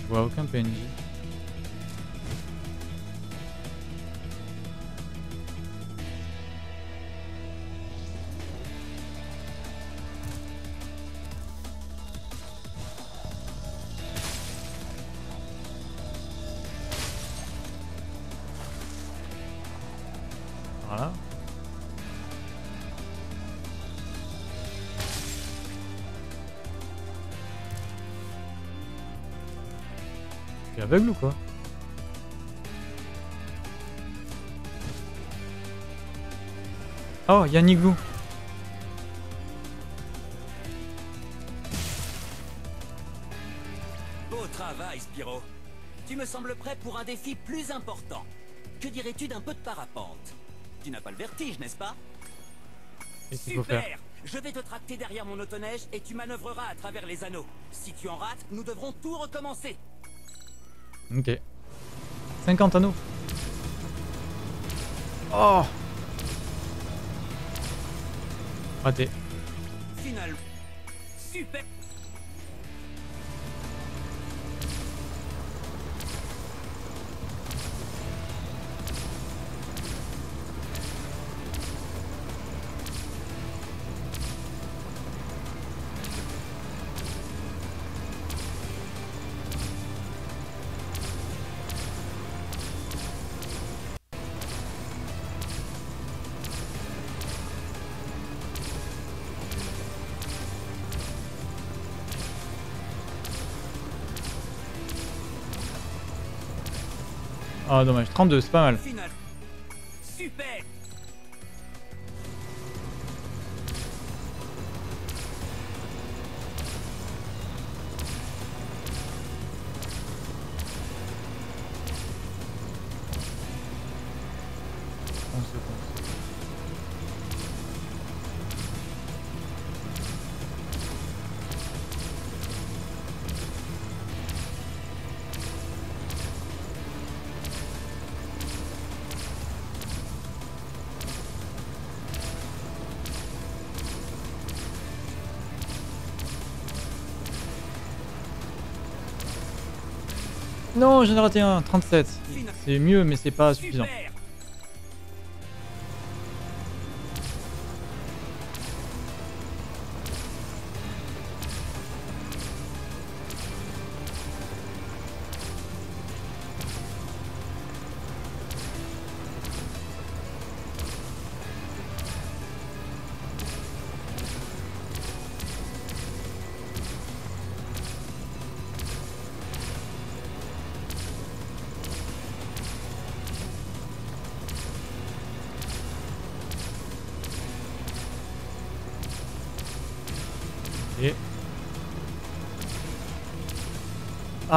Je vois aveugle ou quoi Oh, il y a un igloo. Beau travail, Spyro. Tu me sembles prêt pour un défi plus important. Que dirais-tu d'un peu de parapente? Tu n'as pas le vertige, n'est-ce pas? Super Je vais te tracter derrière mon autoneige et tu manœuvreras à travers les anneaux. Si tu en rates, nous devrons tout recommencer. Ok. 50 anneaux. Oh Raté. Finalement. Super Ah dommage, 32, c'est pas mal. J'en ai raté un, 37. C'est mieux, mais c'est pas suffisant.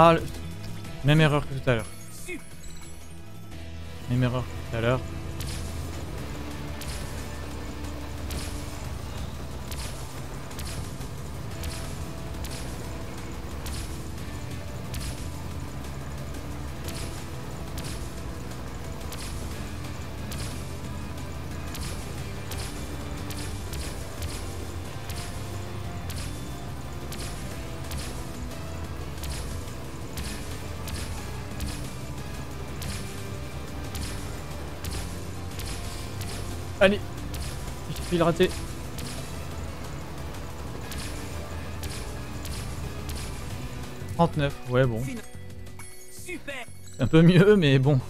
Ah, Rater. « 39, ouais bon. Un peu mieux, mais. Bon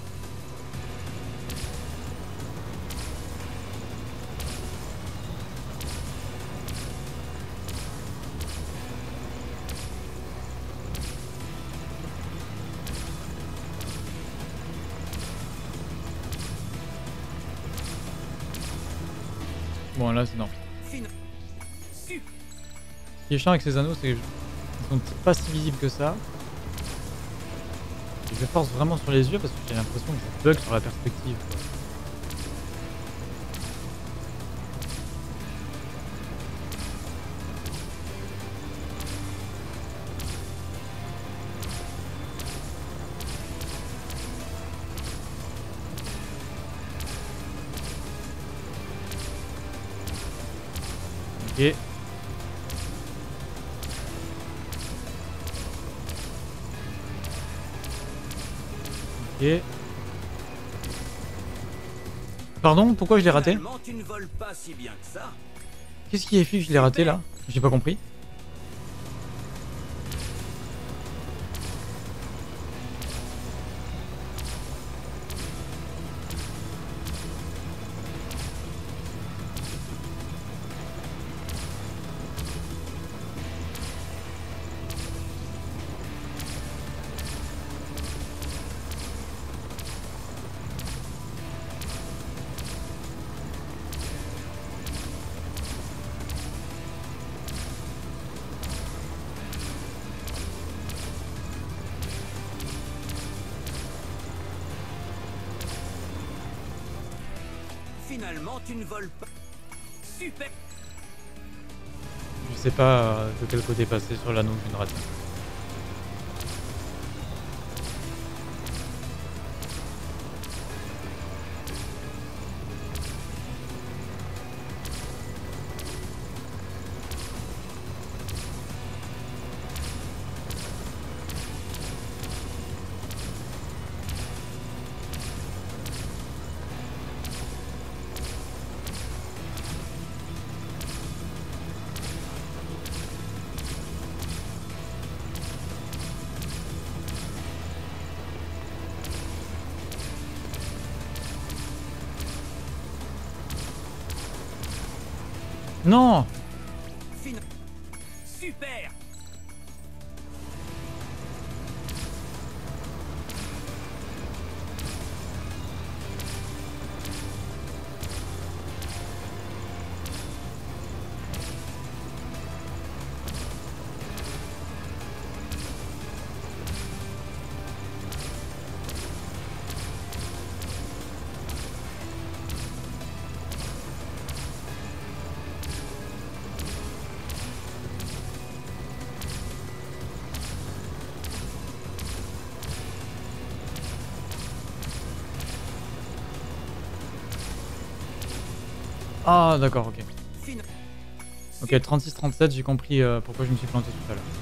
chiant avec ces anneaux, c'est qu'ils sont pas si visibles que ça. Je force vraiment sur les yeux parce que j'ai l'impression que je bug sur la perspective. Pardon, pourquoi je l'ai raté. Qu'est-ce qui est fait que je l'ai raté là? J'ai pas compris. Tu ne voles pas. Super Je sais pas euh, de quel côté passer sur l'anneau d'une rate. Super d'accord, ok. Ok, 36-37, j'ai compris euh, pourquoi je me suis planté tout à l'heure. «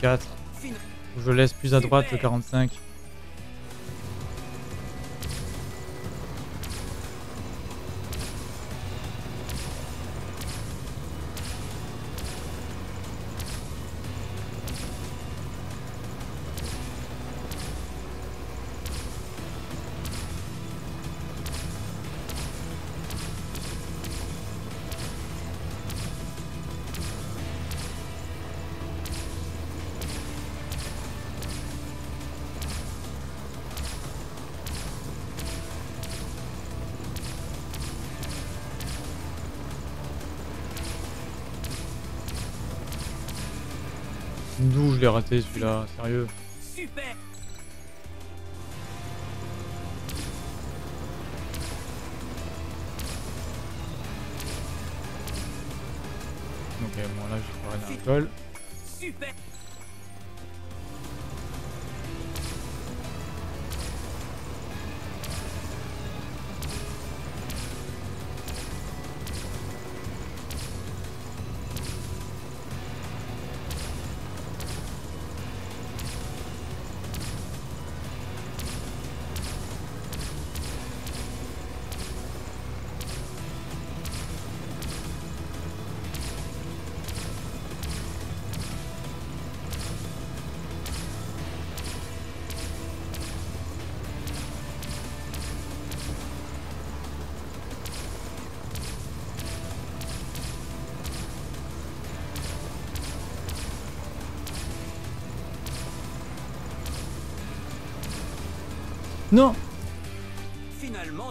44. Fina- Je laisse plus à droite le 45. Raté celui-là, sérieux. Super Ok, bon là j'ai dans le col. Super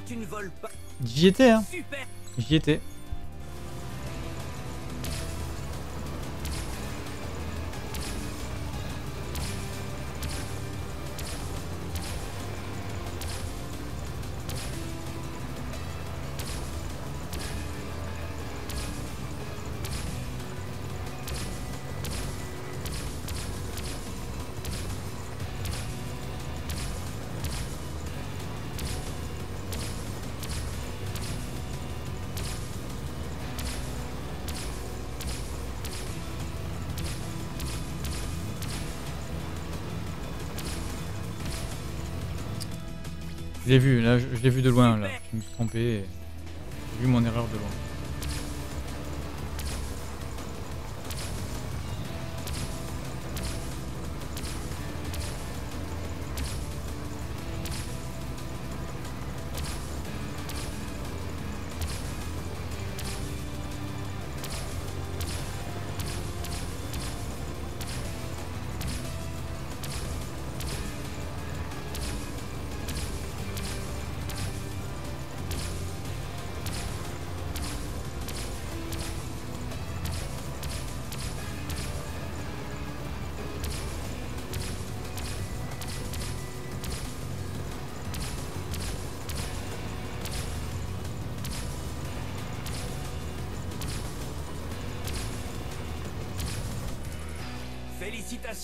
tu ne voles pas. J'y étais, hein J'y étais. L'ai vu de loin, là. Je me suis trompé. et J'ai vu mon erreur de loin.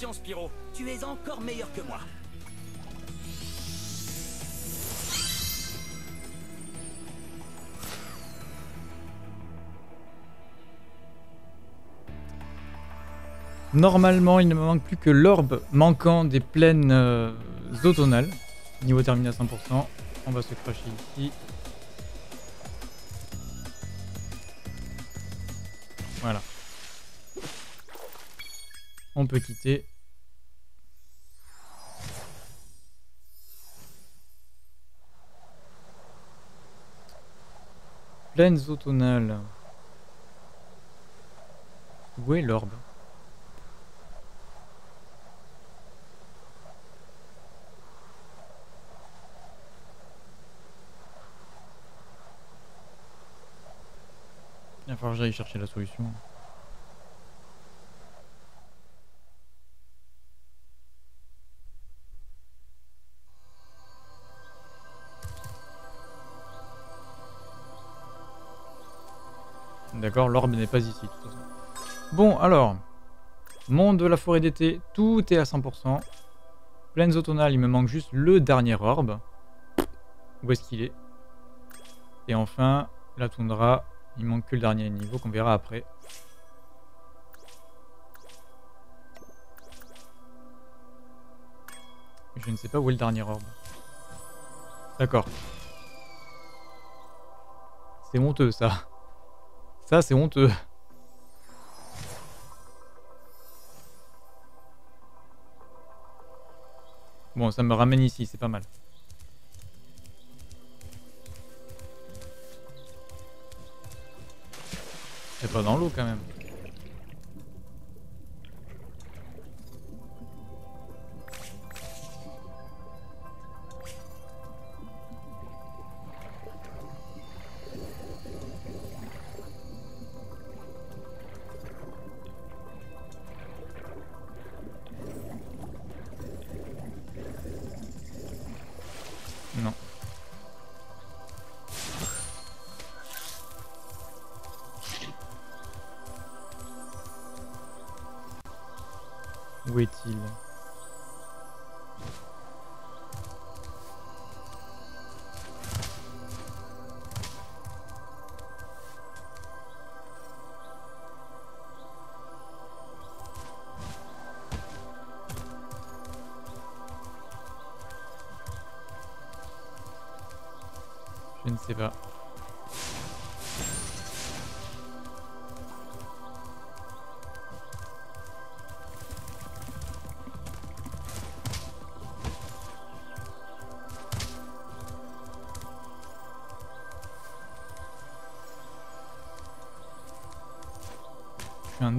Félicitations, Spyro. Tu es encore meilleur que moi. Normalement, il ne me manque plus que l'orbe manquant des plaines euh, automnales. Niveau terminé à 100%. On va se cracher ici. Voilà. On peut quitter. Plaines automnales. Où est l'orbe? Il va falloir que j'aille chercher la solution. D'accord, l'orbe n'est pas ici. Bon, alors. Monde de la forêt d'été, tout est à 100%. Plaines automnales, il me manque juste le dernier orbe. Où est-ce qu'il est, Et enfin, la toundra, il manque que le dernier niveau qu'on verra après. Je ne sais pas où est le dernier orbe. D'accord. C'est honteux ça. Ça c'est honteux. Bon, ça me ramène ici, c'est pas mal. C'est pas dans l'eau quand même.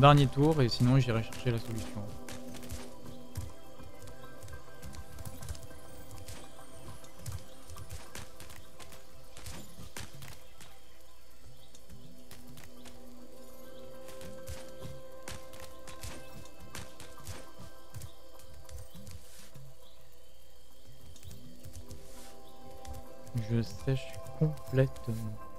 Dernier tour et sinon j'irai chercher la solution. Je sèche complètement.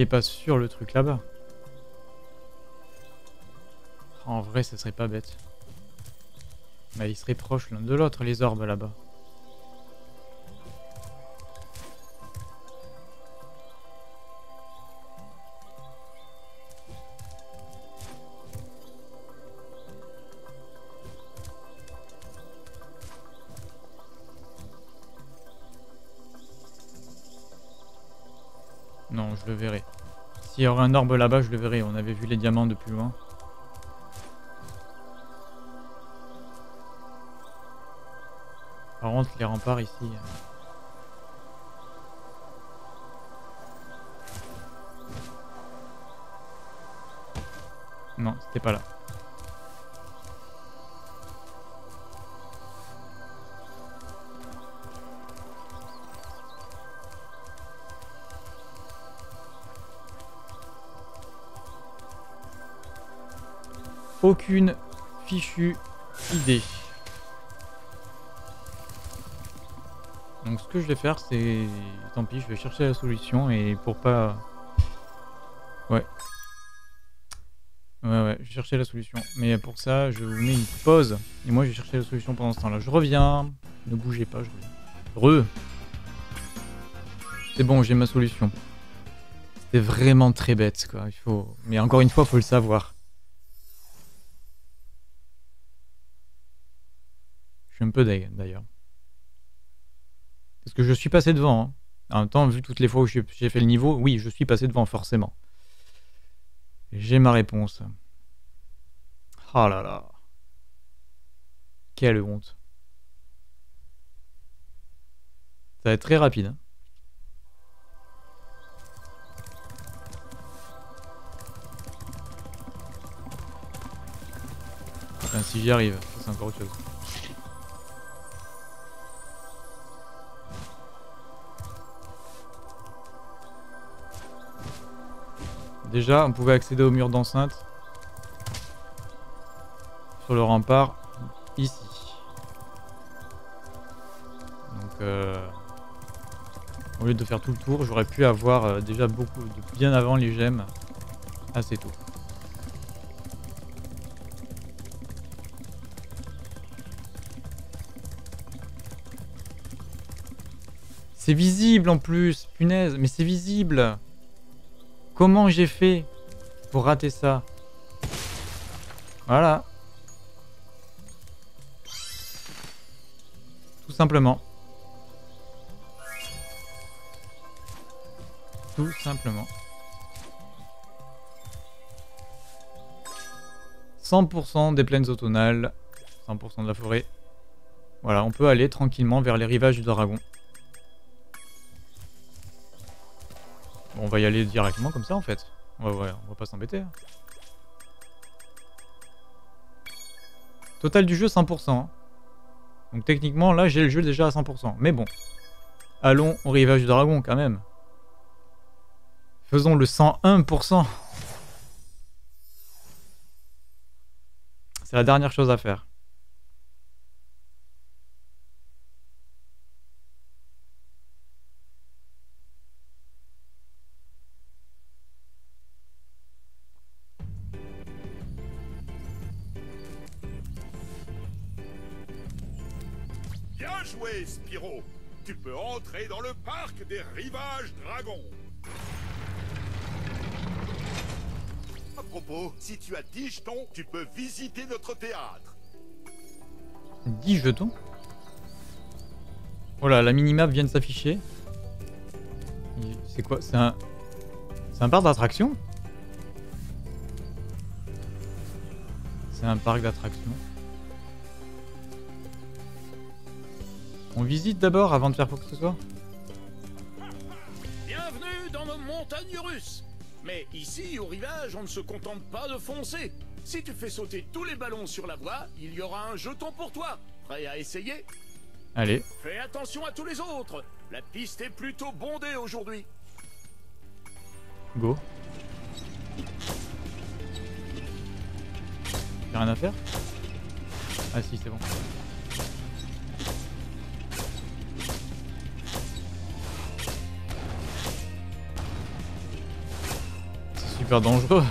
Il pas sur le truc là-bas. En vrai, ça serait pas bête. Bah, ils seraient proches l'un de l'autre, les orbes là-bas. S'il y aurait un orbe là-bas, je le verrai. On avait vu les diamants de plus loin. Par contre, les remparts ici. euh, Non, c'était pas là. Aucune fichue idée. Donc ce que je vais faire c'est... Tant pis, je vais chercher la solution et pour pas... Ouais. Ouais ouais, je vais chercher la solution. Mais pour ça, je vous mets une pause. Et moi je vais chercher la solution pendant ce temps-là. Je reviens. Ne bougez pas, je reviens. Re C'est bon, j'ai ma solution. C'était vraiment très bête quoi. Il faut... Mais encore une fois, faut le savoir. Je suis un peu d'ailleurs. Parce que je suis passé devant. hein. En même temps, vu toutes les fois où j'ai fait le niveau, oui, je suis passé devant forcément. J'ai ma réponse. Ah là là. Quelle honte. Ça va être très rapide. hein. Si j'y arrive, c'est encore autre chose. Déjà, on pouvait accéder au mur d'enceinte sur le rempart ici. Donc, euh, au lieu de faire tout le tour, j'aurais pu avoir euh, déjà beaucoup bien avant les gemmes assez tôt. C'est visible en plus, punaise, mais c'est visible. Comment j'ai fait pour rater ça Voilà. Tout simplement. Tout simplement. 100% des plaines automnales, 100% de la forêt. Voilà, on peut aller tranquillement vers les rivages du dragon. Va y aller directement comme ça en fait. On va, ouais, on va pas s'embêter. Total du jeu 100%. hein. Donc techniquement, là, j'ai le jeu déjà à 100%. Mais bon. Allons au rivage du dragon, quand même. Faisons le 101%. C'est la dernière chose à faire. Des rivages dragons À propos, si tu as 10 jetons, tu peux visiter notre théâtre 10 jetons Voilà, la minimap vient de s'afficher. C'est quoi C'est un... C'est un parc d'attractions? C'est un parc d'attractions. On visite d'abord avant de faire quoi que ce soit? Bienvenue dans nos montagnes russes Mais ici, au rivage, on ne se contente pas de foncer. Si tu fais sauter tous les ballons sur la voie, il y aura un jeton pour toi. Prêt à essayer? Allez, Fais attention à tous les autres. La piste est plutôt bondée aujourd'hui. go. Y'a rien à faire? Ah si, c'est bon. Super dangereux.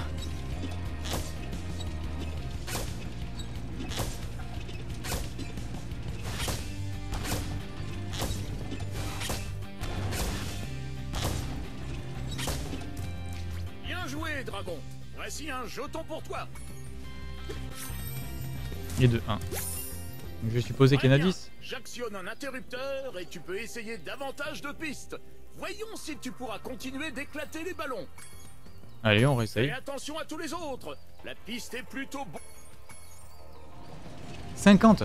Bien joué, dragon. Voici un jeton pour toi. Et de 1. Donc je vais supposer qu'il y en a Très bien. 10. J'actionne un interrupteur et tu peux essayer davantage de pistes. Voyons si tu pourras continuer d'éclater les ballons. Allez, on Fais réessaye. attention à tous les autres. La piste est plutôt bon. 50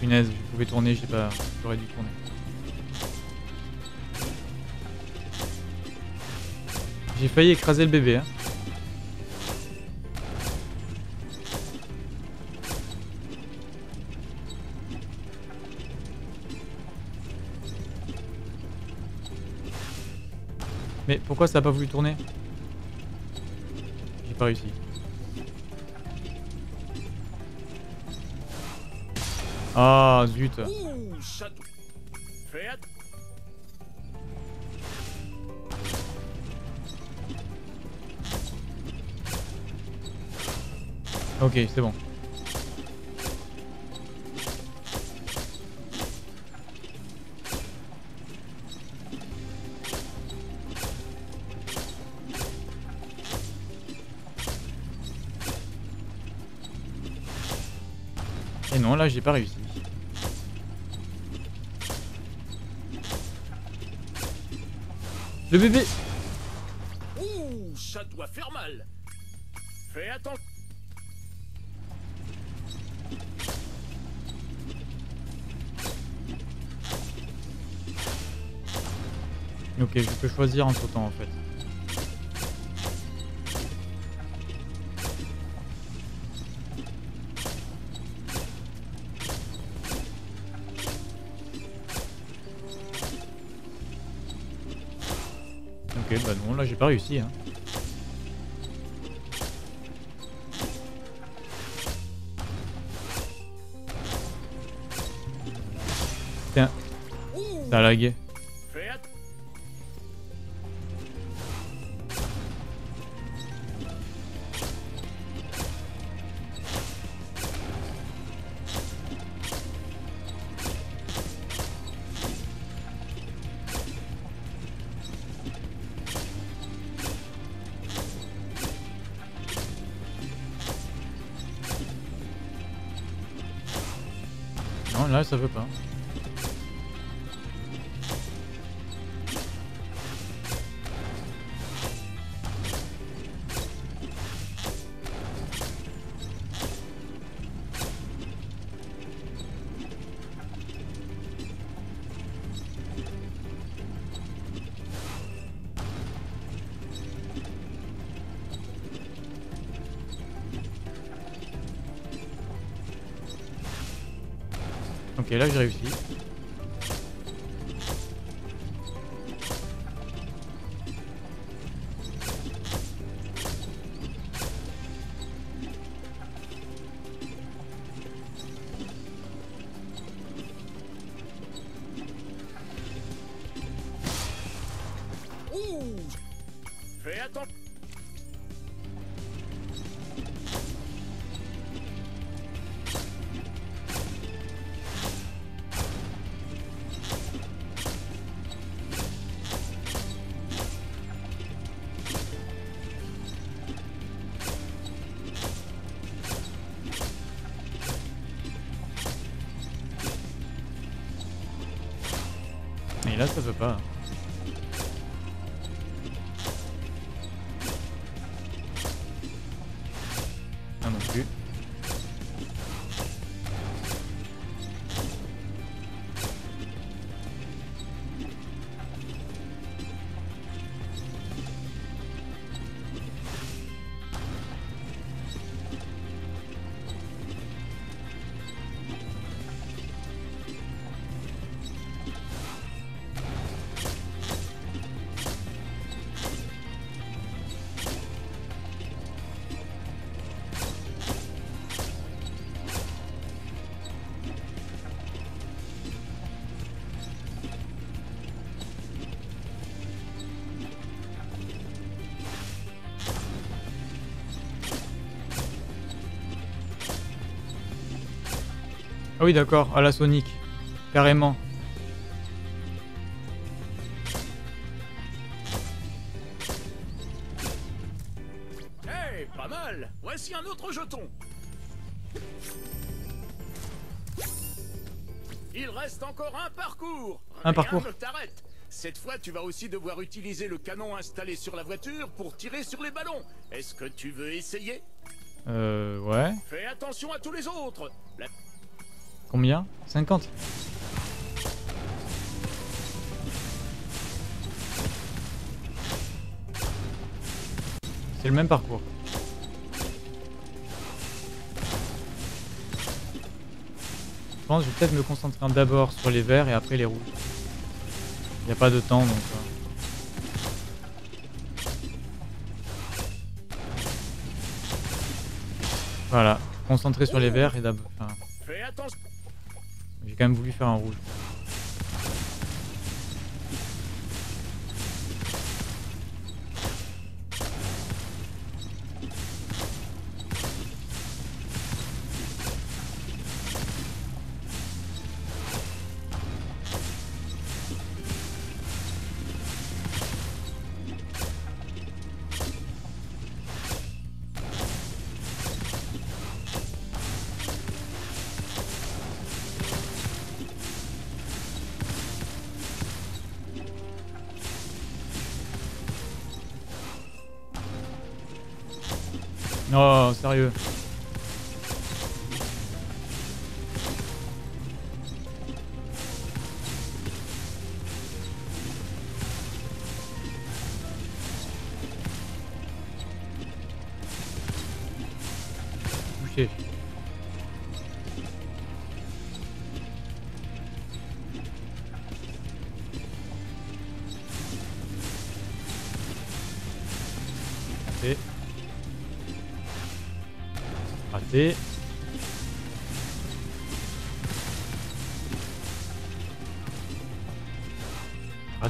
Punaise, je pouvais tourner, j'ai pas. J'aurais dû tourner. J'ai failli écraser le bébé, hein. Mais pourquoi ça a pas voulu tourner? J'ai pas réussi. Ah zut Ok, c'est bon. Non, là j'ai pas réussi. Le bébé Ouh, ça doit faire mal. Fais attention. Ok, je peux choisir entre temps en fait. Pas réussi. Hein. Tiens, ça lagué. Ok, là j'ai réussi. Oui d'accord, à la Sonic. Carrément. Hey, pas mal Voici un autre jeton Il reste encore un parcours Un Rien parcours. ne t'arrête Cette fois, tu vas aussi devoir utiliser le canon installé sur la voiture pour tirer sur les ballons. Est-ce que tu veux essayer? Euh ouais. Fais attention à tous les autres Combien? 50 C'est le même parcours. Je pense que je vais peut-être me concentrer d'abord sur les verts et après les rouges. Il n'y a pas de temps donc. euh. Voilà, concentrer sur les verts et d'abord. Faire un rouge.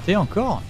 Raté encore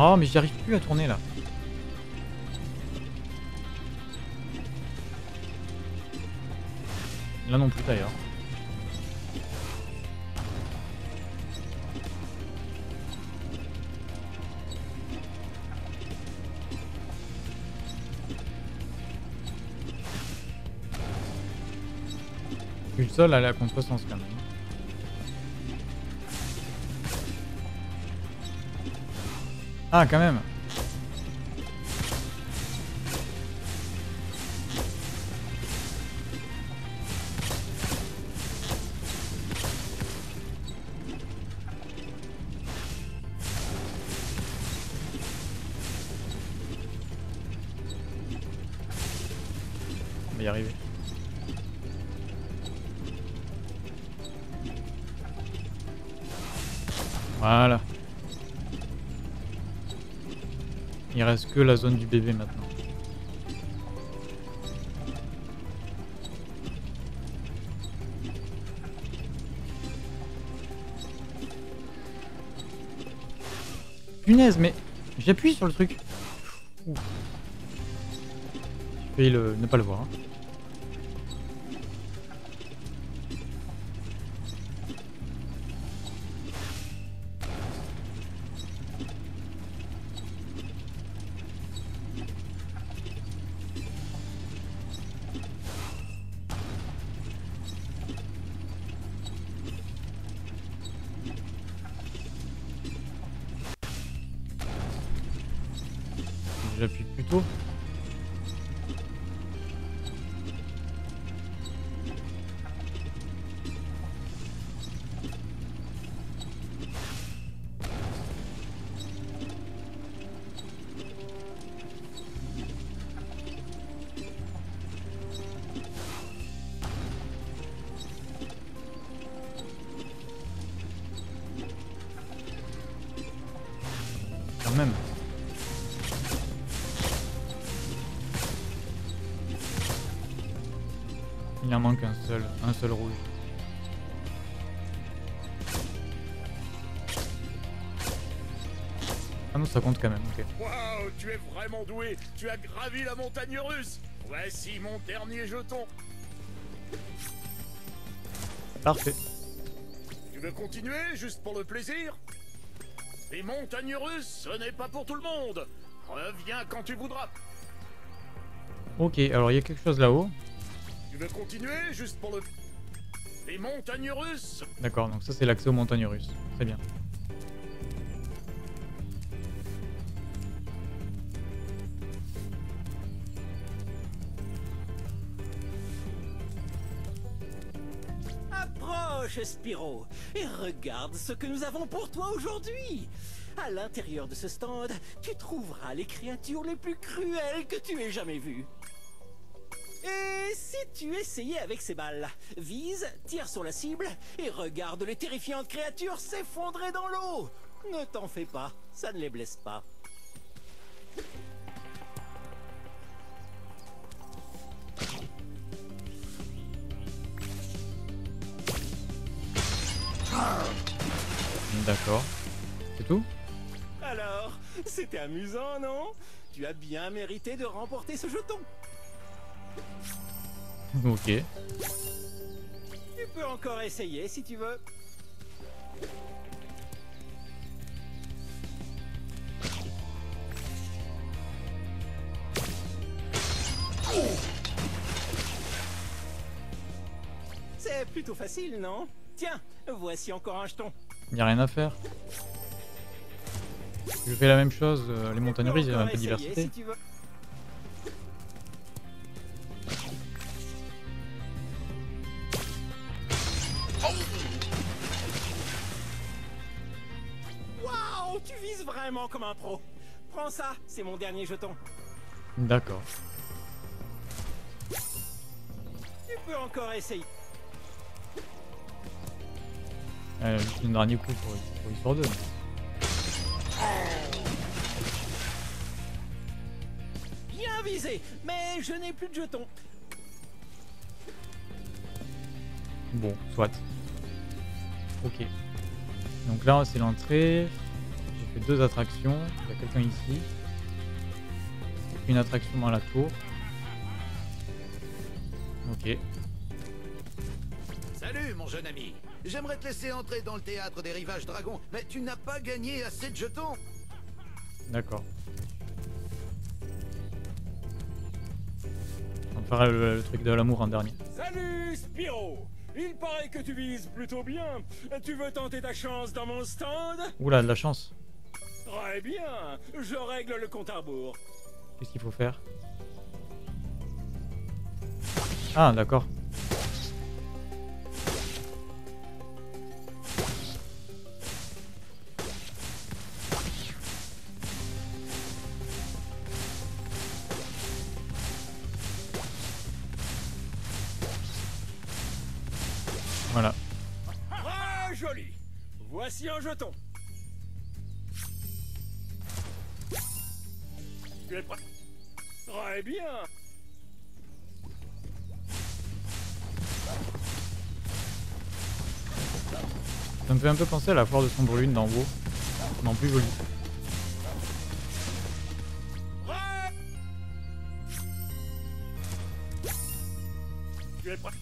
Oh, mais j'y arrive plus à tourner là. Là non plus d'ailleurs. Puis le sol elle est à contresens quand même. Ah quand même On va y arriver. Voilà. Il reste que la zone du bébé maintenant. Punaise, mais j'appuie sur le truc. Je vais le... ne pas le voir. hein. Compte quand même, ok. Waouh, tu es vraiment doué Tu as gravi la montagne russe Voici mon dernier jeton Parfait. Tu veux continuer, juste pour le plaisir? Les montagnes russes, ce n'est pas pour tout le monde Reviens quand tu voudras Ok, alors il y a quelque chose là-haut. Tu veux continuer, juste pour le... Les montagnes russes D'accord, donc ça c'est l'accès aux montagnes russes. Ce que nous avons pour toi aujourd'hui. À l'intérieur de ce stand, tu trouveras les créatures les plus cruelles que tu aies jamais vues. Et si tu essayais avec ces balles Vise, tire sur la cible et regarde les terrifiantes créatures s'effondrer dans l'eau. Ne t'en fais pas, ça ne les blesse pas. D'accord. C'est tout? Alors, c'était amusant, non? Tu as bien mérité de remporter ce jeton. Ok. Tu peux encore essayer si tu veux. C'est plutôt facile, non? Tiens, voici encore un jeton. Il a rien à faire. Je fais la même chose, euh, les montagnes peux russes, il y a un peu de diversité. si tu veux. Waouh, tu vises vraiment comme un pro. Prends ça, c'est mon dernier jeton. D'accord. Tu peut encore essayer. Euh, juste un dernier coup pour, pour Histoire 2. Bien visé, mais je n'ai plus de jetons. Bon, soit. Ok. Donc là, c'est l'entrée. J'ai fait deux attractions. Il y a quelqu'un ici. Une attraction dans la tour. Ok. Salut, mon jeune ami. J'aimerais te laisser entrer dans le théâtre des rivages dragons, mais tu n'as pas gagné assez de jetons. D'accord. On va faire le, le truc de l'amour en dernier. Salut Spiro Il paraît que tu vises plutôt bien. Tu veux tenter ta chance dans mon stand? Oula, de la chance. Très bien, je règle le compte à rebours. Qu'est-ce qu'il faut faire? Ah, d'accord. Voilà. Ah, joli Voici un jeton. Tu es prêt? Très bien Ça me fait un peu penser à la foire de Sombrelune d'en haut. Non plus joli. Prêt? Tu es prêt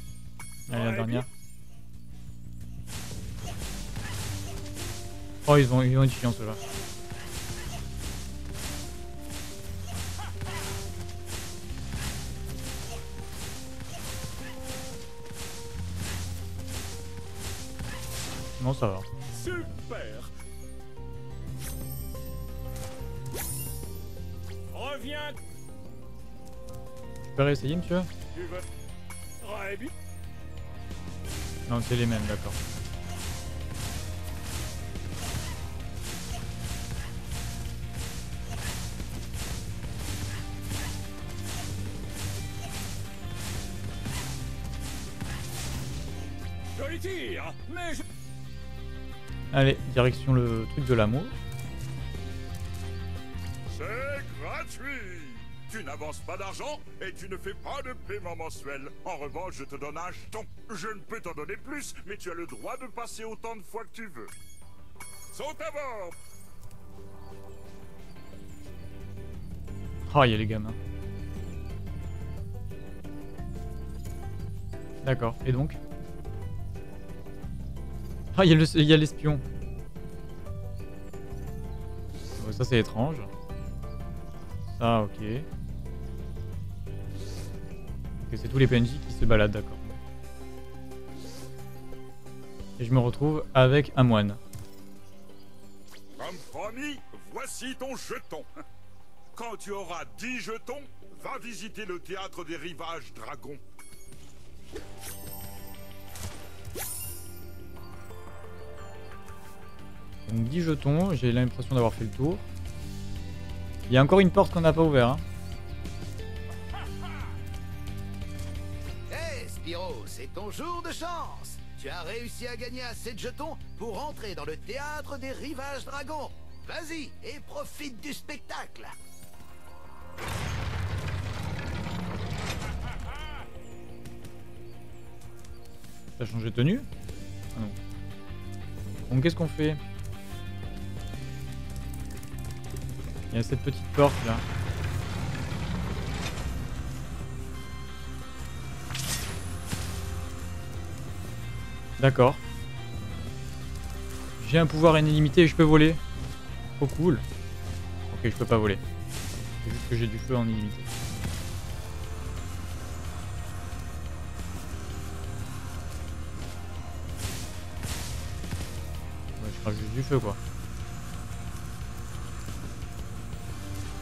Allez, la dernière. Oh, ils ont, ils ont été chiants ceux-là. Non, ça va. Super Reviens Tu peux réessayer, monsieur? Tu veux Non, c'est les mêmes, d'accord. Mais je... Allez, direction le truc de l'amour. C'est gratuit Tu n'avances pas d'argent et tu ne fais pas de paiement mensuel. En revanche, je te donne un jeton. Je ne peux t'en donner plus, mais tu as le droit de passer autant de fois que tu veux. Saute à bord Oh, il y a les gamins. D'accord, et donc? Ah, il y a le- il y a l'espion. Ça, c'est étrange. Ça, ok. Ok, c'est tous les PNJ qui se baladent, d'accord. Et je me retrouve avec un moine. Comme promis, voici ton jeton. Quand tu auras 10 jetons, va visiter le théâtre des rivages dragons. Donc 10 jetons, j'ai l'impression d'avoir fait le tour. Il y a encore une porte qu'on n'a pas ouverte. Hein. Hé, Spiro, c'est ton jour de chance. Tu as réussi à gagner assez de jetons pour entrer dans le théâtre des rivages dragons. Vas-y et profite du spectacle. T'as changé de tenue? Ah non. Donc qu'est-ce qu'on fait? Il y a cette petite porte là. D'accord. J'ai un pouvoir illimité et je peux voler. Trop cool. Ok, je peux pas voler. C'est juste que j'ai du feu en illimité. Ouais, je crache juste du feu quoi.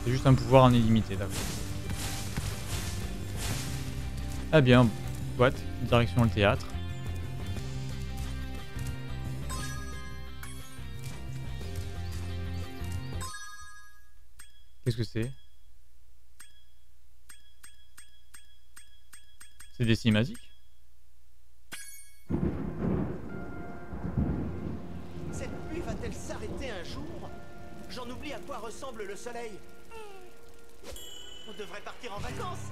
C'est juste un pouvoir en illimité, d'accord. Ah bien, boîte, direction le théâtre. Qu'est-ce que c'est? C'est des cinématiques Cette pluie va-t-elle s'arrêter un jour? J'en oublie à quoi ressemble le soleil. On devrait partir en vacances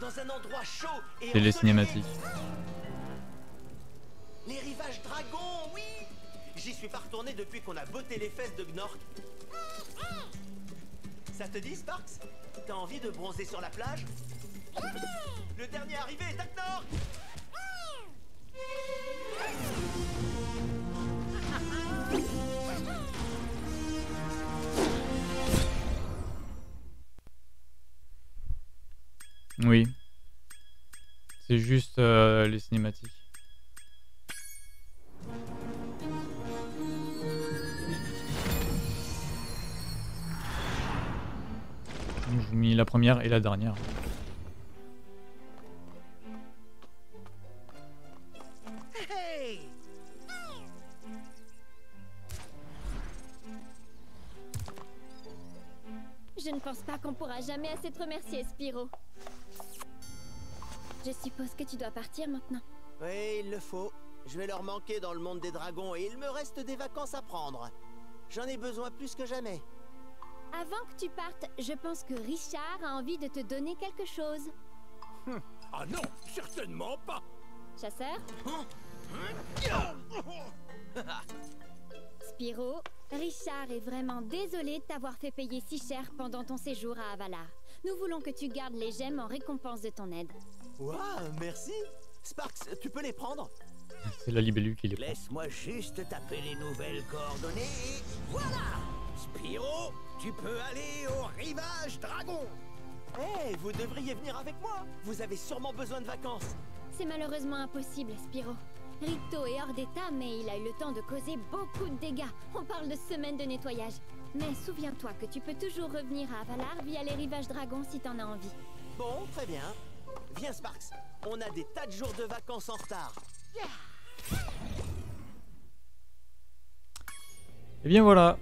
dans un endroit chaud et C'est les cinématiques. Les rivages dragons, oui. J'y suis pas retourné depuis qu'on a botté les fesses de Gnork. Ça te dit, Sparks? T'as envie de bronzer sur la plage? Le dernier arrivé est à Gnork Oui. C'est juste euh, les cinématiques. Je vous mis la première et la dernière. Je ne pense pas qu'on pourra jamais assez te remercier, Spiro. Je suppose que tu dois partir maintenant. Oui, il le faut. Je vais leur manquer dans le monde des dragons et il me reste des vacances à prendre. J'en ai besoin plus que jamais. Avant que tu partes, je pense que Richard a envie de te donner quelque chose. Ah non, certainement pas Chasseur Spiro, Richard est vraiment désolé de t'avoir fait payer si cher pendant ton séjour à Avalar. Nous voulons que tu gardes les gemmes en récompense de ton aide. Waouh, merci Sparks, tu peux les prendre? C'est la libellule qui les prend. Laisse-moi juste taper les nouvelles coordonnées et voilà Spiro, tu peux aller au rivage dragon Eh, vous devriez venir avec moi Vous avez sûrement besoin de vacances C'est malheureusement impossible, Spiro. Ricto est hors d'état, mais il a eu le temps de causer beaucoup de dégâts. On parle de semaines de nettoyage. Mais souviens-toi que tu peux toujours revenir à Avalar via les rivages dragons si t'en as envie. Bon, très bien. Viens Sparks, on a des tas de jours de vacances en retard. Et bien voilà.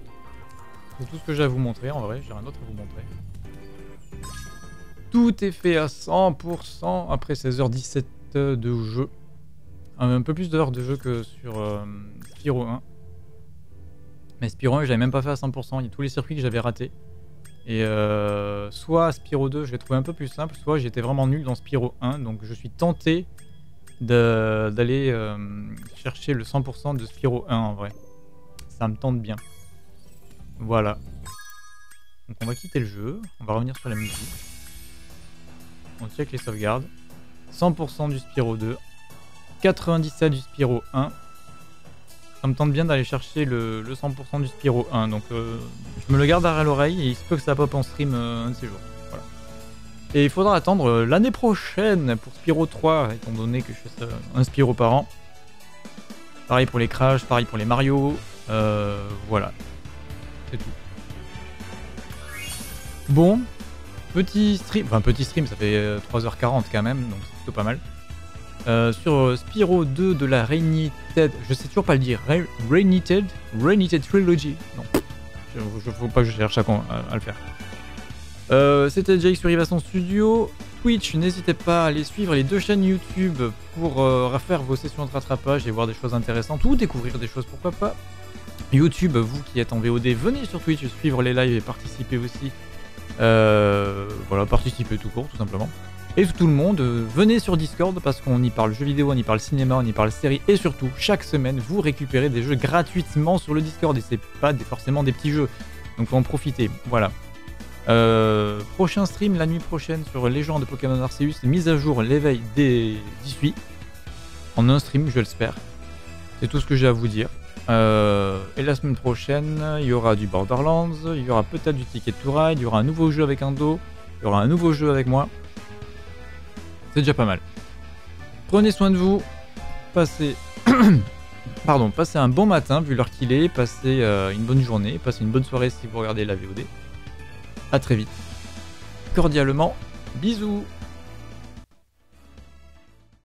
C'est tout ce que j'ai à vous montrer en vrai, j'ai rien d'autre à vous montrer. Tout est fait à 100% après 16h17 de jeu. Un peu plus d'heures de jeu que sur euh, Spyro 1. Mais Spyro 1, j'avais même pas fait à 100%. Il y a tous les circuits que j'avais ratés. Et euh, soit Spyro 2, je l'ai trouvé un peu plus simple, soit j'étais vraiment nul dans Spyro 1. Donc je suis tenté d'aller euh, chercher le 100% de Spyro 1 en vrai. Ça me tente bien. Voilà. Donc on va quitter le jeu. On va revenir sur la musique. On check les sauvegardes. 100% du Spyro 2. 97% du Spyro 1. Ça me tente bien d'aller chercher le, le 100% du Spyro 1. Donc euh, je me le garde à l'oreille et il se peut que ça pop en stream euh, un de ces jours. Et il faudra attendre euh, l'année prochaine pour Spyro 3, étant donné que je fais ça, un Spyro par an. Pareil pour les Crash, pareil pour les Mario. Euh, voilà. C'est tout. Bon, petit stream, enfin petit stream, ça fait euh, 3h40 quand même, donc c'est plutôt pas mal. Euh, sur euh, Spyro 2 de la Reignited, je sais toujours pas le dire, Re- Reignited Trilogy. Non, je, je faut pas que je cherche à, le faire. Euh, C'était Jake sur Rivasson Studio. Twitch, n'hésitez pas à aller suivre les deux chaînes YouTube pour euh, faire vos sessions de rattrapage et voir des choses intéressantes ou découvrir des choses, pourquoi pas. YouTube, vous qui êtes en VOD, venez sur Twitch suivre les lives et participer aussi. Voilà, participer tout court, tout simplement. Et tout le monde, euh, venez sur Discord parce qu'on y parle jeux vidéo, on y parle cinéma, on y parle séries et surtout, chaque semaine, vous récupérez des jeux gratuitement sur le Discord et c'est pas forcément des petits jeux. Donc faut en profiter. Voilà. Euh, prochain stream la nuit prochaine sur Légende de Pokémon Arceus, mise à jour l'éveil des 18. En un stream, je l'espère. C'est tout ce que j'ai à vous dire. Euh, et la semaine prochaine, il y aura du Borderlands, il y aura peut-être du Ticket to Ride, il y aura un nouveau jeu avec Ando, il y aura un nouveau jeu avec moi. C'est déjà pas mal. Prenez soin de vous, passez, pardon, passez un bon matin vu l'heure qu'il est, passez euh, une bonne journée, passez une bonne soirée si vous regardez la VOD. A très vite. Cordialement, bisous